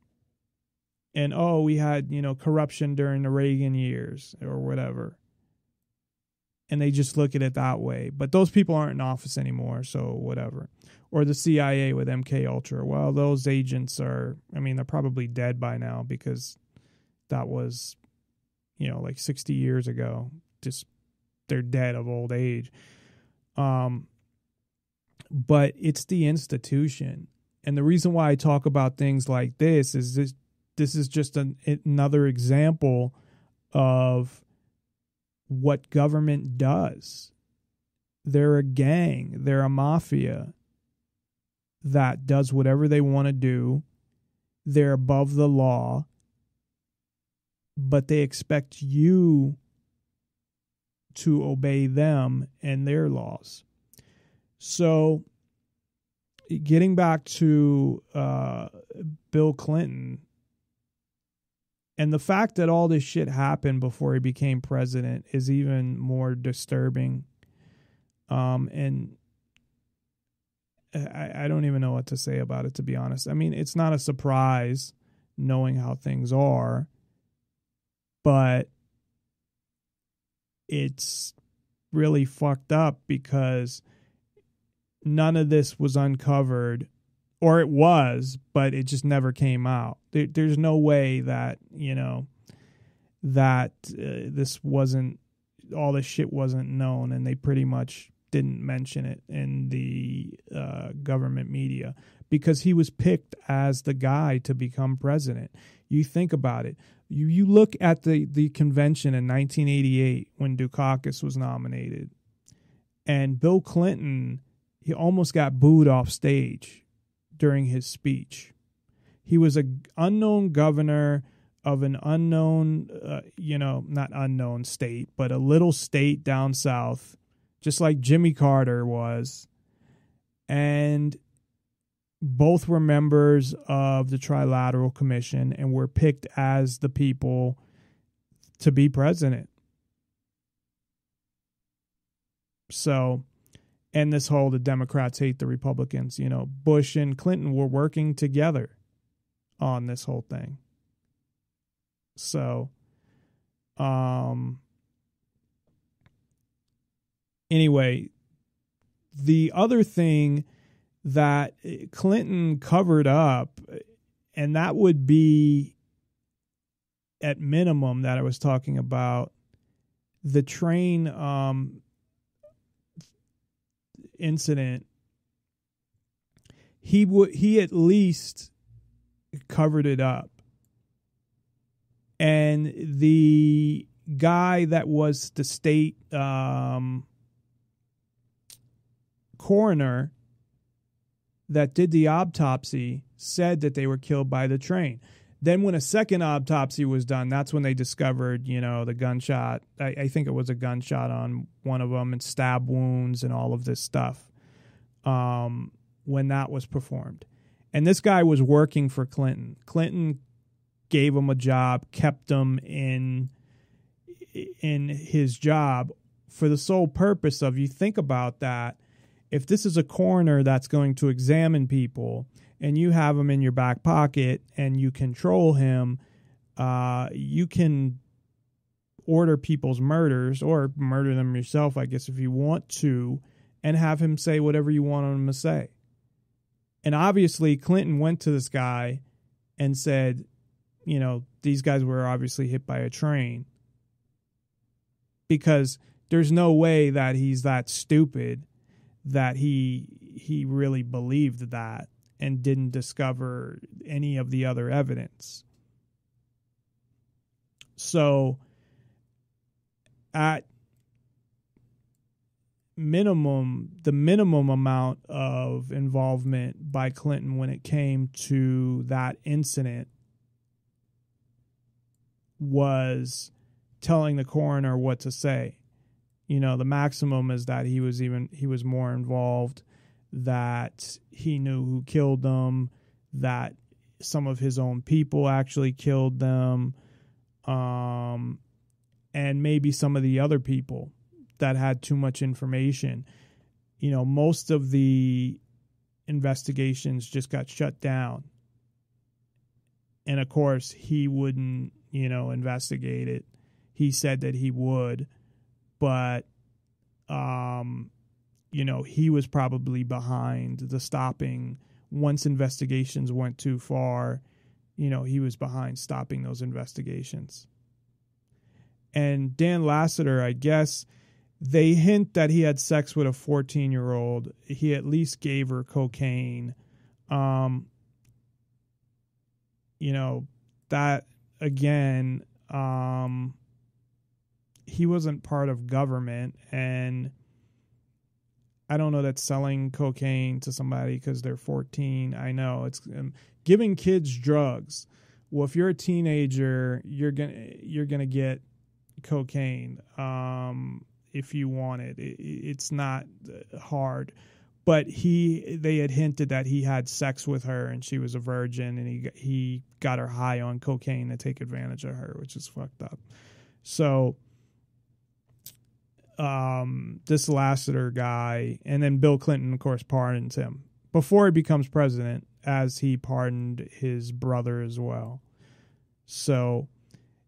And oh, we had, you know, corruption during the Reagan years or whatever. And they just look at it that way. But those people aren't in office anymore, so whatever. Or the CIA with MK Ultra. Well, those agents are I mean, they're probably dead by now because that was you know, like 60 years ago. Just they're dead of old age. Um, but it's the institution, and the reason why I talk about things like this is this. This is just an, another example of what government does. They're a gang. They're a mafia that does whatever they want to do. They're above the law, but they expect you to obey them and their laws. So, getting back to uh, Bill Clinton and the fact that all this shit happened before he became president is even more disturbing. Um, and I, I don't even know what to say about it, to be honest. I mean, it's not a surprise knowing how things are, but it's really fucked up because none of this was uncovered, or it was, but it just never came out. There, there's no way that you know that uh, this wasn't all this shit wasn't known, and they pretty much didn't mention it in the uh, government media because he was picked as the guy to become president. You think about it. You you look at the the convention in 1988 when Dukakis was nominated, and Bill Clinton he almost got booed off stage during his speech. He was a unknown governor of an unknown, uh, you know, not unknown state, but a little state down south, just like Jimmy Carter was. And both were members of the Trilateral Commission and were picked as the people to be president. So, and this whole the Democrats hate the Republicans, you know, Bush and Clinton were working together on this whole thing. So, um, anyway, the other thing that Clinton covered up, and that would be at minimum that I was talking about the train um, incident. He would he at least covered it up, and the guy that was the state um, coroner that did the autopsy said that they were killed by the train. Then, when a second autopsy was done, that's when they discovered, you know, the gunshot. I, I think it was a gunshot on one of them and stab wounds and all of this stuff um, when that was performed. And this guy was working for Clinton. Clinton gave him a job, kept him in in his job for the sole purpose of you think about that if this is a coroner that's going to examine people and you have him in your back pocket and you control him, uh, you can order people's murders or murder them yourself, I guess, if you want to, and have him say whatever you want him to say. And obviously, Clinton went to this guy and said, you know, these guys were obviously hit by a train because there's no way that he's that stupid that he he really believed that and didn't discover any of the other evidence. So at minimum the minimum amount of involvement by Clinton when it came to that incident was telling the coroner what to say you know the maximum is that he was even he was more involved that he knew who killed them that some of his own people actually killed them um and maybe some of the other people that had too much information. You know most of the investigations just got shut down. And of course he wouldn't you know investigate it. He said that he would but um, you know, he was probably behind the stopping once investigations went too far. You know, he was behind stopping those investigations. And Dan Lasater, I guess they hint that he had sex with a 14 year old. He at least gave her cocaine. Um, you know, that again, um, he wasn't part of government and I don't know that selling cocaine to somebody because they're 14. I know it's um, giving kids drugs. Well, if you're a teenager, you're gonna you're gonna get cocaine um, if you want it. it. It's not uh, hard, but he they had hinted that he had sex with her and she was a virgin, and he he got her high on cocaine to take advantage of her, which is fucked up. So um, this Lasater guy, and then Bill Clinton, of course, pardons him before he becomes president, as he pardoned his brother as well. So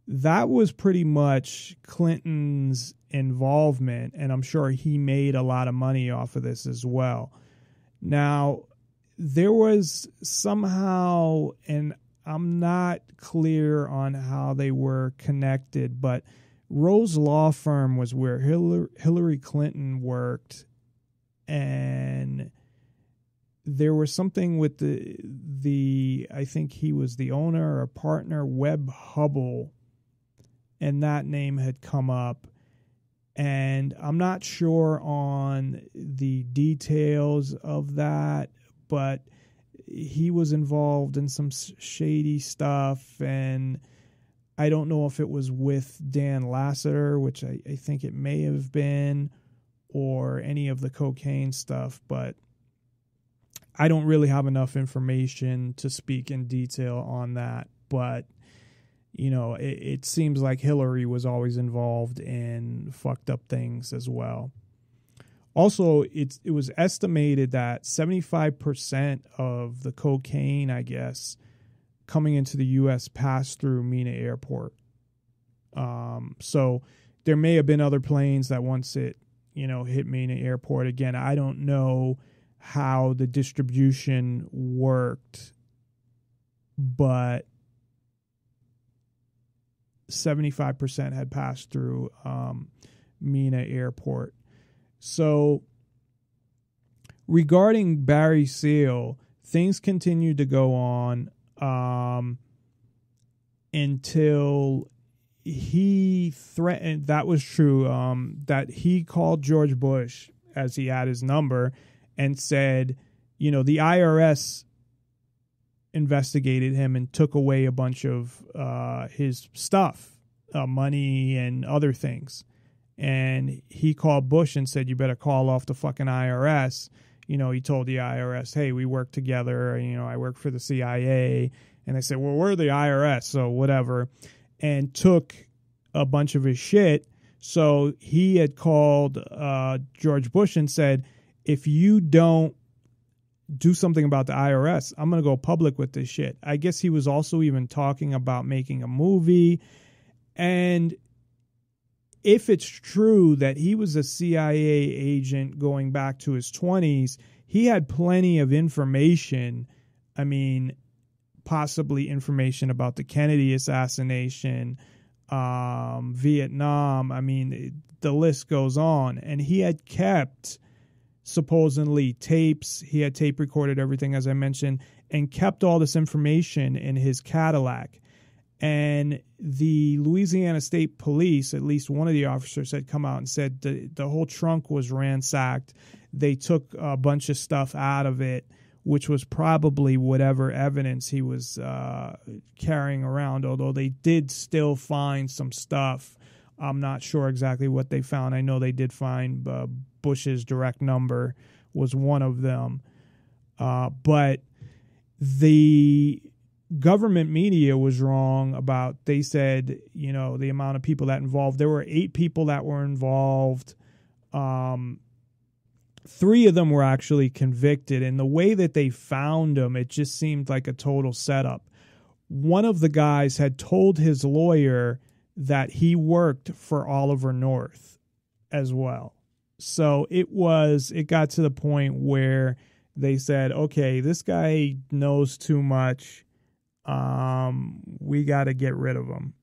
that was pretty much Clinton's involvement, and I'm sure he made a lot of money off of this as well. Now, there was somehow, and I'm not clear on how they were connected, but Rose Law Firm was where Hillary Clinton worked, and there was something with the the I think he was the owner or partner Webb Hubbell, and that name had come up, and I'm not sure on the details of that, but he was involved in some shady stuff and I don't know if it was with Dan Lasater, which I, I think it may have been, or any of the cocaine stuff, but I don't really have enough information to speak in detail on that. But, you know, it, it seems like Hillary was always involved in fucked up things as well. Also, it's it was estimated that 75% of the cocaine, I guess, coming into the U.S. passed through Mena Airport. Um, so there may have been other planes that once it, you know, hit Mena Airport again. I don't know how the distribution worked, but 75% had passed through um, Mena Airport. So regarding Barry Seal, things continued to go on um, until he threatened that was true um, that he called George Bush as he had his number and said, you know, the IRS investigated him and took away a bunch of uh, his stuff, uh, money and other things. And he called Bush and said, "You better call off the fucking IRS." You know, he told the IRS, hey, we work together. You know, I work for the CIA. And they said, well, we're the IRS, so whatever. And took a bunch of his shit. So he had called uh, George Bush and said, if you don't do something about the IRS, I'm going to go public with this shit. I guess he was also even talking about making a movie. And if it's true that he was a CIA agent going back to his 20s, he had plenty of information. I mean, possibly information about the Kennedy assassination, um, Vietnam. I mean, the list goes on. And he had kept supposedly tapes. He had tape recorded everything, as I mentioned, and kept all this information in his Cadillac and the Louisiana State Police, at least one of the officers had come out and said the the whole trunk was ransacked. They took a bunch of stuff out of it, which was probably whatever evidence he was uh, carrying around. Although they did still find some stuff. I'm not sure exactly what they found. I know they did find uh, Bush's direct number was one of them, uh, but the government media was wrong about they said you know the amount of people that involved. There were eight people that were involved. Um three of them were actually convicted. And the way that they found them it just seemed like a total setup. One of the guys had told his lawyer that he worked for Oliver North as well. So it was it got to the point where they said okay this guy knows too much um, we got to get rid of them.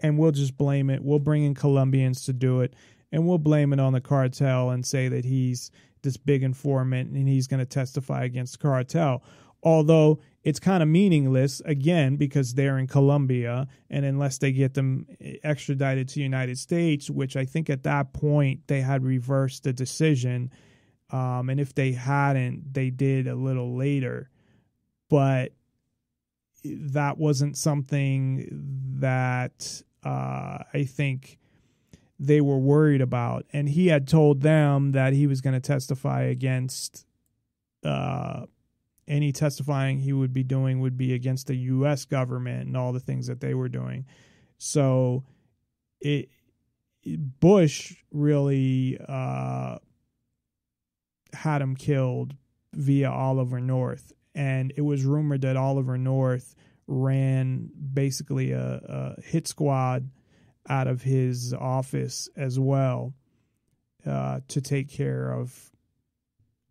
And we'll just blame it. We'll bring in Colombians to do it. And we'll blame it on the cartel and say that he's this big informant and he's going to testify against cartel. Although it's kind of meaningless, again, because they're in Colombia. And unless they get them extradited to the United States, which I think at that point they had reversed the decision. Um, and if they hadn't, they did a little later. But that wasn't something that uh, I think they were worried about. And he had told them that he was going to testify against uh, any testifying he would be doing would be against the U.S. government and all the things that they were doing. So it Bush really uh, had him killed via Oliver North and it was rumored that Oliver North ran basically a, a hit squad out of his office as well uh, to take care of,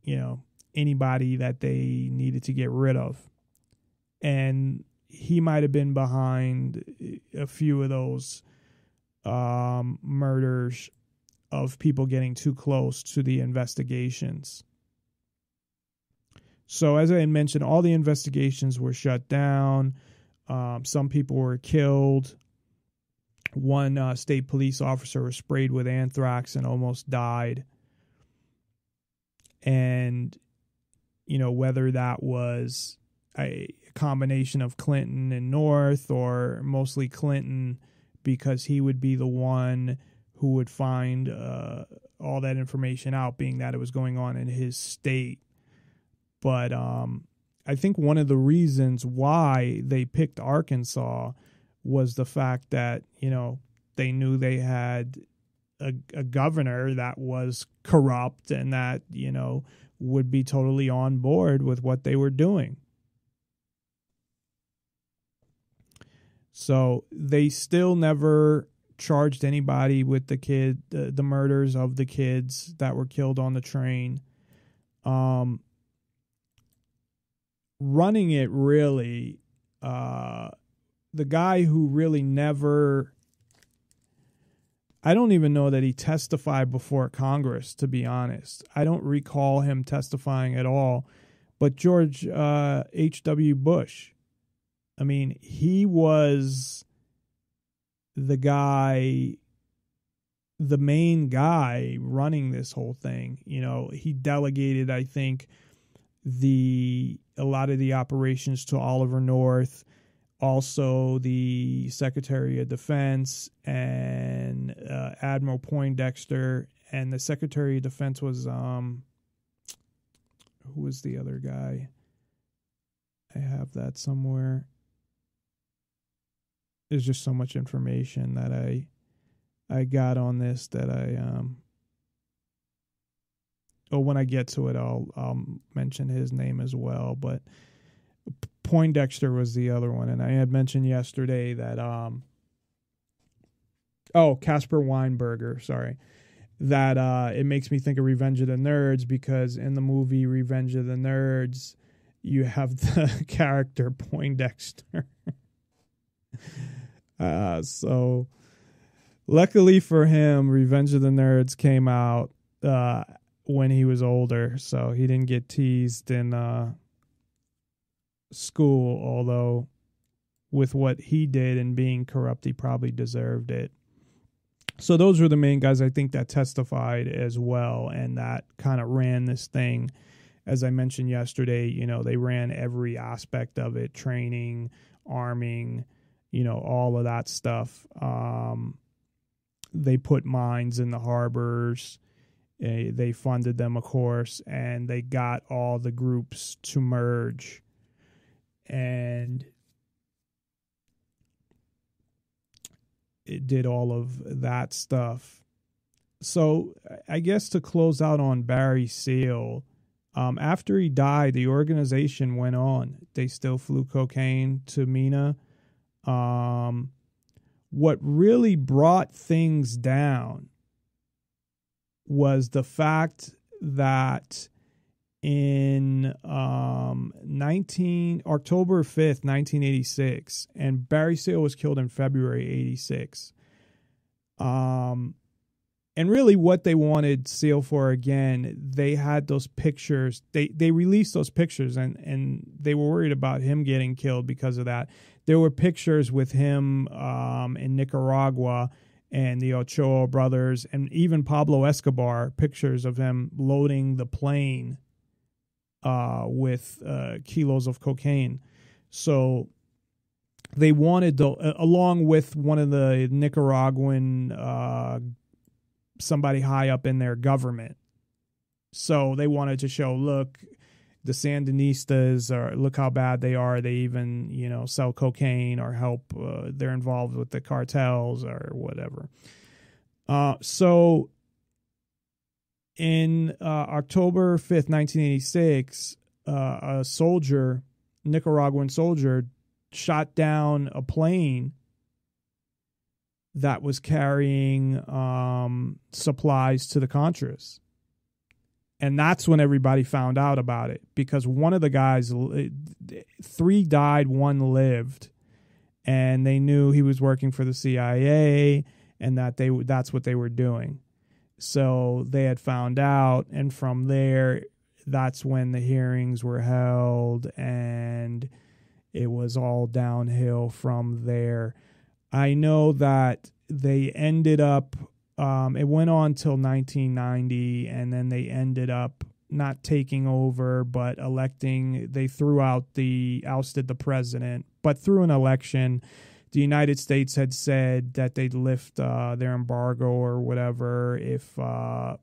you know, anybody that they needed to get rid of. And he might have been behind a few of those um, murders of people getting too close to the investigations. So, as I mentioned, all the investigations were shut down. Um, some people were killed. One uh, state police officer was sprayed with anthrax and almost died. And, you know, whether that was a combination of Clinton and North or mostly Clinton because he would be the one who would find uh, all that information out, being that it was going on in his state. But um, I think one of the reasons why they picked Arkansas was the fact that you know they knew they had a, a governor that was corrupt and that you know would be totally on board with what they were doing. So they still never charged anybody with the kid, the, the murders of the kids that were killed on the train. Um, running it really, uh, the guy who really never, I don't even know that he testified before Congress, to be honest. I don't recall him testifying at all. But George uh, H.W. Bush, I mean, he was the guy the main guy running this whole thing. You know, he delegated, I think, the a lot of the operations to Oliver North, also the Secretary of Defense and uh, Admiral Poindexter, and the Secretary of Defense was um, who was the other guy? I have that somewhere there's just so much information that I I got on this that I um oh when I get to it I'll I'll mention his name as well but Poindexter was the other one and I had mentioned yesterday that um oh Caspar Weinberger sorry that uh it makes me think of Revenge of the Nerds because in the movie Revenge of the Nerds you have the character Poindexter. Uh, so luckily for him, Revenge of the Nerds came out uh, when he was older, so he didn't get teased in uh, school. Although, with what he did and being corrupt, he probably deserved it. So those were the main guys I think that testified as well, and that kind of ran this thing. As I mentioned yesterday, you know, they ran every aspect of it: training, arming you know, all of that stuff. Um, they put mines in the harbors. Uh, they funded them, of course, and they got all the groups to merge. And it did all of that stuff. So, I guess to close out on Barry Seal, um, after he died, the organization went on. They still flew cocaine to Mena. um, what really brought things down was the fact that in um, 19 October 5th, 1986, and Barry Seal was killed in February 86. Um, and really what they wanted Seal for again, they had those pictures. They they released those pictures and and they were worried about him getting killed because of that there were pictures with him um, in Nicaragua and the Ochoa brothers, and even Pablo Escobar, pictures of him loading the plane uh, with uh, kilos of cocaine. So they wanted along with one of the Nicaraguan, uh, somebody high up in their government. So they wanted to show, look, the Sandinistas are look how bad they are. They even you know sell cocaine or help. Uh, they're involved with the cartels or whatever. Uh, so in uh, October fifth, nineteen eighty six, uh, a soldier, Nicaraguan soldier, shot down a plane that was carrying um, supplies to the Contras And that's when everybody found out about it because one of the guys, eh, three died, one lived. And they knew he was working for the CIA and that they that's what they were doing. So they had found out, and from there, that's when the hearings were held, and it was all downhill from there. I know that they ended up. Um, it went on till 1990, and then they ended up not taking over, but electing. They threw out the ousted the president, but through an election, the United States had said that they'd lift uh, their embargo or whatever if uh,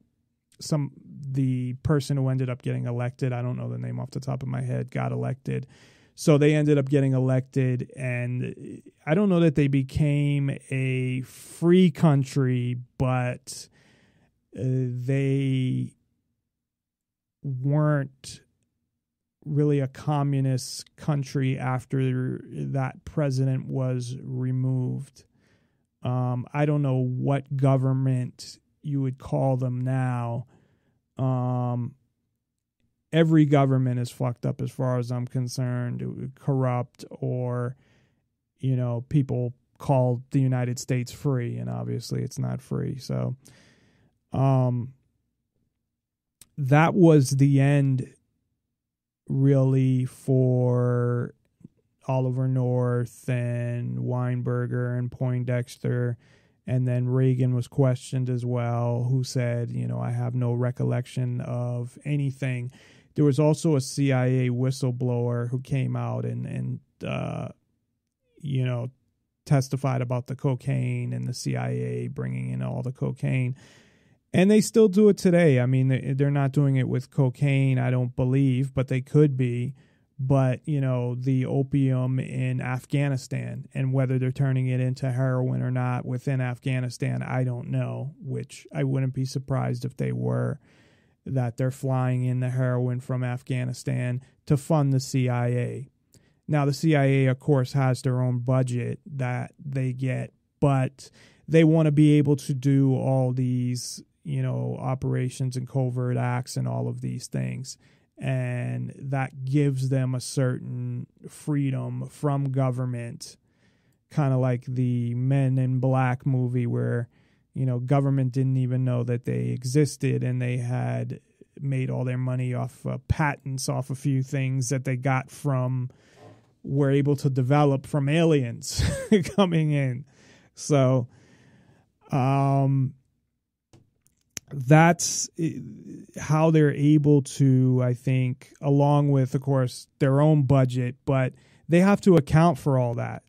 some the person who ended up getting elected, I don't know the name off the top of my head, got elected. So they ended up getting elected, and I don't know that they became a free country, but uh, they weren't really a communist country after that president was removed. Um, I don't know what government you would call them now. Um, every government is fucked up as far as I'm concerned, corrupt or, you know, people call the United States free, and obviously it's not free. So, um, that was the end really for Oliver North and Weinberger and Poindexter. And then Reagan was questioned as well, who said, you know, I have no recollection of anything. There was also a CIA whistleblower who came out and, and uh, you know, testified about the cocaine and the CIA bringing in all the cocaine and they still do it today. I mean, they're not doing it with cocaine, I don't believe, but they could be. But, you know, the opium in Afghanistan and whether they're turning it into heroin or not within Afghanistan, I don't know, which I wouldn't be surprised if they were, that they're flying in the heroin from Afghanistan to fund the CIA. Now, the CIA, of course, has their own budget that they get, but they want to be able to do all these you know, operations and covert acts and all of these things. And that gives them a certain freedom from government, kind of like the Men in Black movie, where, you know, government didn't even know that they existed and they had made all their money off uh, patents, off a few things that they got from, were able to develop from aliens coming in. So, um, that's eh, how they're able to, I think, along with, of course, their own budget, but they have to account for all that.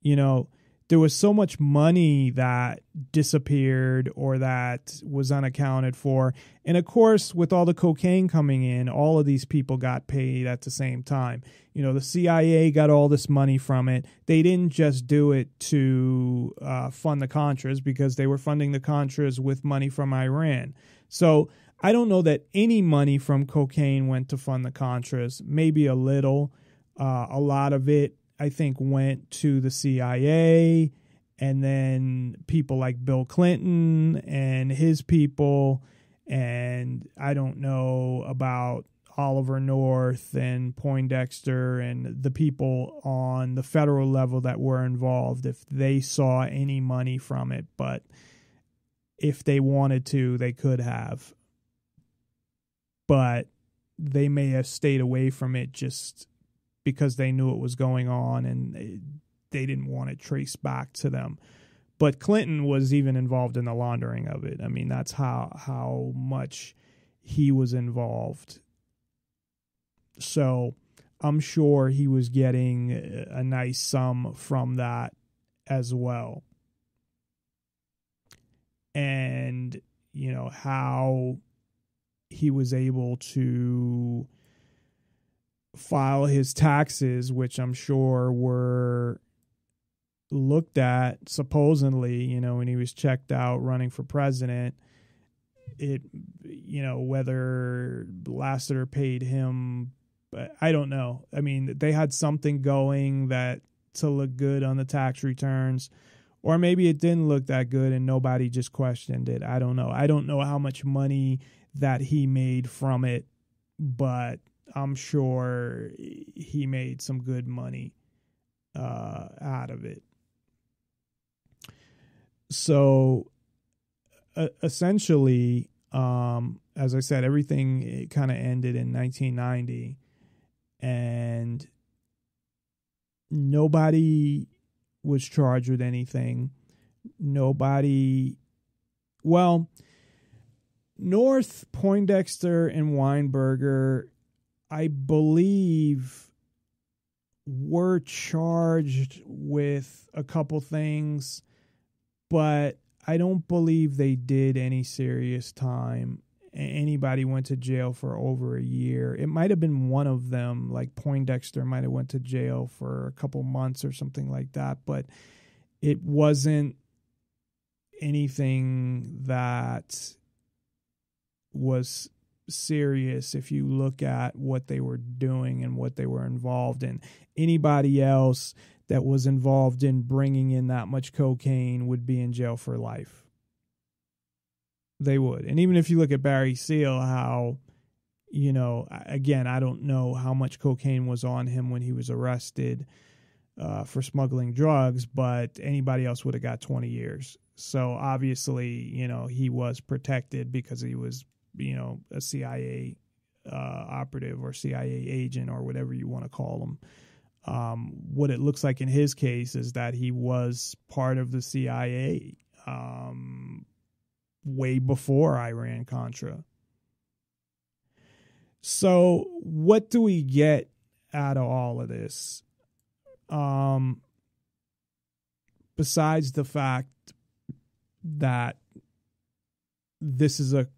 You know, there was so much money that disappeared or that was unaccounted for. And of course, with all the cocaine coming in, all of these people got paid at the same time. You know, the CIA got all this money from it. They didn't just do it to uh, fund the Contras because they were funding the Contras with money from Iran. So I don't know that any money from cocaine went to fund the Contras, maybe a little. Uh, a lot of it I think went to the CIA and then people like Bill Clinton and his people and I don't know about Oliver North and Poindexter and the people on the federal level that were involved if they saw any money from it. But if they wanted to they could have. But they may have stayed away from it just because they knew it was going on and they didn't want it traced back to them. But Clinton was even involved in the laundering of it. I mean, that's how how much he was involved. So I'm sure he was getting a nice sum from that as well. And, you know, how he was able to file his taxes, which I'm sure were looked at supposedly, you know, when he was checked out running for president. It, you know, whether Lasater paid him, but I don't know. I mean, they had something going that to look good on the tax returns, Or maybe it didn't look that good and nobody just questioned it. I don't know. I don't know how much money that he made from it, but I'm sure he made some good money uh, out of it. So uh, essentially, um, as I said, everything kind of ended in 1990, and nobody was charged with anything. Nobody, well, North, Poindexter, and Weinberger, I believe, were charged with a couple things, but I don't believe they did any serious time. Anybody went to jail for over a year. It might have been one of them, like Poindexter might have went to jail for a couple months or something like that, but it wasn't anything that was serious if you look at what they were doing and what they were involved in. Anybody else that was involved in bringing in that much cocaine would be in jail for life. They would. And even if you look at Barry Seal, how, you know, again, I don't know how much cocaine was on him when he was arrested uh, for smuggling drugs, but anybody else would have got 20 years. So obviously, you know, he was protected because he was you know a CIA uh, operative or CIA agent or whatever you want to call them. Um, what it looks like in his case is that he was part of the CIA um, way before Iran Contra. So, what do we get out of all of this? Um, besides the fact that this is a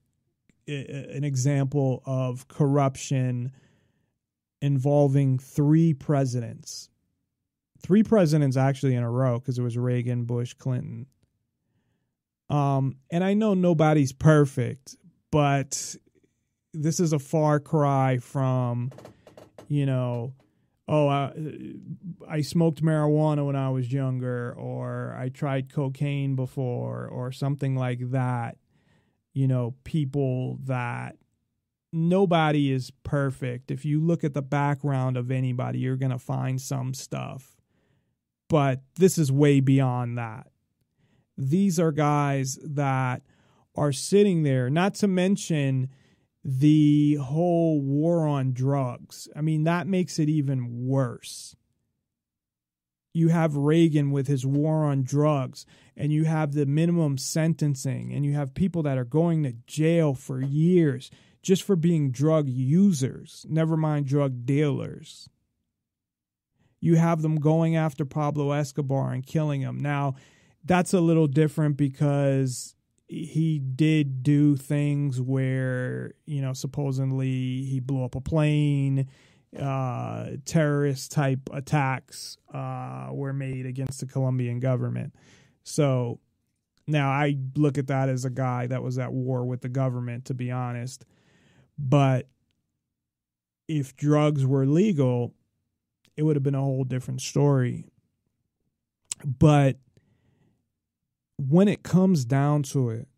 an example of corruption involving three presidents. Three presidents actually in a row because it was Reagan, Bush, Clinton. Um, and I know nobody's perfect, but this is a far cry from, you know, oh, I, I smoked marijuana when I was younger, or I tried cocaine before, or something like that you know, people that nobody is perfect. If you look at the background of anybody, you're going to find some stuff. But this is way beyond that. These are guys that are sitting there, not to mention the whole war on drugs. I mean, that makes it even worse you have Reagan with his war on drugs, and you have the minimum sentencing, and you have people that are going to jail for years just for being drug users, never mind drug dealers. You have them going after Pablo Escobar and killing him. Now, that's a little different because he did do things where, you know, supposedly he blew up a plane uh, terrorist type attacks uh, were made against the Colombian government. So now I look at that as a guy that was at war with the government, to be honest. But if drugs were legal, it would have been a whole different story. But when it comes down to it,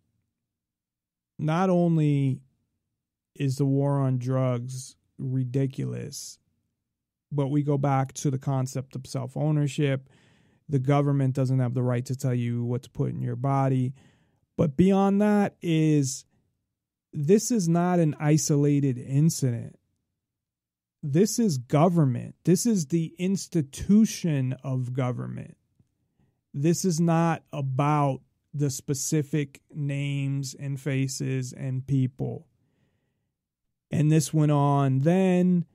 not only is the war on drugs ridiculous. But we go back to the concept of self ownership. The government doesn't have the right to tell you what to put in your body. But beyond that, is this is not an isolated incident. This is government. This is the institution of government. This is not about the specific names and faces and people and this went on then.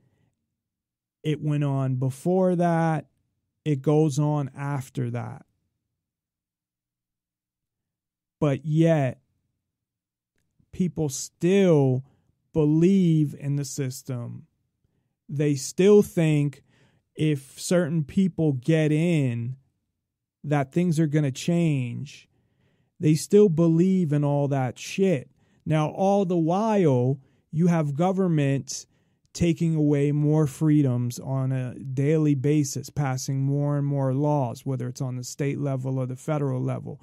It went on before that. It goes on after that. But yet people still believe in the system. They still think if certain people get in that things are going to change. They still believe in all that shit. Now all the while you have government taking away more freedoms on a daily basis, passing more and more laws, whether it's on the state level or the federal level.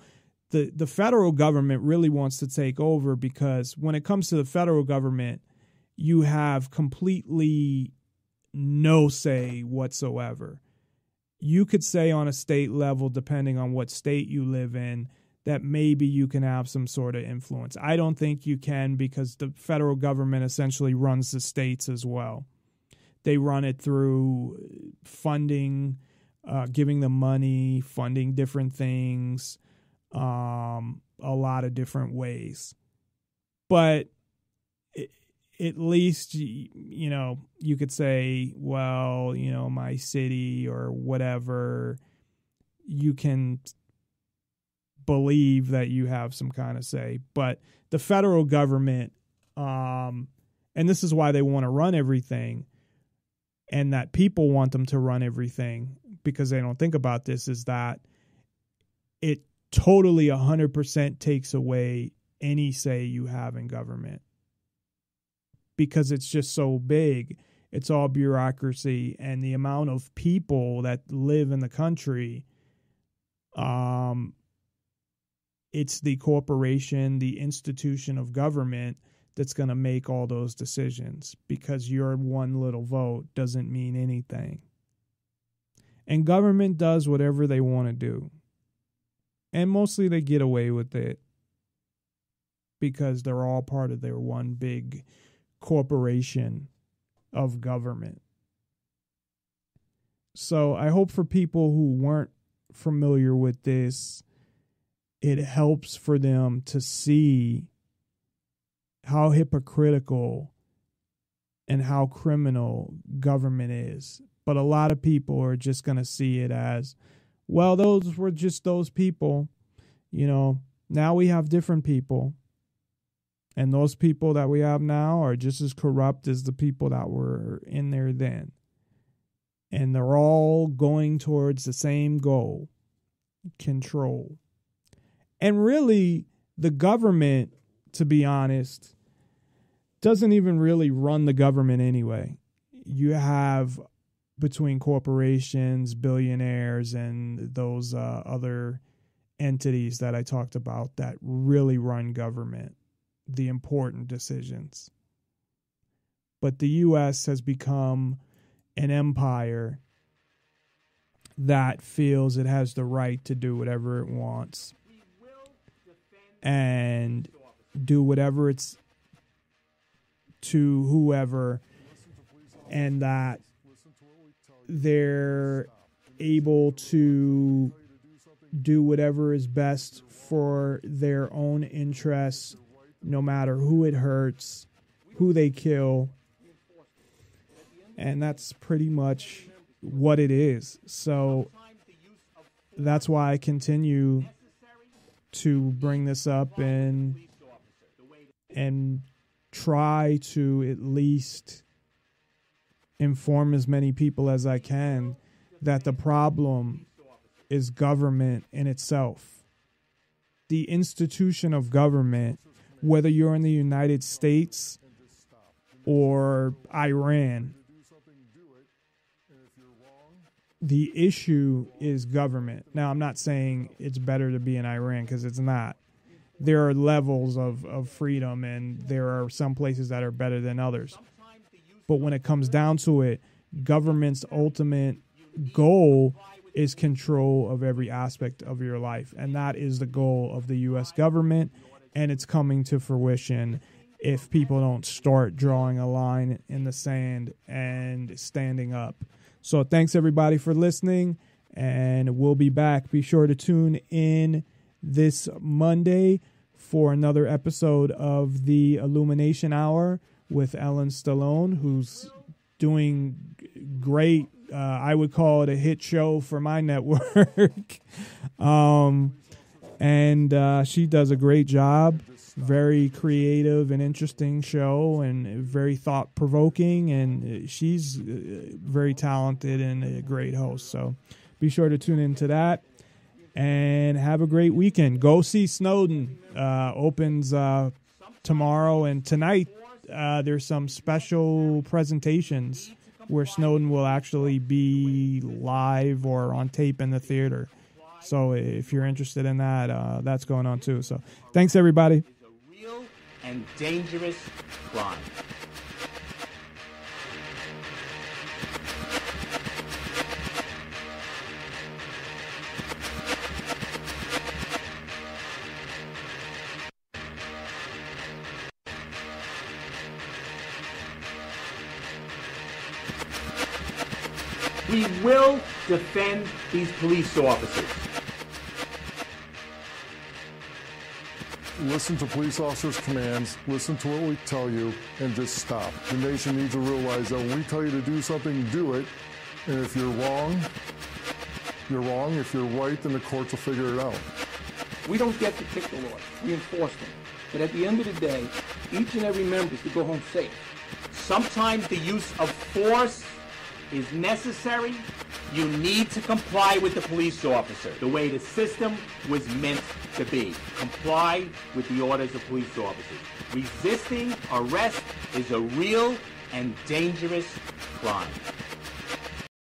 The, the federal government really wants to take over because when it comes to the federal government, you have completely no say whatsoever. You could say on a state level, depending on what state you live in, that maybe you can have some sort of influence. I don't think you can because the federal government essentially runs the states as well. They run it through funding, uh, giving them money, funding different things, um, a lot of different ways. But at least, you know, you could say, well, you know, my city or whatever, you can believe that you have some kind of say. But the federal government, um, and this is why they want to run everything, and that people want them to run everything because they don't think about this, is that it totally 100% takes away any say you have in government because it's just so big. It's all bureaucracy, and the amount of people that live in the country um, it's the corporation, the institution of government that's going to make all those decisions because your one little vote doesn't mean anything. And government does whatever they want to do. And mostly they get away with it because they're all part of their one big corporation of government. So I hope for people who weren't familiar with this it helps for them to see how hypocritical and how criminal government is. But a lot of people are just going to see it as, well, those were just those people. You know, now we have different people. And those people that we have now are just as corrupt as the people that were in there then. And they're all going towards the same goal control. And really, the government, to be honest, doesn't even really run the government anyway. You have between corporations, billionaires, and those uh, other entities that I talked about that really run government, the important decisions. But the U.S. has become an empire that feels it has the right to do whatever it wants and do whatever it's to whoever and that they're able to do whatever is best for their own interests no matter who it hurts who they kill. And that's pretty much what it is. So that's why I continue to bring this up and and try to at least inform as many people as I can that the problem is government in itself. The institution of government, whether you're in the United States or Iran, the issue is government. Now, I'm not saying it's better to be in Iran because it's not. There are levels of, of freedom, and there are some places that are better than others. But when it comes down to it, government's ultimate goal is control of every aspect of your life. And that is the goal of the U.S. government, and it's coming to fruition if people don't start drawing a line in the sand and standing up. So thanks everybody for listening, and we'll be back. Be sure to tune in this Monday for another episode of the Illumination Hour with Ellen Stallone, who's doing great. Uh, I would call it a hit show for my network. um, and uh, she does a great job very creative and interesting show and very thought provoking. And she's uh, very talented and a great host. So be sure to tune into that and have a great weekend. Go see Snowden. Uh, opens uh, tomorrow and tonight. uh, there's some special presentations where Snowden will actually be live or on tape in the theater. So if you're interested in that, uh, that's going on too. So thanks everybody. And dangerous crime. We will defend these police officers. Listen to police officers' commands, listen to what we tell you, and just stop. The nation needs to realize that when we tell you to do something, do it. And if you're wrong, you're wrong. If you're right, then the courts will figure it out. We don't get to pick the laws. We enforce them. But at the end of the day, each and every member is to go home safe. Sometimes the use of force is necessary. You need to comply with the police officer the way the system was meant to be. Comply with the orders of police officers. Resisting arrest is a real and dangerous crime.